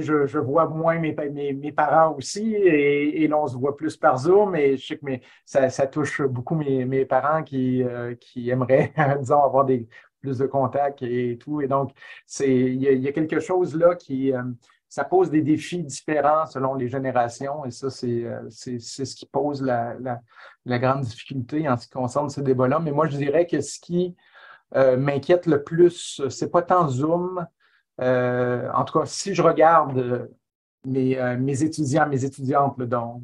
je, je, vois moins mes, mes, parents aussi et, et, là, on se voit plus par Zoom et je sais que ça, touche beaucoup mes, mes parents qui, euh, qui aimeraient, disons, avoir des, plus de contacts et tout. Et donc, il y, a quelque chose là qui, euh, ça pose des défis différents selon les générations et ça, c'est ce qui pose la, la, la, grande difficulté en ce qui concerne ce débat-là. Mais moi, je dirais que ce qui m'inquiète le plus, c'est pas tant Zoom, euh, en tout cas, si je regarde euh, mes, mes étudiants, mes étudiantes,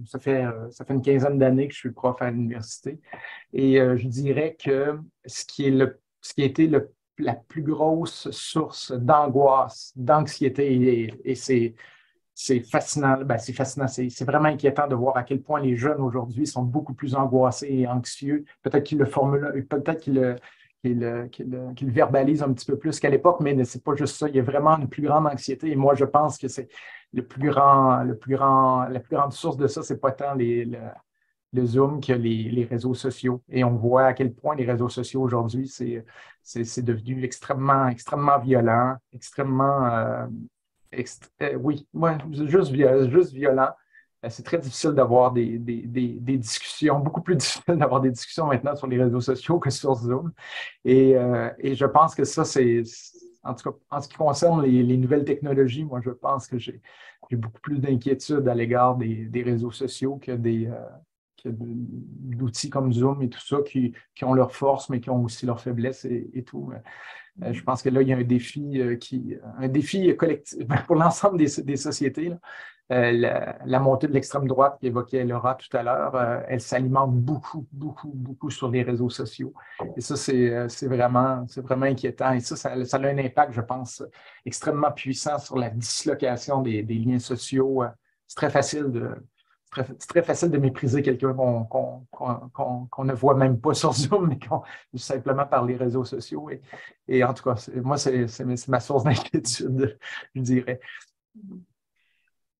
ça, fait, euh, ça fait une quinzaine d'années que je suis prof à l'université, et je dirais que ce qui, est le, ce qui a été le, la plus grosse source d'angoisse, d'anxiété, et, c'est c'est fascinant. Ben, c'est fascinant. C'est vraiment inquiétant de voir à quel point les jeunes aujourd'hui sont beaucoup plus angoissés et anxieux. Peut-être qu'ils le formulent, peut-être qu'ils le, qu'il le verbalise un petit peu plus qu'à l'époque, mais ce n'est pas juste ça. Il y a vraiment une plus grande anxiété. Et moi, je pense que c'est le plus grand, le plus grand, la plus grande source de ça, c'est pas tant les, le, Zoom que les, réseaux sociaux. Et on voit à quel point les réseaux sociaux aujourd'hui, c'est devenu extrêmement, extrêmement violent, extrêmement, euh, euh, oui, juste, juste violent. Euh, c'est très difficile d'avoir des, discussions, beaucoup plus difficile d'avoir des discussions maintenant sur les réseaux sociaux que sur Zoom. Et, euh, je pense que ça, c'est, en tout cas, en ce qui concerne les, nouvelles technologies, moi, je pense que j'ai, beaucoup plus d'inquiétude à l'égard des, réseaux sociaux que des, euh, d'outils comme Zoom et tout ça qui, ont leurs forces, mais qui ont aussi leurs faiblesses et, tout. je pense que là, il y a un défi qui, un défi collectif pour l'ensemble des, des sociétés. Là. Euh, la, montée de l'extrême droite qu'évoquait Laura tout à l'heure, euh, elle s'alimente beaucoup, beaucoup, beaucoup sur les réseaux sociaux. Et ça, c'est euh, vraiment, vraiment inquiétant. Et ça, ça, a un impact, je pense, extrêmement puissant sur la dislocation des, liens sociaux. C'est très facile de, très, facile de mépriser quelqu'un qu'on ne voit même pas sur Zoom, mais simplement par les réseaux sociaux. Et en tout cas, moi, c'est ma source d'inquiétude, je dirais.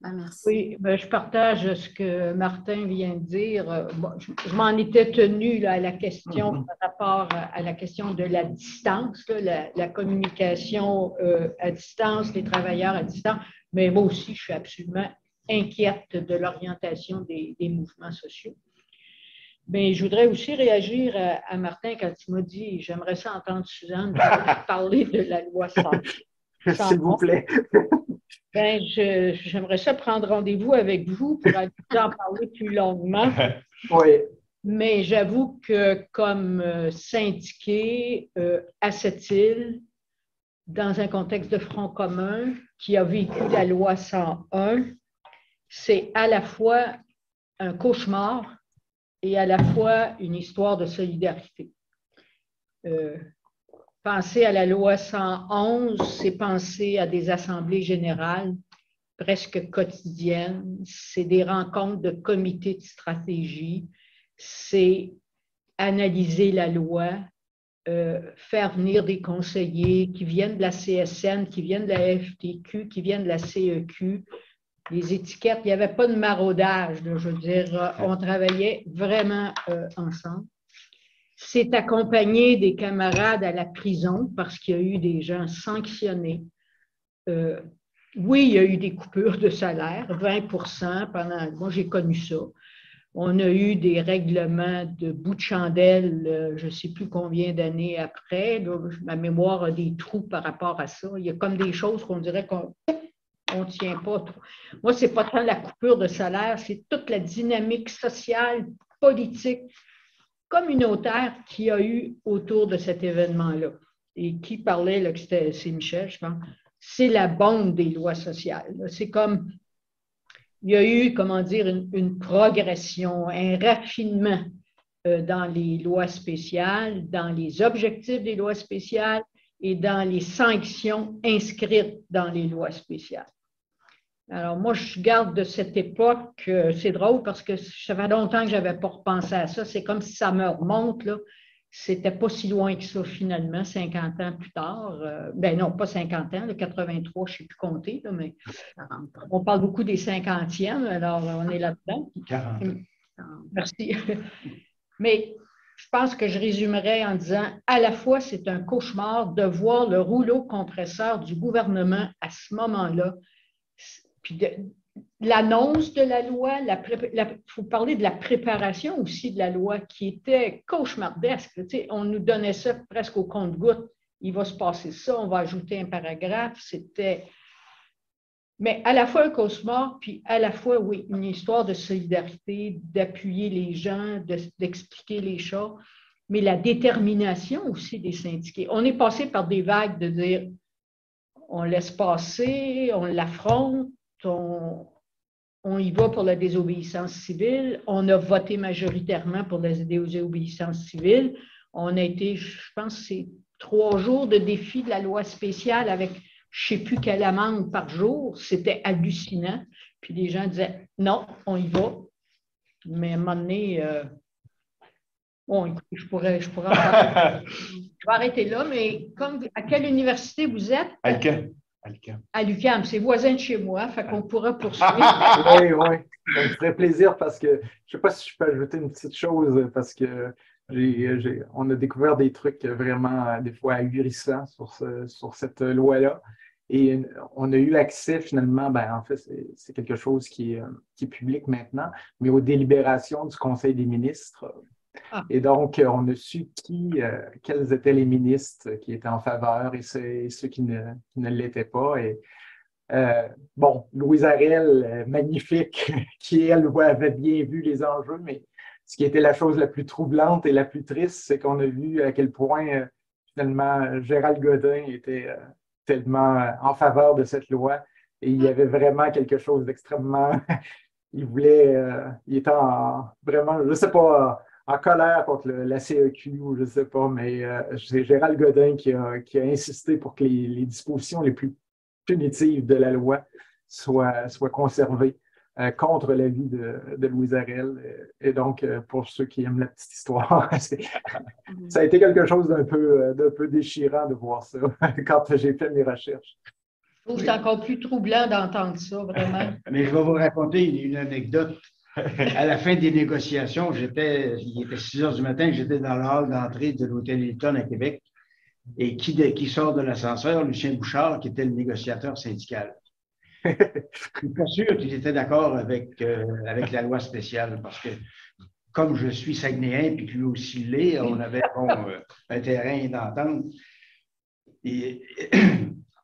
Ah, oui, ben, je partage ce que Martin vient de dire. Euh, je, m'en étais tenu à la question mm-hmm. par rapport à, la question de la distance, la, communication euh, à distance, les travailleurs à distance. Mais moi aussi, je suis absolument inquiète de l'orientation des, mouvements sociaux. Mais je voudrais aussi réagir à, Martin quand il m'a dit J'aimerais ça entendre Suzanne parler de la loi 100. S'il vous plaît. Ben, j'aimerais ça prendre rendez-vous avec vous pour en parler plus longuement. Oui. Mais j'avoue que comme euh, syndiqué euh, à cette île, dans un contexte de front commun, qui a vécu la loi 101, c'est à la fois un cauchemar et à la fois une histoire de solidarité. Euh, Penser à la loi 111, c'est penser à des assemblées générales presque quotidiennes, c'est des rencontres de comités de stratégie, c'est analyser la loi, euh, faire venir des conseillers qui viennent de la CSN, qui viennent de la FTQ, qui viennent de la CEQ. Les étiquettes, il n'y avait pas de maraudage, je veux dire, on travaillait vraiment euh, ensemble c'est accompagné des camarades à la prison parce qu'il y a eu des gens sanctionnés. Euh, oui, il y a eu des coupures de salaire, 20% pendant. Moi, j'ai connu ça. On a eu des règlements de bout de chandelle, euh, je ne sais plus combien d'années après. ma mémoire a des trous par rapport à ça. Il y a comme des choses qu'on dirait qu'on ne tient pas trop. Moi, ce n'est pas tant la coupure de salaire, c'est toute la dynamique sociale, politique communautaire qu'il y a eu autour de cet événement-là. Et qui parlait, c'est Michel, je pense, c'est la bombe des lois sociales. C'est comme, il y a eu, comment dire, une, progression, un raffinement euh, dans les lois spéciales, dans les objectifs des lois spéciales et dans les sanctions inscrites dans les lois spéciales. Alors, moi, je garde de cette époque, euh, c'est drôle parce que ça fait longtemps que je n'avais pas repensé à ça. C'est comme si ça me remonte, là. c'était pas si loin que ça finalement, 50 ans plus tard. Euh, ben non, pas 50 ans, le 83, je ne sais plus compter, mais on parle beaucoup des 50e, alors on est là-dedans. 40. Merci. Mais je pense que je résumerai en disant à la fois, c'est un cauchemar de voir le rouleau compresseur du gouvernement à ce moment-là, puis l'annonce de la loi, il faut parler de la préparation aussi de la loi qui était cauchemardesque. on nous donnait ça presque au compte-goutte. Il va se passer ça, on va ajouter un paragraphe. C'était. Mais à la fois un cauchemar, puis à la fois, oui, une histoire de solidarité, d'appuyer les gens, d'expliquer les choses, mais la détermination aussi des syndiqués. On est passé par des vagues de dire on laisse passer, on l'affronte, on, on y va pour la désobéissance civile. On a voté majoritairement pour la désobéissance civile. On a été, je pense, c'est trois jours de défi de la loi spéciale avec je ne sais plus quelle amende par jour. C'était hallucinant. Puis les gens disaient non, on y va. Mais à un moment donné, euh, bon, je pourrais, je pourrais je vais arrêter là, mais comme, à quelle université vous êtes? À l'UQAM. c'est voisin de chez moi, fait qu'on pourra poursuivre. oui, oui. Ça me ferait plaisir parce que je ne sais pas si je peux ajouter une petite chose parce que on a découvert des trucs vraiment des fois ahurissants sur, sur cette loi-là. Et on a eu accès finalement, ben, en fait, c'est quelque chose qui est, qui est public maintenant, mais aux délibérations du Conseil des ministres ah. Et donc, on a su qui, euh, quels étaient les ministres qui étaient en faveur et ceux, qui ne, l'étaient pas. Et, euh, bon, Louise Arel, euh, magnifique, qui, elle, avait bien vu les enjeux, mais ce qui était la chose la plus troublante et la plus triste, c'est qu'on a vu à quel point, finalement, Gérald Godin était tellement en faveur de cette loi. Et il y avait vraiment quelque chose d'extrêmement. il voulait. il était en, vraiment, je ne sais pas en colère contre la CEQ ou je ne sais pas, mais euh, c'est Gérald Godin qui a, insisté pour que les, dispositions les plus punitives de la loi soient, soient conservées euh, contre l'avis de, de Louise Arel. Et donc, euh, pour ceux qui aiment la petite histoire, ça a été quelque chose d'un peu, peu déchirant de voir ça quand j'ai fait mes recherches. Je trouve c'est encore plus troublant d'entendre ça, vraiment. Mais je vais vous raconter une anecdote à la fin des négociations, j'étais, il était 6 heures du matin, j'étais dans la hall d'entrée de l'hôtel Hilton à Québec. Et qui, sort de l'ascenseur? Lucien Bouchard, qui était le négociateur syndical. je suis pas sûr qu'il était d'accord avec, euh, avec la loi spéciale parce que comme je suis saguenéen puis que lui aussi l'est, on avait euh, un terrain d'entente.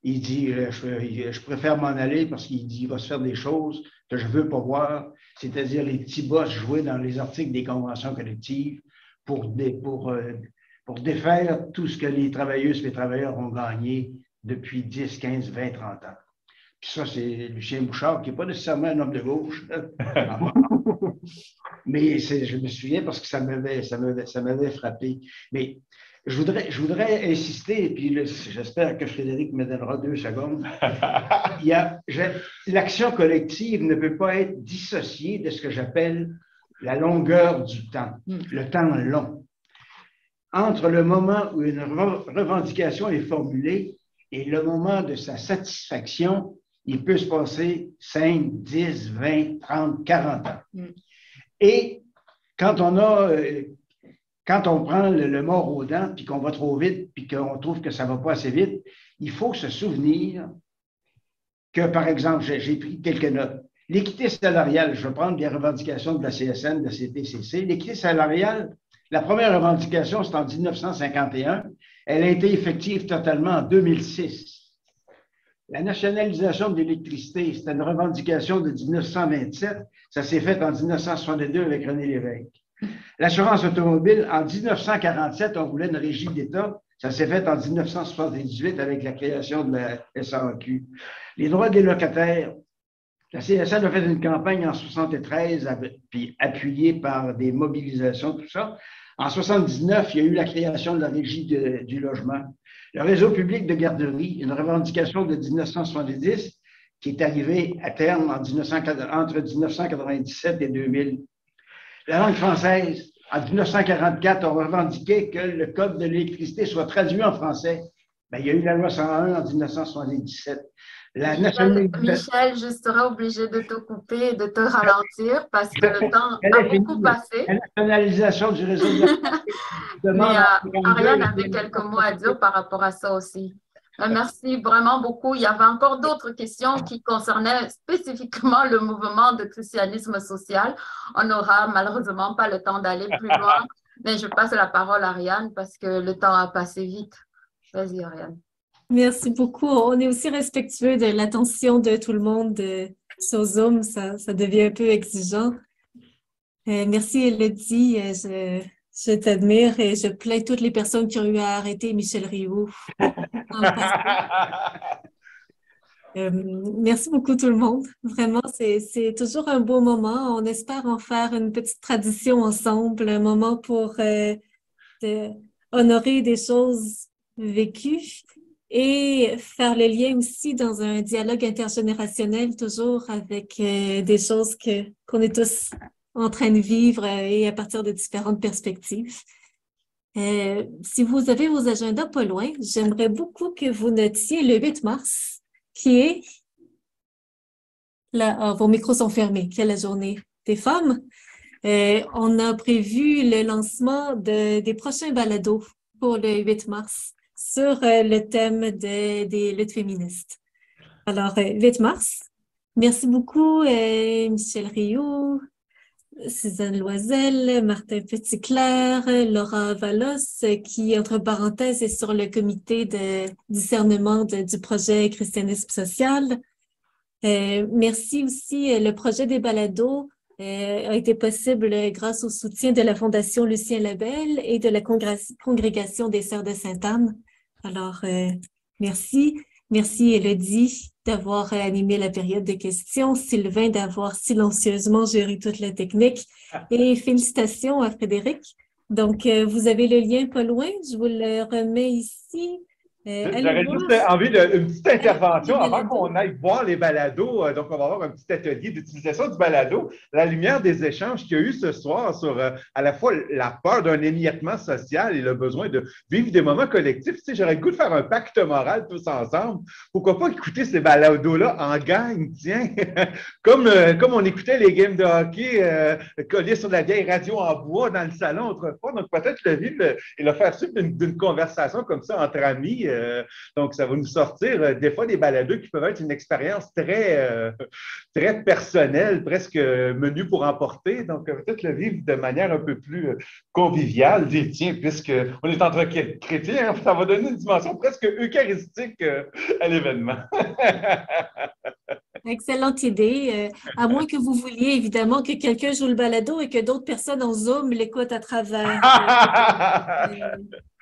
Il dit euh, je, je, préfère m'en aller parce qu'il dit il va se faire des choses que je ne veux pas voir c'est-à-dire les petits boss joués dans les articles des conventions collectives pour, pour, euh, pour défaire tout ce que les travailleuses et les travailleurs ont gagné depuis 10, 15, 20, 30 ans. Puis ça, c'est Lucien Bouchard, qui n'est pas nécessairement un homme de gauche. Mais je me souviens parce que ça m'avait, ça m'avait frappé. Mais je voudrais, je voudrais insister, et puis j'espère que Frédéric me donnera deux secondes. l'action collective ne peut pas être dissociée de ce que j'appelle la longueur du temps, hmm. le temps long. Entre le moment où une revendication est formulée et le moment de sa satisfaction, il peut se passer 5, 10, 20, 30, 40 ans. Hmm. Et quand on a euh, quand on prend le, mort aux dents, puis qu'on va trop vite, puis qu'on trouve que ça ne va pas assez vite, il faut se souvenir que, par exemple, j'ai pris quelques notes. L'équité salariale, je vais prendre les revendications de la CSN, de la CTCC. L'équité salariale, la première revendication, c'est en 1951. Elle a été effective totalement en 2006. La nationalisation de l'électricité, c'était une revendication de 1927. Ça s'est fait en 1962 avec René Lévesque. L'assurance automobile, en 1947, on voulait une régie d'État. Ça s'est fait en 1978 avec la création de la SAQ. Les droits des locataires, la CSN a fait une campagne en 73, puis appuyée par des mobilisations, tout ça. En 79, il y a eu la création de la régie du logement. Le réseau public de garderie, une revendication de 1970 qui est arrivée à terme en entre 1997 et 2000. La langue française, en 1944, on revendiquait que le Code de l'électricité soit traduit en français. Ben, il y a eu la loi 101 en 1977. La Michel, Michel, je serai obligé de te couper et de te ralentir parce que le temps a beaucoup passé. La nationalisation du réseau de Mais euh, Ariane avait quelques mots à dire par rapport à ça aussi. Euh, merci vraiment beaucoup. Il y avait encore d'autres questions qui concernaient spécifiquement le mouvement de christianisme social. On n'aura malheureusement pas le temps d'aller plus loin, mais je passe la parole à Ariane parce que le temps a passé vite. Vas-y, Ariane. Merci beaucoup. On est aussi respectueux de l'attention de tout le monde sur Zoom. Ça, ça, devient un peu exigeant. Euh, merci, Elodie. Euh, je, je t'admire et je plains toutes les personnes qui ont eu à arrêter Michel Rioux. Euh, merci beaucoup tout le monde. Vraiment, c'est toujours un beau moment. On espère en faire une petite tradition ensemble, un moment pour euh, honorer des choses vécues et faire le lien aussi dans un dialogue intergénérationnel, toujours avec euh, des choses qu'on est tous en train de vivre et à partir de différentes perspectives. Euh, si vous avez vos agendas pas loin, j'aimerais beaucoup que vous notiez le 8 mars, qui est là, ah, vos micros sont fermés, qui est la journée des femmes? Euh, on a prévu le lancement de, des prochains balados pour le 8 mars sur euh, le thème des luttes féministes. Alors, 8 mars. Merci beaucoup, Michel Rioux, Suzanne Loisel, Martin Petitclerc, Laura Valos, qui, entre parenthèses, est sur le comité de discernement du projet Christianisme social. Euh, merci aussi. Euh, le projet des balados euh, a été possible grâce au soutien de la Fondation Lucien Labelle et de la Congrégation des Sœurs de Sainte-Anne. Alors, merci. Merci, Elodie d'avoir animé la période de questions, Sylvain d'avoir silencieusement géré toute la technique et félicitations à Frédéric. Donc, euh, vous avez le lien pas loin, je vous le remets ici. Euh, J'aurais juste envie d'une petite intervention avant qu'on aille voir les balados. Euh, donc, on va avoir un petit atelier d'utilisation du balado. La lumière des échanges qu'il y a eu ce soir sur euh, à la fois la peur d'un émiettement social et le besoin de vivre des moments collectifs. Tu sais, j'aurais le goût de faire un pacte moral tous ensemble. Pourquoi pas écouter ces balados-là en gang, tiens, comme, comme on écoutait les games de hockey collés sur la vieille radio en bois dans le salon autrefois. Donc, peut-être le vivre et le faire suivre d'une conversation comme ça entre amis. Euh, donc, ça va nous sortir euh, des fois des baladeux qui peuvent être une expérience très, euh, très personnelle, presque menu pour emporter. Donc, peut-être le vivre de manière un peu plus conviviale, tiens, puisqu'on est entre chrétiens, ça va donner une dimension presque eucharistique à l'événement. Excellente idée. à moins que vous vouliez évidemment que quelqu'un joue le balado et que d'autres personnes en Zoom l'écoutent à travers.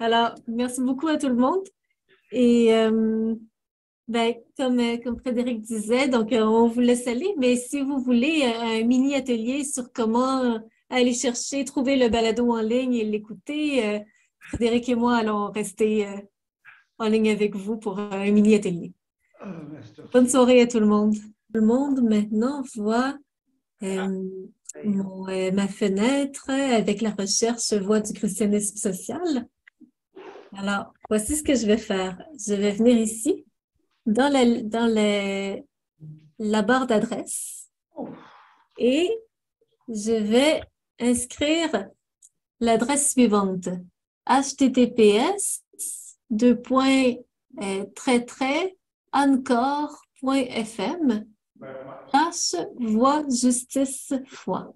Alors, merci beaucoup à tout le monde. Et euh, ben, comme, euh, comme Frédéric disait, donc euh, on vous laisse aller, mais si vous voulez un mini atelier sur comment aller chercher, trouver le balado en ligne et l'écouter, Frédéric et moi allons rester en ligne avec vous pour un mini atelier. Ah, Bonne soirée à tout le monde. Tout le monde maintenant voit euh, ma fenêtre avec la recherche Voix du christianisme social. Alors, voici ce que je vais faire. Je vais venir ici, dans la, dans la barre d'adresse, et je vais inscrire l'adresse suivante. https deux points euh, très très encore.fm Tâche, voix, justice, foi.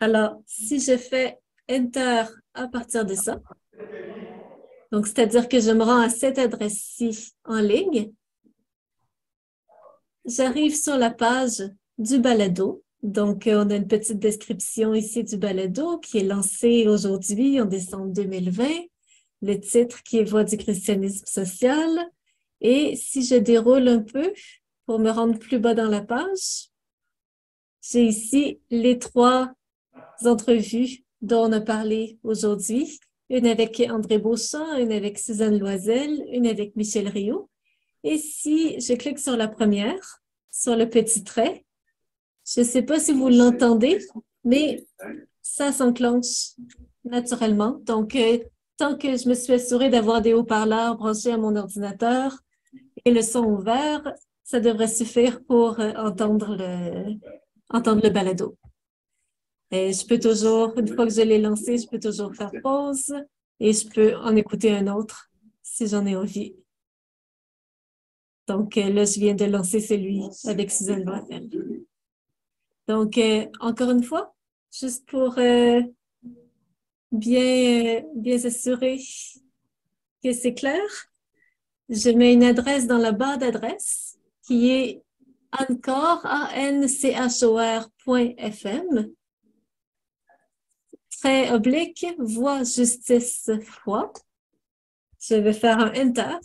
Alors, si je fais Enter à partir de ça, donc c'est-à-dire que je me rends à cette adresse-ci en ligne, j'arrive sur la page du balado. Donc, on a une petite description ici du balado qui est lancé aujourd'hui en décembre 2020. Le titre qui est Voix du christianisme social. Et si je déroule un peu, pour me rendre plus bas dans la page, j'ai ici les trois entrevues dont on a parlé aujourd'hui. Une avec André Beauchamp, une avec Suzanne Loisel, une avec Michel Rio. Et si je clique sur la première, sur le petit trait, je ne sais pas si vous l'entendez, mais ça s'enclenche naturellement. Donc, euh, tant que je me suis assurée d'avoir des haut-parleurs branchés à mon ordinateur et le son ouvert, ça devrait suffire pour euh, entendre, le, balado. Et je peux toujours, une fois que je l'ai lancé, je peux toujours faire pause et je peux en écouter un autre si j'en ai envie. Donc euh, là, je viens de lancer celui avec Suzanne Boisel. Donc, euh, encore une fois, juste pour bien, bien s'assurer que c'est clair, je mets une adresse dans la barre d'adresse qui est encore, a n c h o -R Très oblique, voix, justice, foi. Je vais faire un Enter.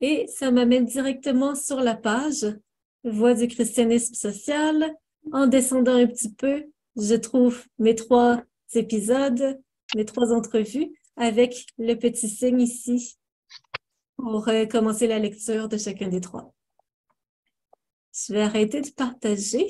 Et ça m'amène directement sur la page Voix du christianisme social. En descendant un petit peu, je trouve mes trois épisodes, mes trois entrevues avec le petit signe ici pour commencer la lecture de chacun des trois. Je vais arrêter de partager.